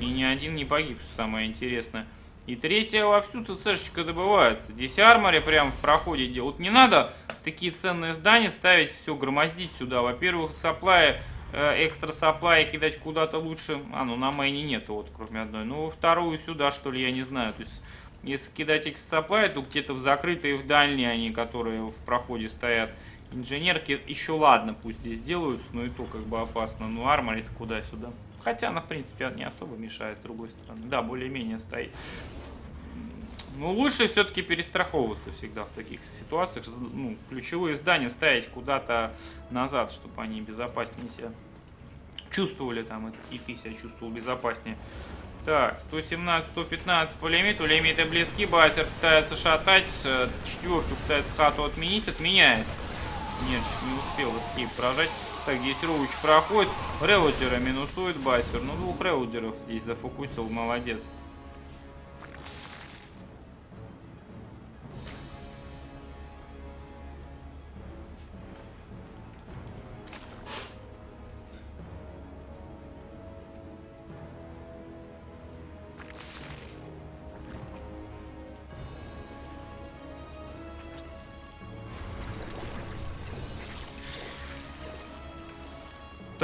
И ни один не погиб, что самое интересное. И третья вовсю ЦЦшечка добывается. Здесь арморе прям в проходе делают. Не надо такие ценные здания ставить, все громоздить сюда. Во-первых, саплая экстра саплай кидать куда-то лучше. А, ну на майне нету, вот, кроме одной. Ну, вторую сюда, что ли, я не знаю. То есть, если кидать экстра саплай, то где-то в закрытые, в дальние они, которые в проходе стоят. Инженерки еще ладно, пусть здесь делаются, но и то как бы опасно. Ну, арморит куда-сюда. Хотя она, в принципе, не особо мешает, с другой стороны. Да, более-менее стоит. Ну, лучше все-таки перестраховываться всегда в таких ситуациях. Ну, ключевые здания ставить куда-то назад, чтобы они безопаснее себя чувствовали там, и ты себя чувствовал безопаснее. Так, 117, 115 по лимиту, лимиты близки, Басер пытается шатать, четвертую пытается хату отменить, отменяет. Нет, не успел эскейп прожать. Так, здесь Роуч проходит, Релоджера минусует Басер, ну двух Релоджеров здесь зафокусил, молодец.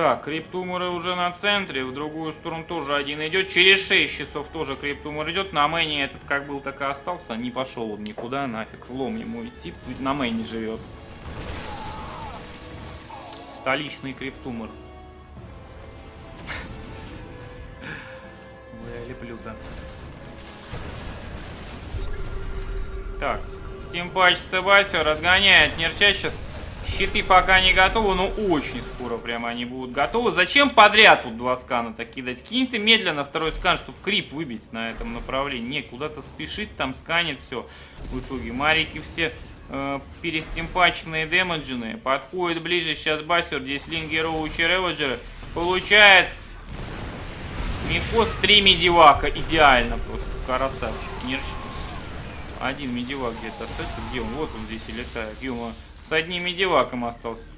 Так, криптуморы уже на центре, в другую сторону тоже один идет. Через 6 часов тоже криптумор идет. На мэне этот как был, так и остался. Не пошел он никуда, нафиг. В лом ему идти, на мэне живет. Столичный криптумор. Я люблю-то. Так, Стимпач Себасио разгоняет Нерча сейчас. Щиты пока не готовы, но очень скоро прямо они будут готовы. Зачем подряд тут два скана так кидать? Кинь ты медленно второй скан, чтобы крип выбить на этом направлении. Не, куда-то спешит, там сканит все. В итоге марики все э, перестимпаченные, демедженные. Подходит ближе сейчас Басер, здесь Лингероу и Реводжеры. Получает Микос 3 медивака. Идеально просто. Красавчик. Нерч. Один медивак где-то остается. Где он? Вот он здесь и летает. Ё с одним медиваком остался.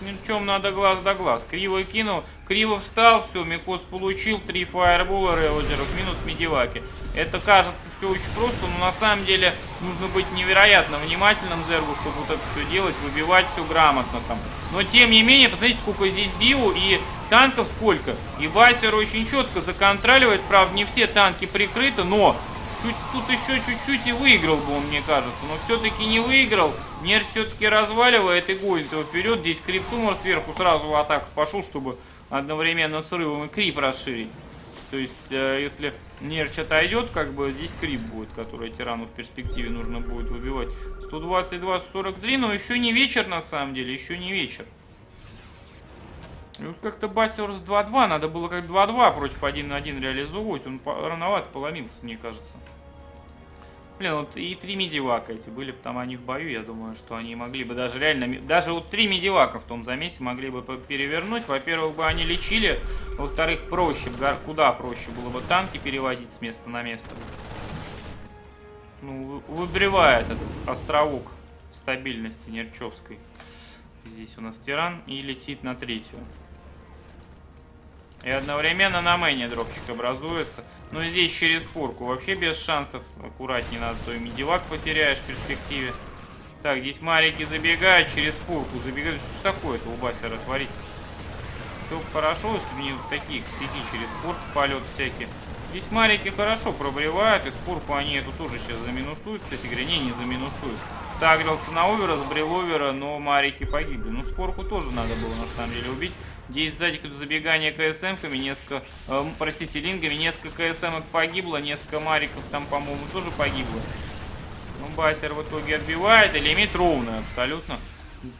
С чем надо глаз да глаз. Криво кинул, криво встал, все, Микос получил, три фаербола реводжеров, минус медиваки. Это кажется все очень просто, но на самом деле нужно быть невероятно внимательным Зергу, чтобы вот это все делать, выбивать все грамотно там. Но тем не менее, посмотрите, сколько здесь био и танков сколько. И Васер очень четко законтроливает, правда не все танки прикрыты, но Чуть, тут еще чуть-чуть и выиграл бы он, мне кажется. Но все-таки не выиграл. Нер все-таки разваливает и гонит его вперед. Здесь криптумор сверху сразу в атаку пошел, чтобы одновременно срывом и крип расширить. То есть, э, если Нерч отойдет, как бы здесь крип будет, который тирану в перспективе нужно будет выбивать. 122-43, но еще не вечер на самом деле, еще не вечер. И как-то Бастерс 2-2, надо было как 2-2 против 1 на 1 реализовывать. Он рановато поломился, мне кажется. Блин, вот и три медивака эти были бы там они в бою, я думаю, что они могли бы даже реально... Даже вот три медивака в том замесе могли бы перевернуть. Во-первых, бы они лечили. Во-вторых, проще, куда проще было бы танки перевозить с места на место. Ну, выбривает этот островок стабильности Нерчевской. Здесь у нас тиран и летит на третью. И одновременно на мэне дропчик образуется. Но здесь через порку вообще без шансов. Аккуратнее надо, то и медивак потеряешь в перспективе. Так, здесь марики забегают через порку. Забегают. Что ж такое-то у Басера творится? Все хорошо, если не такие косяки через порку полет всякие. Здесь марики хорошо пробревают, и спорку они эту тоже сейчас заминусуют. Кстати говоря, не, не заминусуют. Сагрился на овера, сбрел овера, но марики погибли. Ну, спорку тоже надо было на самом деле убить. Здесь сзади какое-то забегание КСМками, несколько, э, простите, лингами, несколько КСМок погибло, несколько мариков там, по-моему, тоже погибло. Ну, Басер в итоге отбивает, и лимит ровный абсолютно.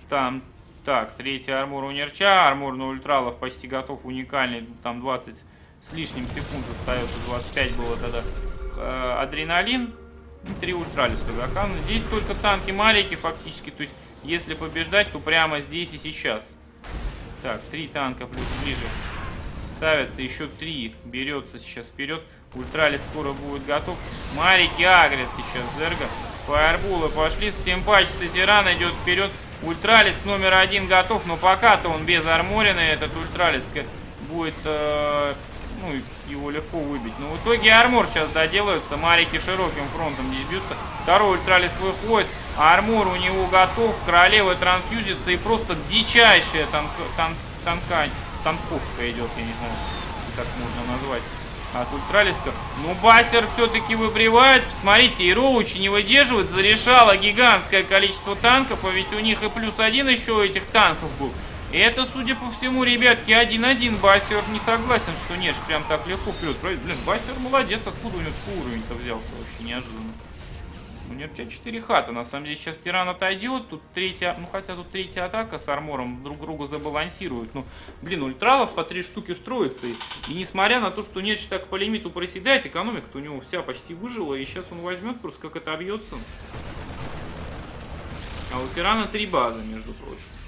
Там, так, третий армор у Нерча, армор на ультралов почти готов, уникальный, там 20 с лишним секунд остается, 25 было тогда. Э, адреналин, три ультралиска закана. Здесь только танки маленькие фактически, то есть если побеждать, то прямо здесь и сейчас. Так, три танка плюс ближе ставятся, еще три берется сейчас вперед. Ultralisk скоро будет готов. Марики агрят сейчас Зерга. Фаербулы пошли. Стимпачится Тиран идет вперед. Ultralisk номер один готов, но пока-то он без армора. Этот Ultralisk будет, э, ну, его легко выбить. Но в итоге armor сейчас доделаются. Марики широким фронтом здесь бьются. Второй Ultralisk выходит. Armor у него готов. Королева трансфьюзится и просто дичайшая танк, танк, танка, танковка идет, я не знаю, так можно назвать от Ультралиска. Ну, Басер все-таки выбривает. Смотрите, и Роучи не выдерживают. Зарешало гигантское количество танков, а ведь у них и плюс один еще у этих танков был. Это, судя по всему, ребятки, один-один. Басер не согласен, что нет, прям так легко вперед. Блин, Басер молодец, откуда у него уровень-то взялся вообще неожиданно. У Нерча 4 хата. На самом деле сейчас тиран отойдет. Тут третья, ну хотя тут третья атака с армором друг друга забалансируют. Ну, блин, ультралов по три штуки строится. И, и несмотря на то, что Нерч так по лимиту проседает, экономика-то у него вся почти выжила. И сейчас он возьмет просто как это обьется. А у тирана три базы, между прочим.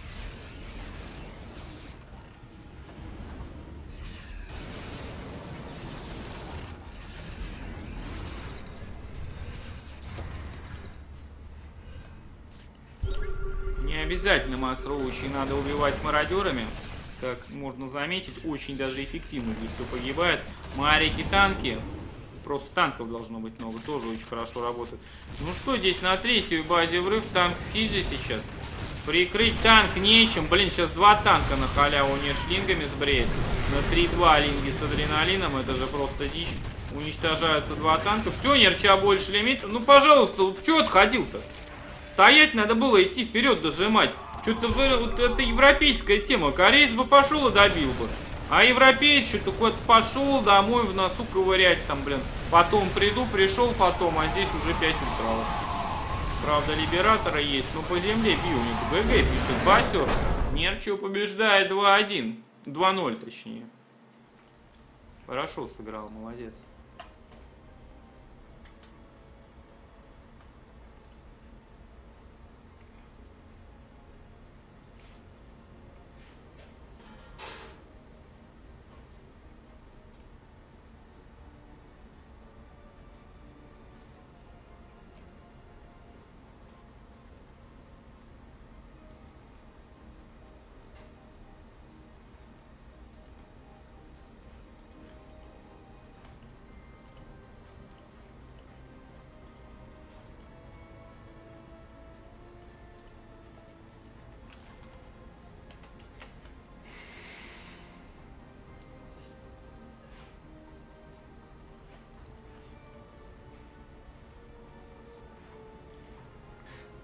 Не обязательно массроучей надо убивать мародерами. Как можно заметить, очень даже эффективно здесь все погибает. Марики танки. Просто танков должно быть много, тоже очень хорошо работают. Ну что, здесь на третьей базе врыв, танк Сизи сейчас. Прикрыть танк нечем. Блин, сейчас два танка на халяву не шлингами сбреет. На 3-2 линги с адреналином, это же просто дичь. Уничтожаются два танка. Все, нерча больше лимит. Ну, пожалуйста, что отходил-то? Стоять надо было, идти вперед дожимать. Что-то вот это европейская тема. Кореец бы пошел и добил бы. А европеец что-то куда-то пошел домой в носу ковырять там, блин. Потом приду, пришел потом, а здесь уже 5 утра. Правда, либератора есть, но по земле бил. ГГ пишет Басер. Нерчо побеждает 2-1. 2-0 точнее. Хорошо сыграл, молодец.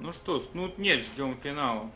Ну что, снут нет, ждем финала.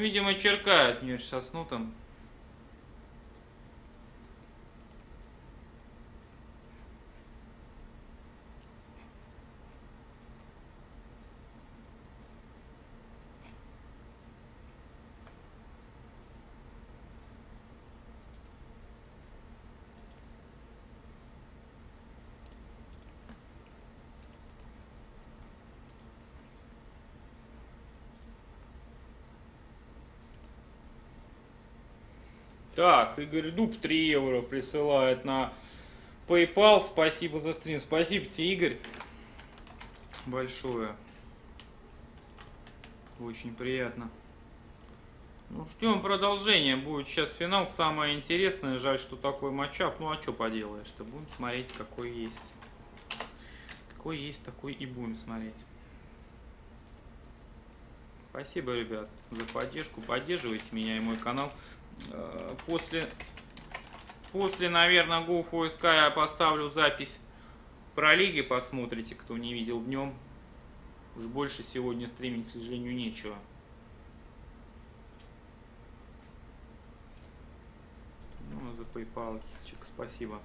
Видимо, черкают мне сосну там. Так, Игорь Дуб 3 евро присылает на PayPal. Спасибо за стрим. Спасибо тебе, Игорь. Большое. Очень приятно. Ну, ждем продолжения. Будет сейчас финал. Самое интересное. Жаль, что такой матчап. Ну, а что поделаешь-то? Будем смотреть, какой есть. Какой есть, такой и будем смотреть. Спасибо, ребят, за поддержку. Поддерживайте меня и мой канал. Э, после, после, наверное, GoFoSK я поставлю запись про лиги, посмотрите, кто не видел днем. Уж больше сегодня стримить, к сожалению, нечего. Ну, за PayPal, спасибо.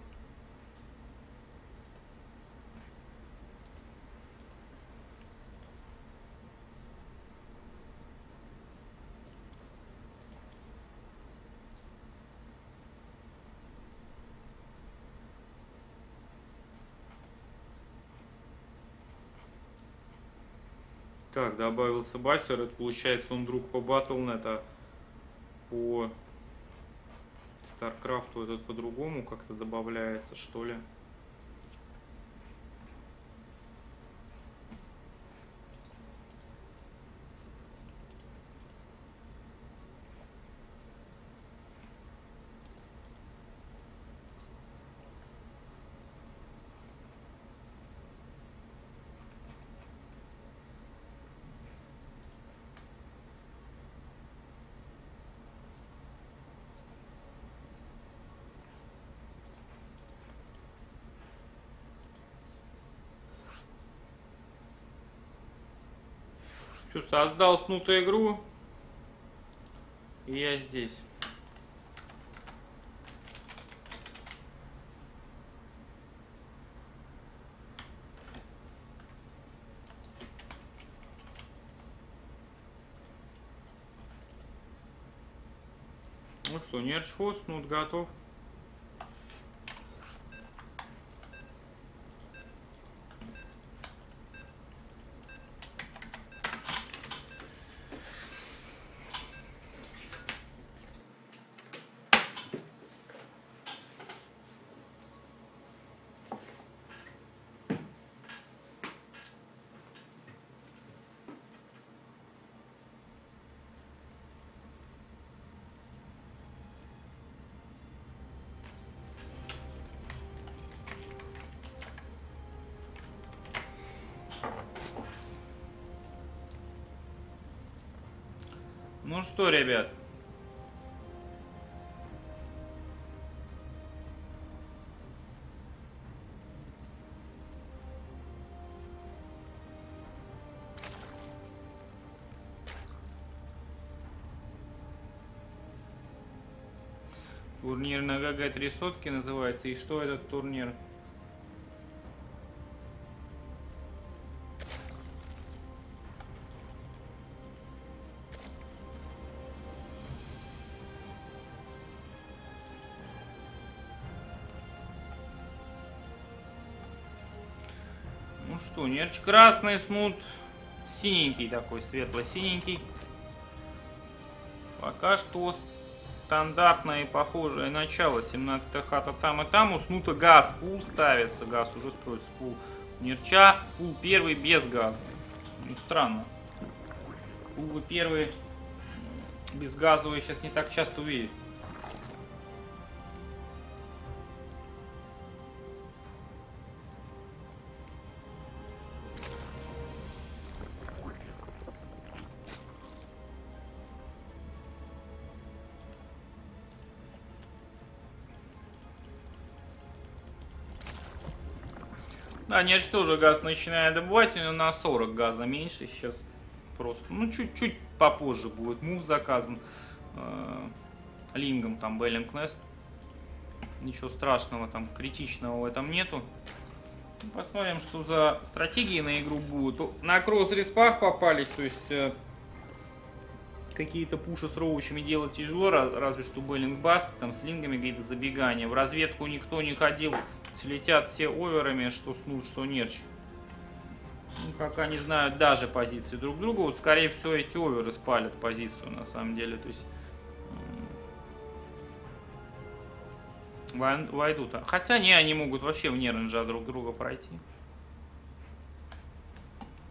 Добавился Басер, это получается он друг по Battle.net, по Старкрафту этот по-другому как-то добавляется, что ли. Создал снутую игру. И я здесь. Ну что, нерчхост, снут готов. Что, ребят. Турнир на ГГ три сотки называется. И что этот турнир? Мерч красный, смут синенький такой, светло-синенький. Пока что стандартное и похожее начало. 17 хата там и там. Уснуто газ. Пул ставится. Газ уже строится. Пул Нерча. Пул первый без газа. Ну, странно. Пулы первые безгазовые сейчас не так часто увидеть. Да, Нерч-то тоже газ начинает добывать, но на 40 газа меньше сейчас. просто. Ну, чуть-чуть попозже будет move заказан. Э, Лингом там Baneling Nest. Ничего страшного там, критичного в этом нету. Посмотрим, что за стратегии на игру будут. На кросс-респах попались, то есть э, какие-то пуши с роучами делать тяжело, разве что Baneling bust, там с лингами какие-то забегания. В разведку никто не ходил, летят все оверами, что снут, что нерч. Ну, пока не знают даже позиции друг друга. Вот, скорее всего, эти оверы спалят позицию, на самом деле. То есть войдут. Хотя не, они могут вообще вне рейнджа друг друга пройти.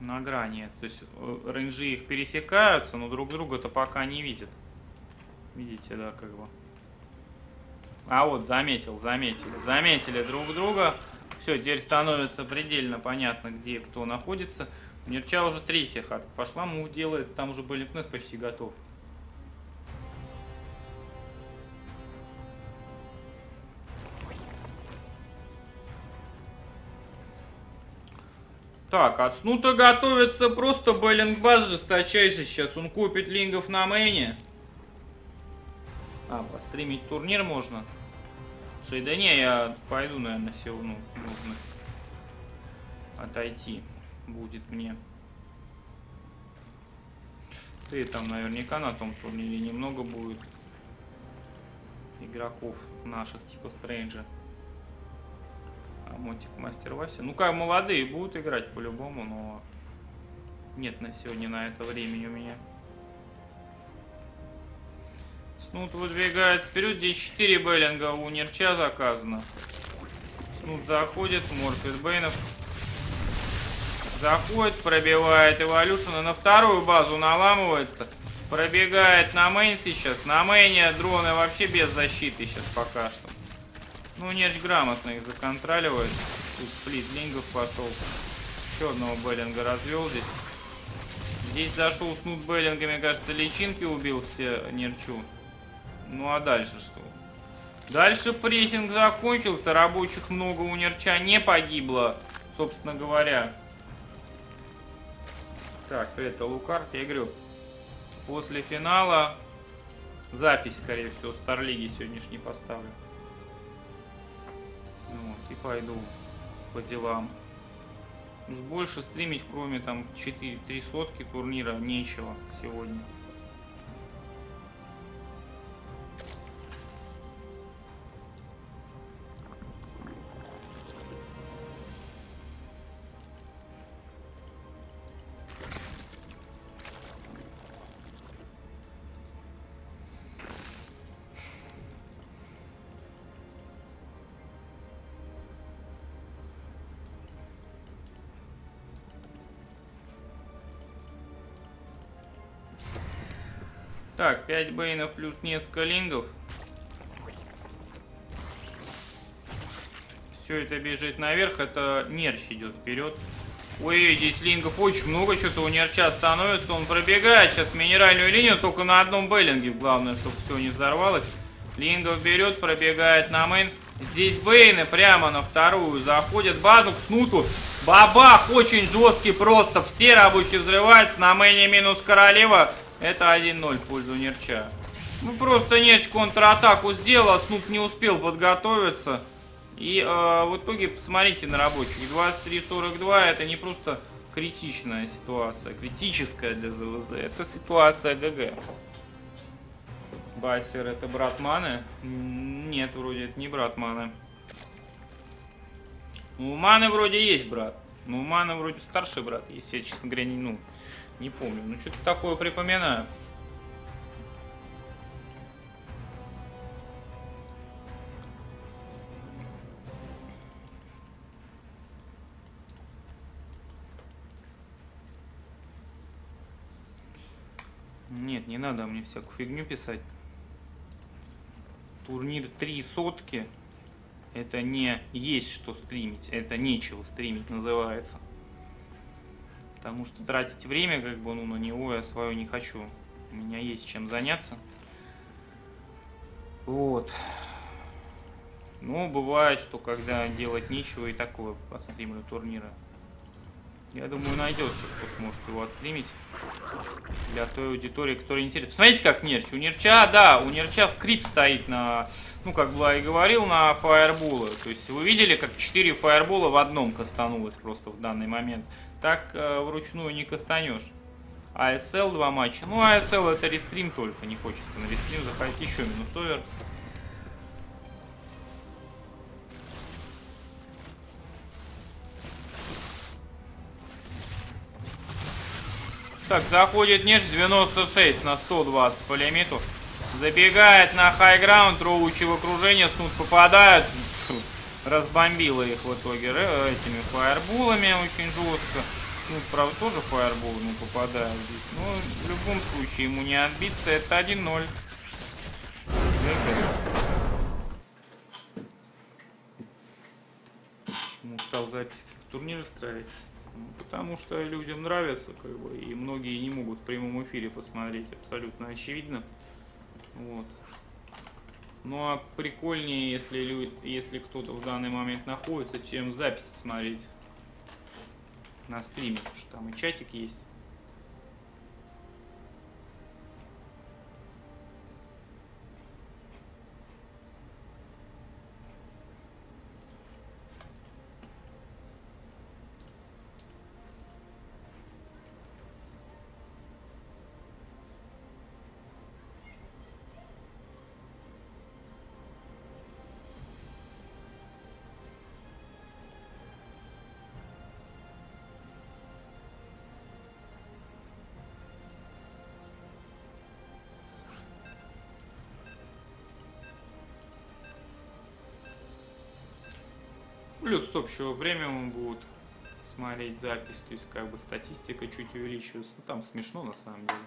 На грани. То есть э, рейнджи их пересекаются, но друг друга-то пока не видят. Видите, да, как бы. А вот, заметил, заметили. Заметили друг друга. Все, теперь становится предельно понятно, где кто находится. У Нерча уже третья хатка пошла, мув делается, там уже Беллинкнес почти готов. Так, от снута готовится просто Беллингбас жесточайший сейчас. Он купит лингов на мейне. А, постримить турнир можно. Слушай, да не, я пойду, наверное, все, ну, нужно отойти будет мне. Ты там наверняка на том турнире немного будет игроков наших, типа Стрэнджа. А Мотик Мастер Вася. Ну как, молодые будут играть по-любому, но нет на сегодня на это времени у меня. Снут выдвигает вперед. Здесь 4 Беллинга у Нерча заказано. Снут заходит, морфит Бейнов. Заходит, пробивает Evolution. на вторую базу наламывается. Пробегает на main сейчас. На мейне дроны вообще без защиты сейчас пока что. Ну, Нерч грамотно их законтроливает. Тут флит лингов пошел. Еще одного Беллинга развел здесь. Здесь зашел снут Беллинга, мне кажется, личинки убил все Нерчу. Ну, а дальше что? Дальше прессинг закончился. Рабочих много у Нерча не погибло, собственно говоря. Так, это Лукард, я говорю. После финала запись, скорее всего, Старлиги сегодняшней поставлю. Вот, и пойду по делам. Уж больше стримить, кроме там 4-3 сотки турнира, нечего сегодня. Так, 5 бейнов плюс несколько лингов. Все это бежит наверх, это Нерч идет вперед. Ой, здесь лингов очень много, что-то у Нерча становится. Он пробегает сейчас минеральную линию, только на одном бейлинге. Главное, чтобы все не взорвалось. Лингов берет, пробегает на мейн. Здесь Бейны прямо на вторую заходят. Базу к снуту. Бабах, очень жесткий просто. Все рабочие взрываются. На мейне минус королева. Это 1-0 в пользу Нерча. Ну, просто Нерч контратаку сделал, а Снуп не успел подготовиться. И э, в итоге посмотрите на рабочих. 23-42 это не просто критичная ситуация, критическая для ЗВЗ. Это ситуация ГГ. Басер это брат Маны? Нет, вроде это не брат Маны. Ну, у Маны вроде есть брат. Но у Маны вроде старший брат, если я, честно говоря, не, ну, не помню. Ну, что-то такое припоминаю. Нет, не надо мне всякую фигню писать. Турнир три сотки. Это не есть что стримить. Это нечего стримить называется. Потому что тратить время, как бы, ну, на него я свое не хочу. У меня есть чем заняться. Вот. Но бывает, что когда делать нечего, и такое по стримлю турнира. Я думаю, найдется, кто сможет его отстримить. Для той аудитории, которая интересна. Посмотрите, как Нерч. У Нерча, да, у Нерча скрипт стоит на, ну, как Бла и говорил, на фаерболы. То есть вы видели, как 4 фаербола в одном кастанулось просто в данный момент. Так э, вручную не кастанешь. ASL два матча. Ну, ASL это рестрим только, не хочется на рестрим заходить. Еще минус овер. Так, заходит Неж 96 на 120 по лимиту. Забегает на хайграунд, роучи в окружение, снут попадают. Фу, разбомбило их в итоге этими фаербулами очень жестко. Ну, правда, тоже фаерболами попадает здесь. Но в любом случае ему не отбиться. Это 1-0. Почему стал запись турнира устраивать? Потому что людям нравится, как бы, и многие не могут в прямом эфире посмотреть, абсолютно очевидно. Вот. Ну а прикольнее, если, люди, если кто-то в данный момент находится, чем запись смотреть на стриме, потому что там и чатик есть. Плюс с общего премиума будут смотреть запись, то есть как бы статистика чуть увеличивается. Ну там смешно на самом деле.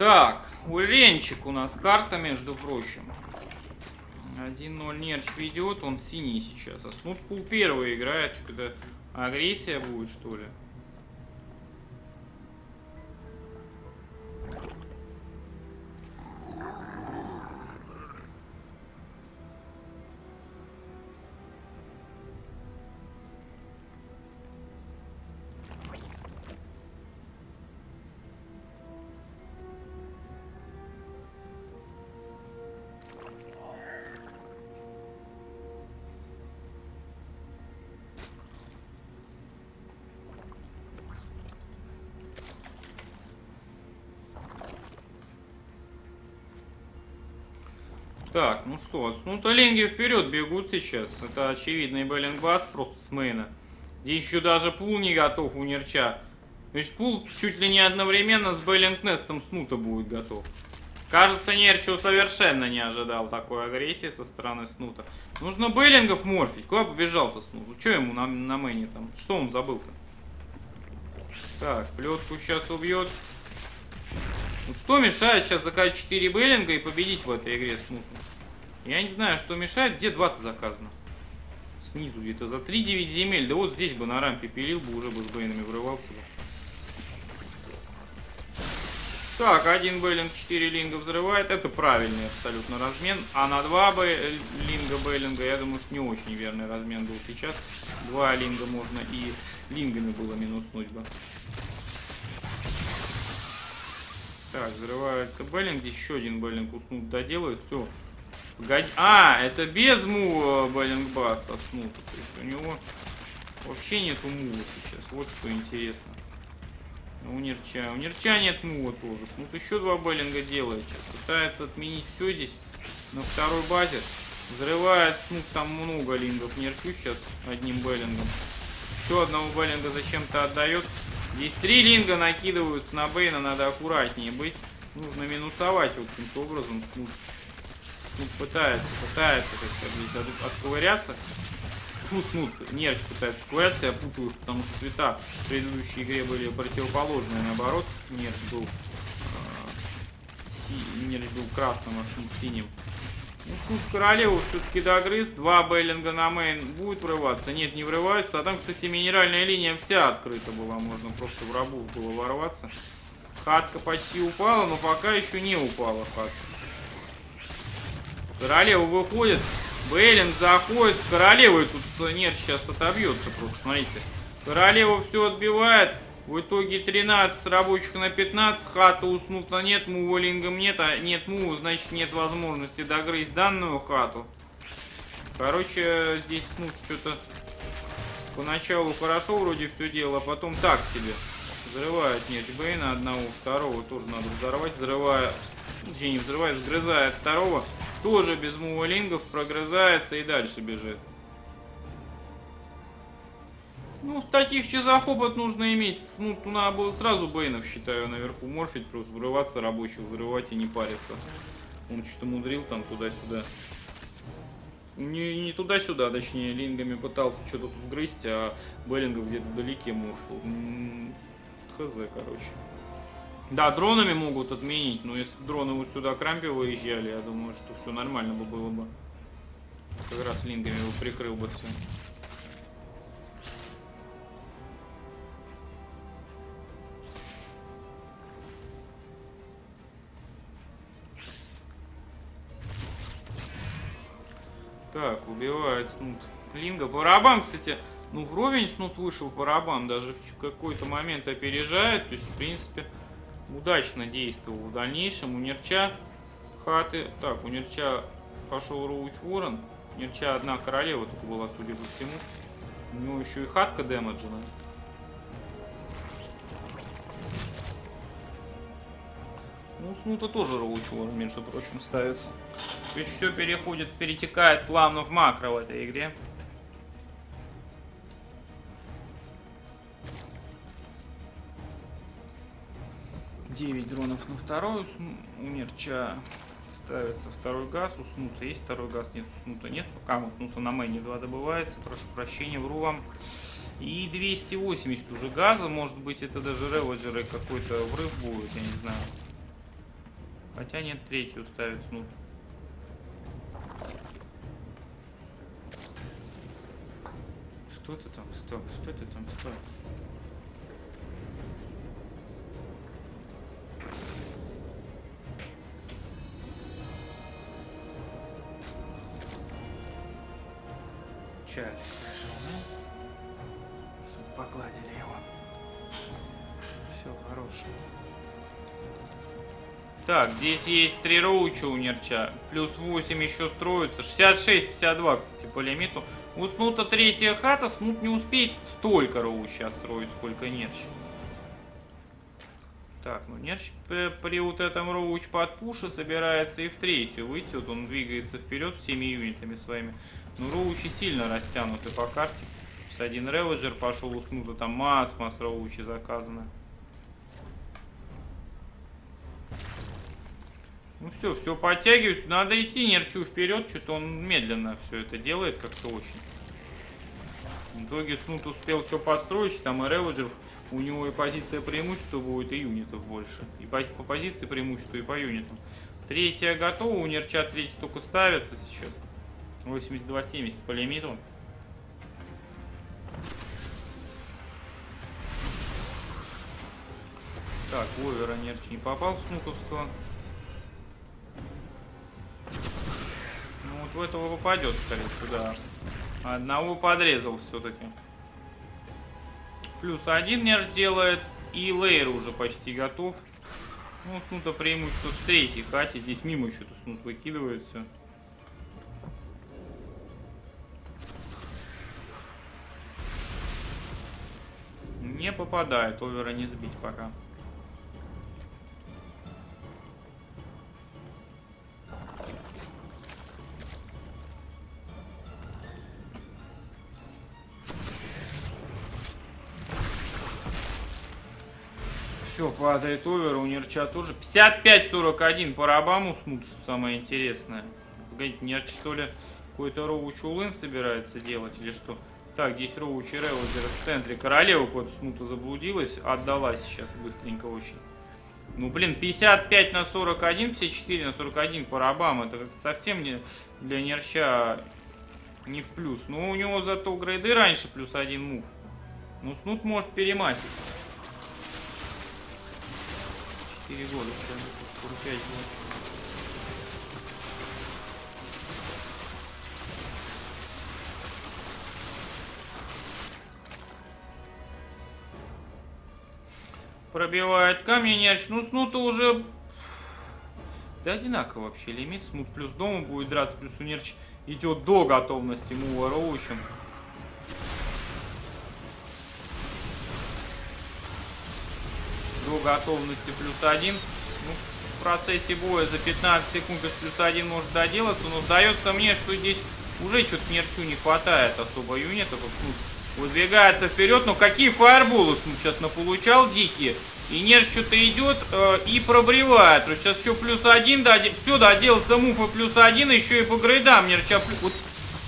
Так, Ленчик у нас карта, между прочим. 1-0 Нерч ведет, он синий сейчас. А Снутпул первый играет, что-то агрессия будет, что ли? Ну что, ну да, линги вперед бегут сейчас. Это очевидный Baneling bust просто с мейна. Здесь еще даже пул не готов у Нерча. То есть пул чуть ли не одновременно с Baneling Nest-ом Снута будет готов. Кажется, Нерчу совершенно не ожидал такой агрессии со стороны Снута. Нужно Беллингов морфить. Куда побежал-то Снут? Ну, что ему на, на мейне там? Что он забыл-то? Так, плетку сейчас убьет. Ну что мешает сейчас заказать 4 Беллинга и победить в этой игре смутно? Я не знаю, что мешает. Где 2-то заказано? Снизу где-то. За 3-9 земель. Да вот здесь бы на рампе пилил бы, уже бы с Бейнами врывался бы. Так, один Беллинг, 4 линга взрывает. Это правильный абсолютно размен. А на 2 б... линга Беллинга, я думаю, что не очень верный размен был сейчас. Два линга можно и лингами было минуснуть бы. Так, взрывается Baneling. Еще один Baneling Снут доделает. Все. Погоди. А, это без мува Baneling bust-а Снута. То есть у него Вообще нету мува сейчас. Вот что интересно. У Нерча. У Нерча нет мува тоже. Снут еще два Беллинга делает сейчас. Пытается отменить все здесь на второй базе. Взрывает Снут там много лингов. Нерчу сейчас одним Беллингом. Еще одного Беллинга зачем-то отдает. Здесь три линга накидываются на Бейна. Надо аккуратнее быть. Нужно минусовать его каким-то образом. Снут, Снут пытается, пытается как-то здесь осковыряться. Фу, Снут, Нерч пытается сковыряться. Я путаю, потому что цвета в предыдущей игре были противоположные. Наоборот, Нерч был, э, Нерч был красным, а Снут синим. Ну, Снут королеву все-таки догрыз. Два Беллинга на мейн будет врываться. Нет, не врывается. А там, кстати, минеральная линия вся открыта была. Можно просто в рабу было ворваться. Хатка почти упала, но пока еще не упала хатка. Королева выходит. Бейлинг заходит. С королевой тут нет, сейчас отобьется просто, смотрите. Королева все отбивает. В итоге 13 рабочих на 15. Хата уснута нет, муволингом нет. А нет мува, значит нет возможности догрызть данную хату. Короче, здесь снут что-то поначалу хорошо вроде все дело, а потом так себе. Взрывает Нечбейна одного, второго тоже надо взорвать. Взрывая, точнее не взрывает, сгрызает второго. Тоже без мувалингов прогрызается и дальше бежит. Ну, в таких часах опыт нужно иметь. Ну, надо было сразу Бейнов, считаю, наверху морфить, просто взрываться рабочих, взрывать и не париться. Он что-то мудрил там туда-сюда. Не, не туда-сюда, точнее, лингами пытался что-то тут грызть, а Беллингов где-то вдалеке морфил. Хз, короче. Да, дронами могут отменить, но если дроны вот сюда к рампе выезжали, я думаю, что все нормально бы было бы. Как раз лингами его прикрыл бы все. Так, убивает снут Линга. Барабан, кстати, ну вровень снут вышел барабан. Даже в какой-то момент опережает. То есть, в принципе, удачно действовал. В дальнейшем у Нерча хаты... Так, у Нерча пошел Роуч Ворон. У Нерча одна королева тут была, судя по всему. У него еще и хатка дэмэджена. Ну, снута тоже Роуч Ворон, между прочим, ставится. Есть все переходит, перетекает плавно в макро в этой игре. Девять дронов на второй. У Мерча ставится второй газ. У Снута есть второй газ, нет у Снута нет. Пока у Снута на мэне 2 добывается. Прошу прощения, вру вам. И 280 уже газа. Может быть это даже реводжеры какой-то врыв будет, я не знаю. Хотя нет, третью ставит Снут. Что ты там, стоп, что ты там, стоп? Чай пришел, да? Чтобы погладили его. Все, хорошо. Так, здесь есть три роуча у Нерча. Плюс 8 еще строится. 66-52, кстати, по лимиту. У Снута третья хата. Снут не успеет столько роуча строить, сколько Нерч. Так, ну Нерч при вот этом роуч под пуша собирается и в третью выйти. Вот он двигается вперед всеми юнитами своими. Ну, роучи сильно растянуты по карте. С один реводжер пошел у Снута. Там масс-масс роучи заказано. Ну все, все подтягиваюсь. Надо идти, нерчу вперед. Что-то он медленно все это делает как-то очень. В итоге Снут успел все построить. Там и Реводжеров. У него и позиция преимущества будет, и юнитов больше. И по, по позиции преимущества, и по юнитам. Третья готова. У Нерча третья только ставится сейчас. 82-70 по лимиту. Так, Вовера Нерч не попал в Снуковского. вот в этого попадет, скорее сюда. Одного подрезал все-таки. Плюс один нерж делает. И лейер уже почти готов. Ну, снута преимущество в третьей хате. Здесь мимо что-то снут выкидывает все. Не попадает, овера не сбить пока. Все, падает овер, у Нерча тоже. 55-41 по рабам уснут, что самое интересное. Погодите, Нерч что ли какой-то роуч улын собирается делать или что? Так, здесь роуч и Реузер в центре. Королева куда-то снута заблудилась, отдала сейчас быстренько очень. Ну, блин, 55 на 41, 54 на 41 по рабам. Это как совсем не для Нерча не в плюс. Ну, у него зато грейды раньше плюс один мув. Ну, снут может перемасить. 4 года, скоро 5 будет. Пробивает камни, нерч. Ну, снута уже... Да одинаково вообще лимит. Смут плюс дома будет драться, плюс у нерч идет до готовности мува роучем. До готовности плюс один. Ну, в процессе боя за 15 секунд плюс один может доделаться, но сдается мне, что здесь уже что-то нерчу не хватает особо юнитов. Ну, Выдвигается вперед. Но какие фаерболы ну, сейчас наполучал дикие. И Нерч что-то идет э, и пробревает. То сейчас еще плюс один. Да, все, доделался муф и плюс один. Еще и по грейдам Нерча. Вот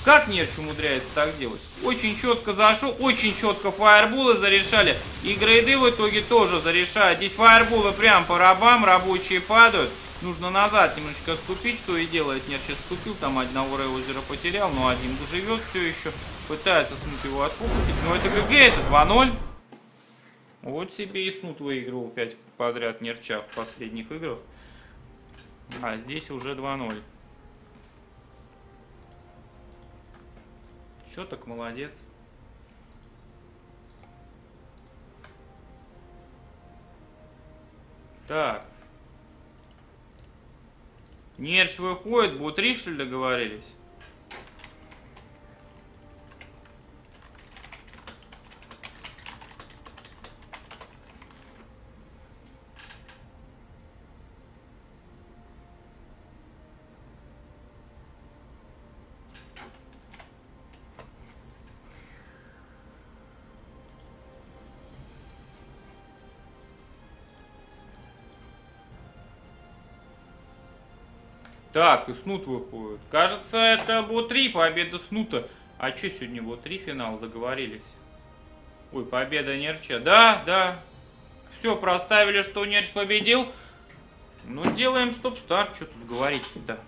как Нерч умудряется так делать? Очень четко зашел. Очень четко фаерболы зарешали. И грейды в итоге тоже зарешают. Здесь фаерболы прям по рабам. Рабочие падают. Нужно назад немножечко отступить, что и делает. Нерч отступил. Там одного Реузера потерял. Но один доживет все еще. Пытается Снут его отфокусить. Но это ГГ, это 2-0. Вот себе и Снут выигрывал 5 подряд Нерча в последних играх. А здесь уже 2-0. Чё так молодец. Так. Нерч выходит, будут три, что ли, договорились? Так, и Снут выходит. Кажется, это было три победа Снута. А что сегодня было три финала договорились? Ой, победа Нерча. Да, да. Все, проставили, что Нерч победил. Ну, делаем стоп-старт. Что тут говорить-то?